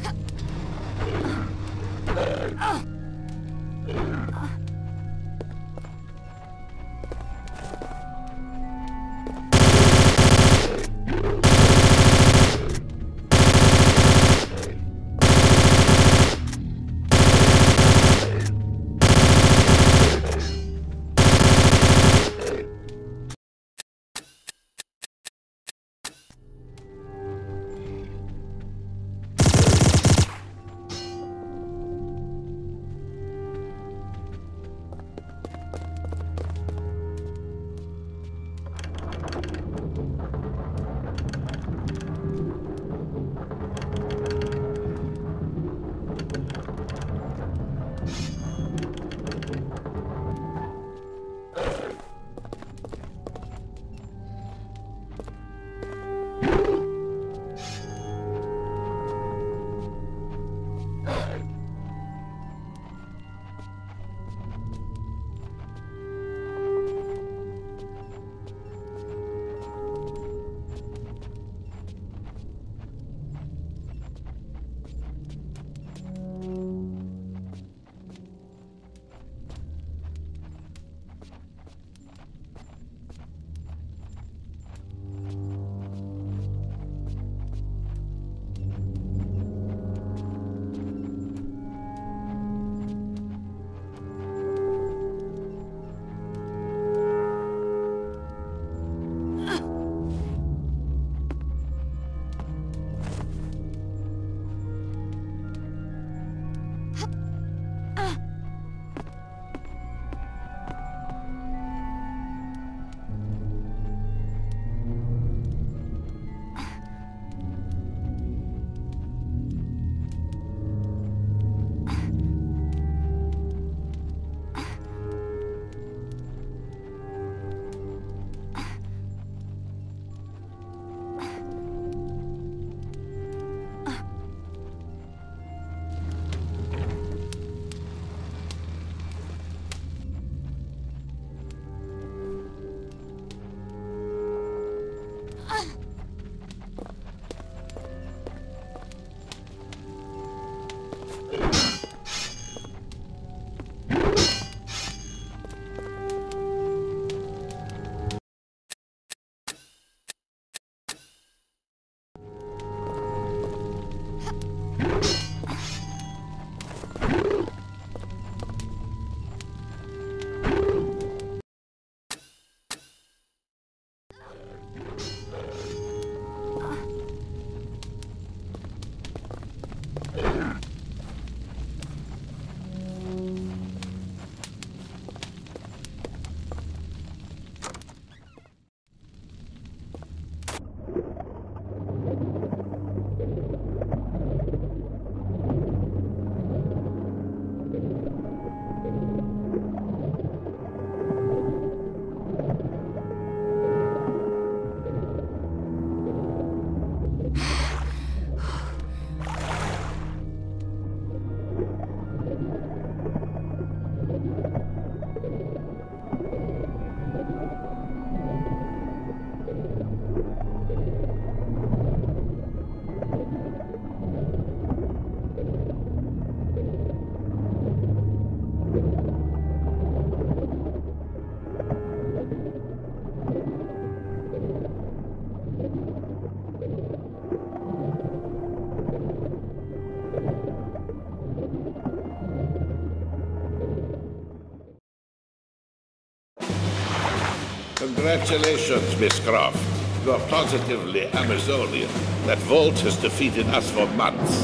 Congratulations, Miss Croft. You are positively Amazonian. That vault has defeated us for months.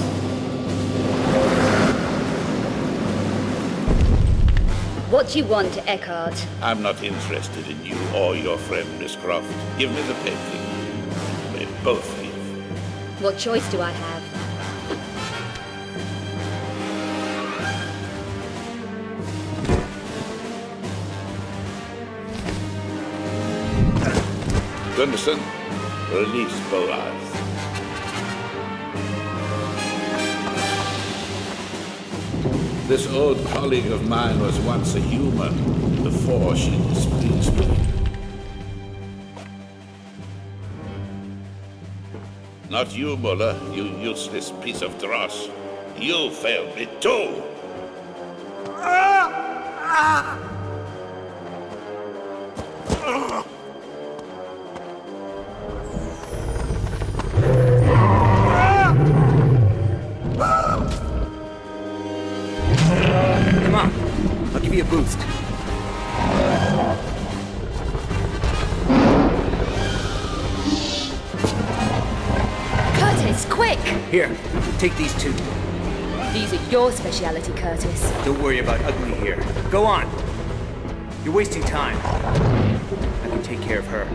What do you want, Eckhardt? I'm not interested in you or your friend, Miss Croft. Give me the painting. They both leave. What choice do I have? Gunderson, release Boaz. This old colleague of mine was once a human before she displeased me. Not you, Muller, you useless piece of dross. You failed me too! Come Kurtis. Don't worry about ugly here. Go on. You're wasting time. I can take care of her.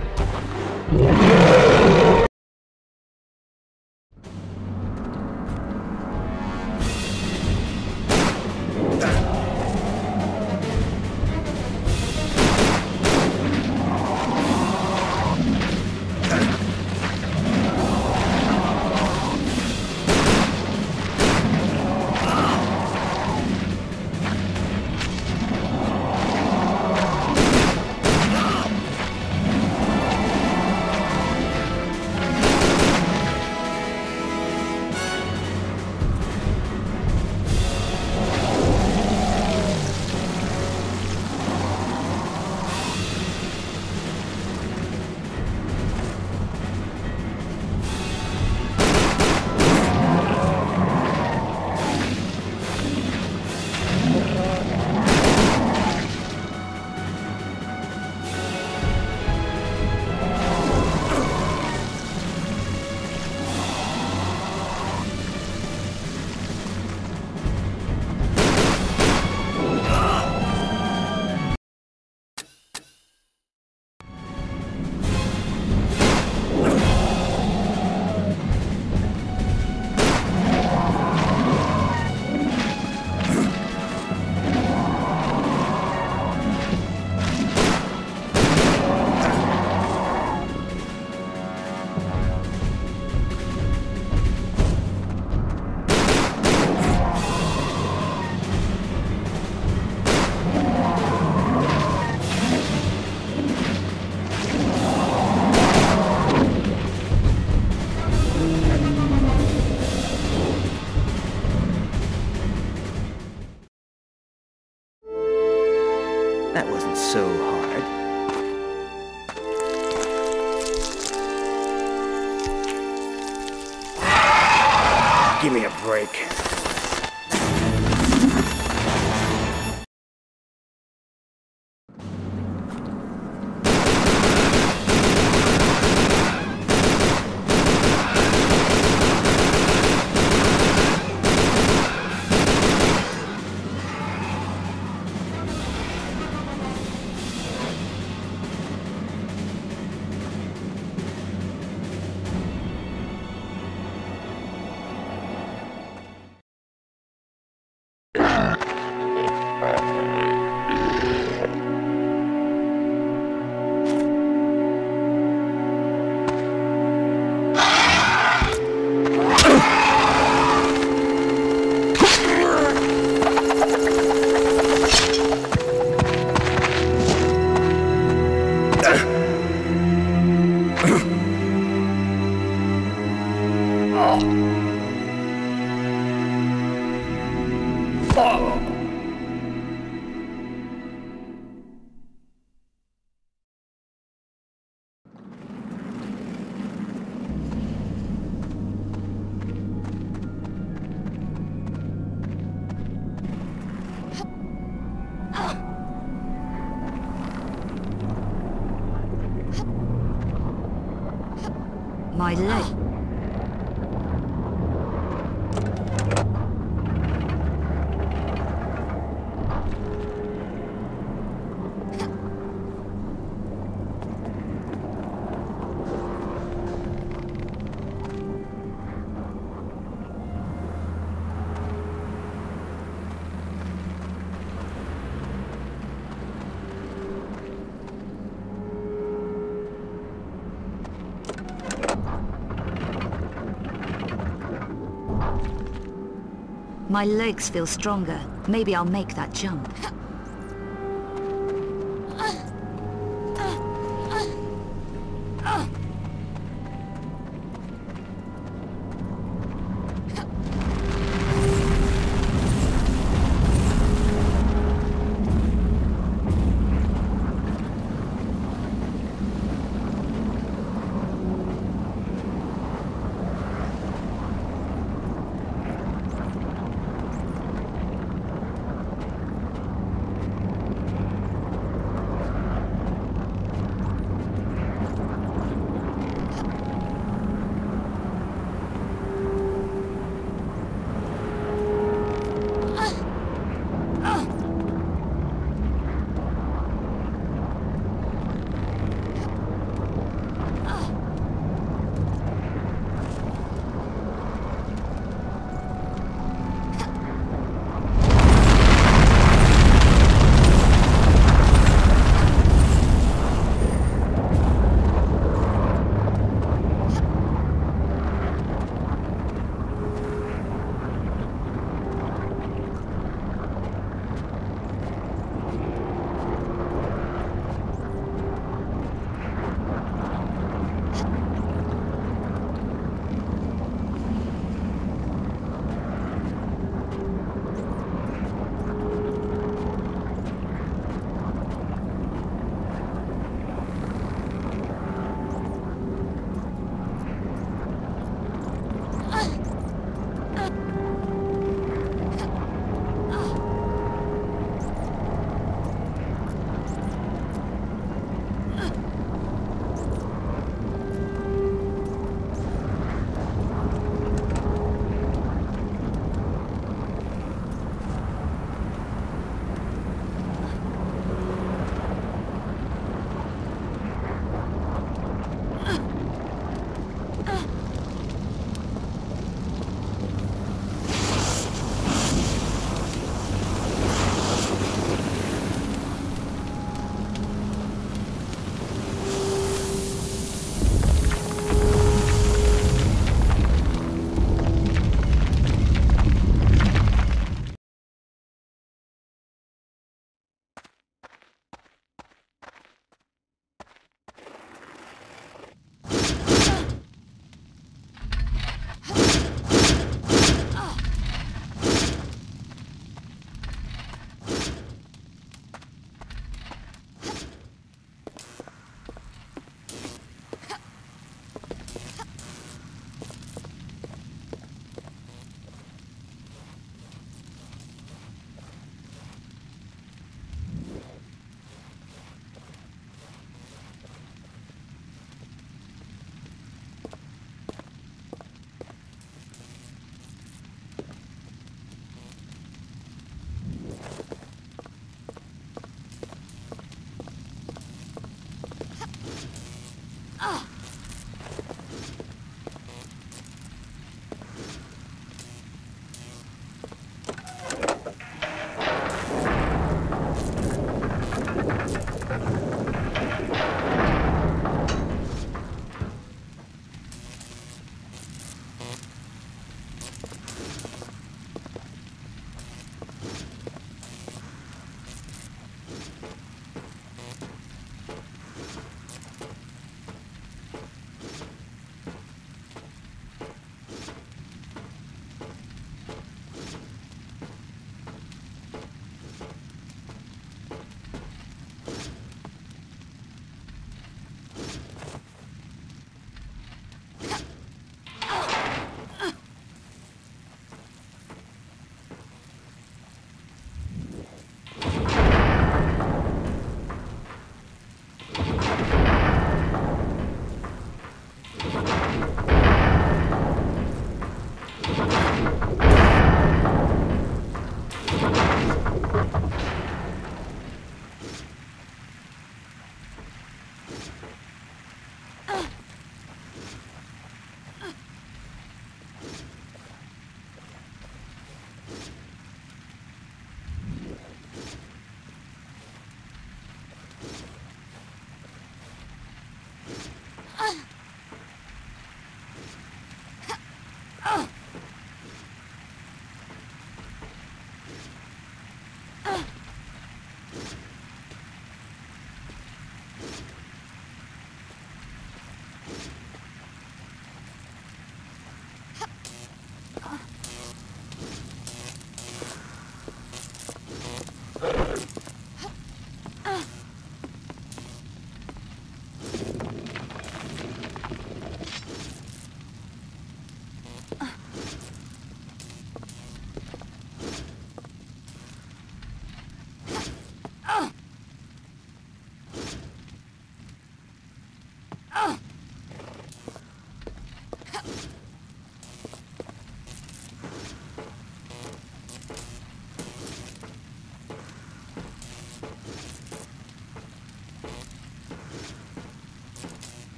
My legs feel stronger. Maybe I'll make that jump.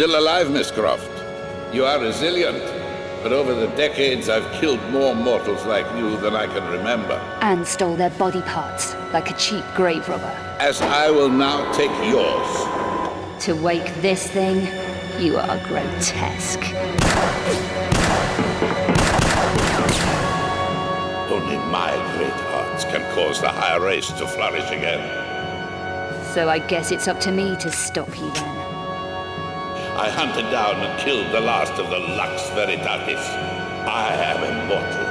Still alive, Miss Croft. You are resilient, but over the decades I've killed more mortals like you than I can remember. And stole their body parts, like a cheap grave robber. As I will now take yours. To wake this thing, you are grotesque. Only my great hearts can cause the higher race to flourish again. So I guess it's up to me to stop you then. I hunted down and killed the last of the Lux Veritatis. I am immortal.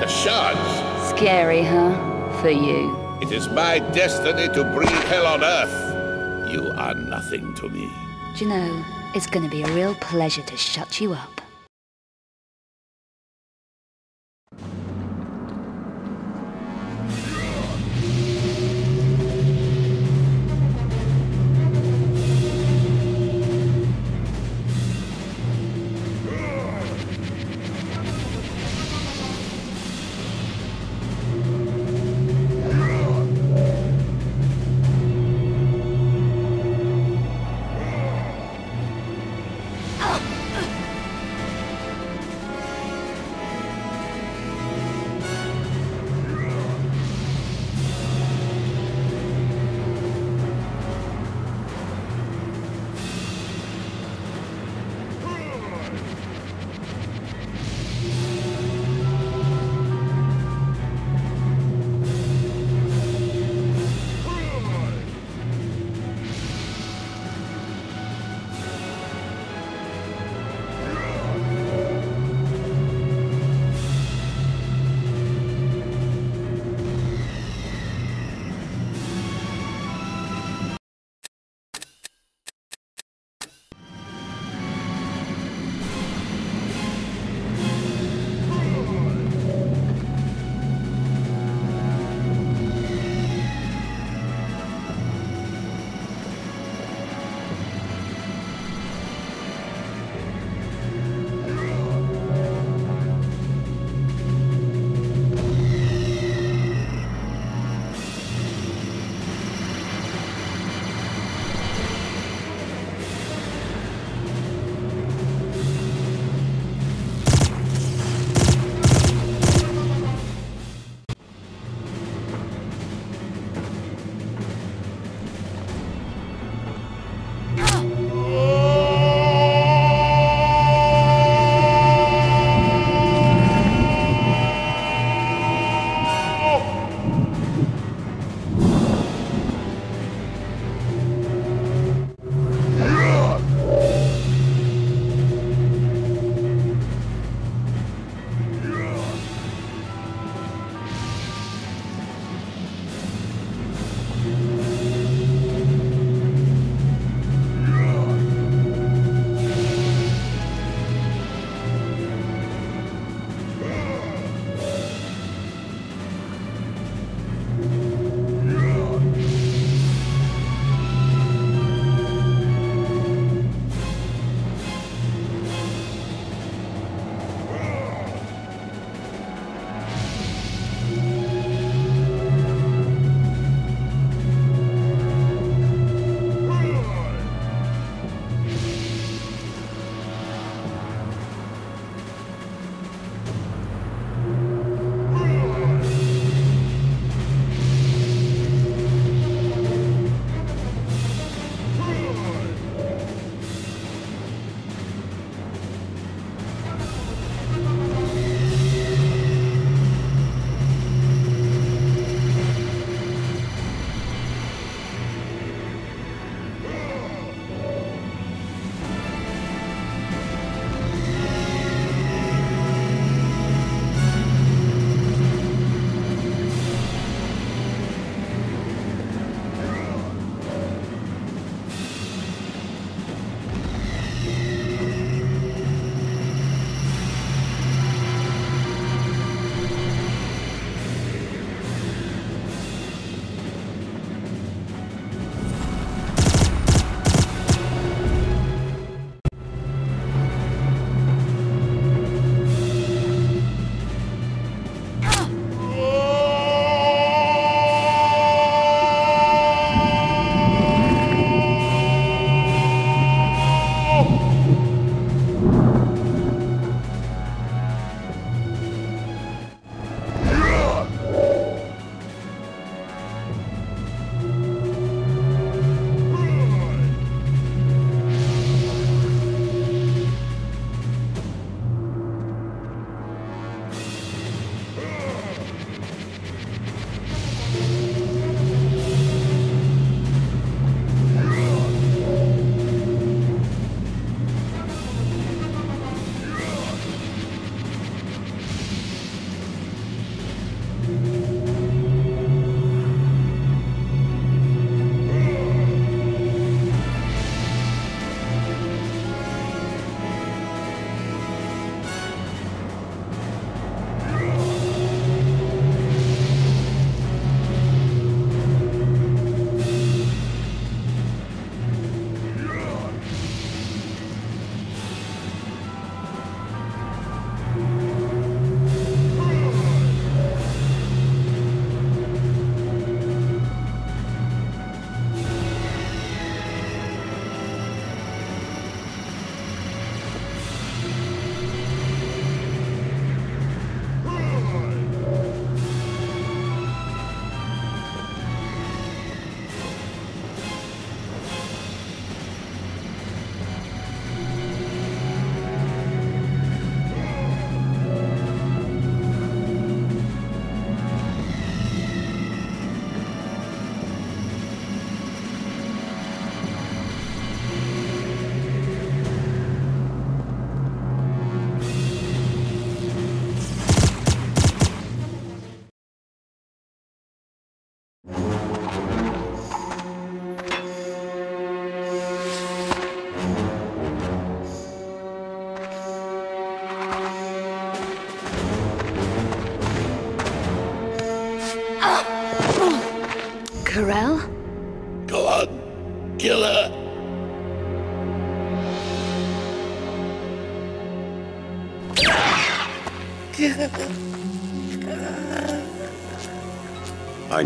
The shards. Scary, huh? For you. It is my destiny to breathe hell on Earth. You are nothing to me. Do you know, it's gonna be a real pleasure to shut you up.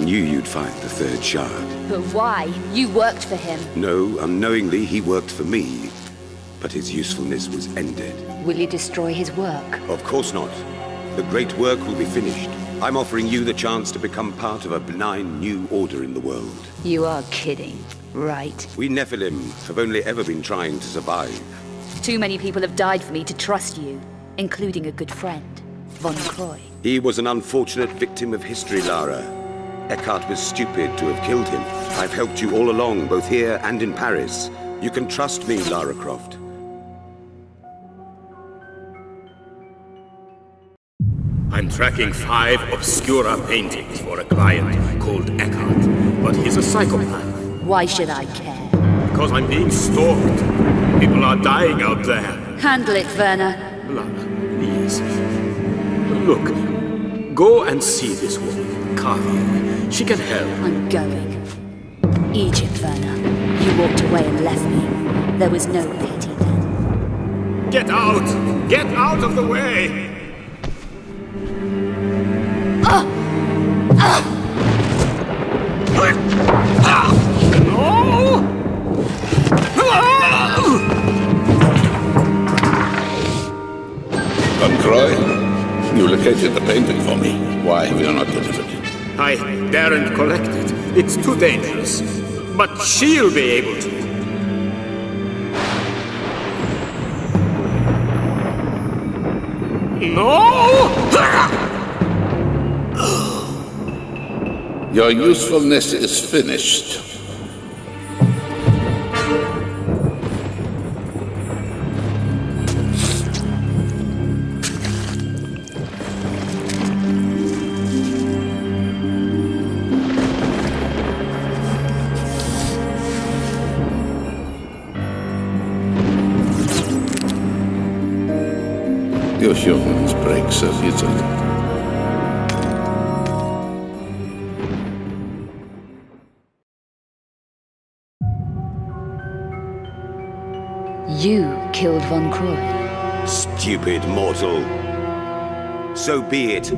Knew you'd find the third shard. But why? You worked for him. No, unknowingly he worked for me. But his usefulness was ended. Will you destroy his work? Of course not. The great work will be finished. I'm offering you the chance to become part of a benign new order in the world. You are kidding, right? We Nephilim have only ever been trying to survive. Too many people have died for me to trust you, including a good friend, Von Croy. He was an unfortunate victim of history, Lara. Eckhardt was stupid to have killed him. I've helped you all along, both here and in Paris. You can trust me, Lara Croft. I'm tracking five Obscura paintings for a client called Eckhardt, but he's a psychopath. Why should I care? Because I'm being stalked. People are dying out there. Handle it, Werner. Lara, please. Look, go and see this woman, Carvier. She can help. I'm going. Egypt, Werner. You walked away and left me. There was no pity then. Get out! Get out of the way! Von Croy, you located the painting for me. Why have you not delivered it? I daren't collect it. It's too dangerous. But she'll be able to. No! Your usefulness is finished. Humans break so. You killed Von Croy. Stupid mortal. So be it.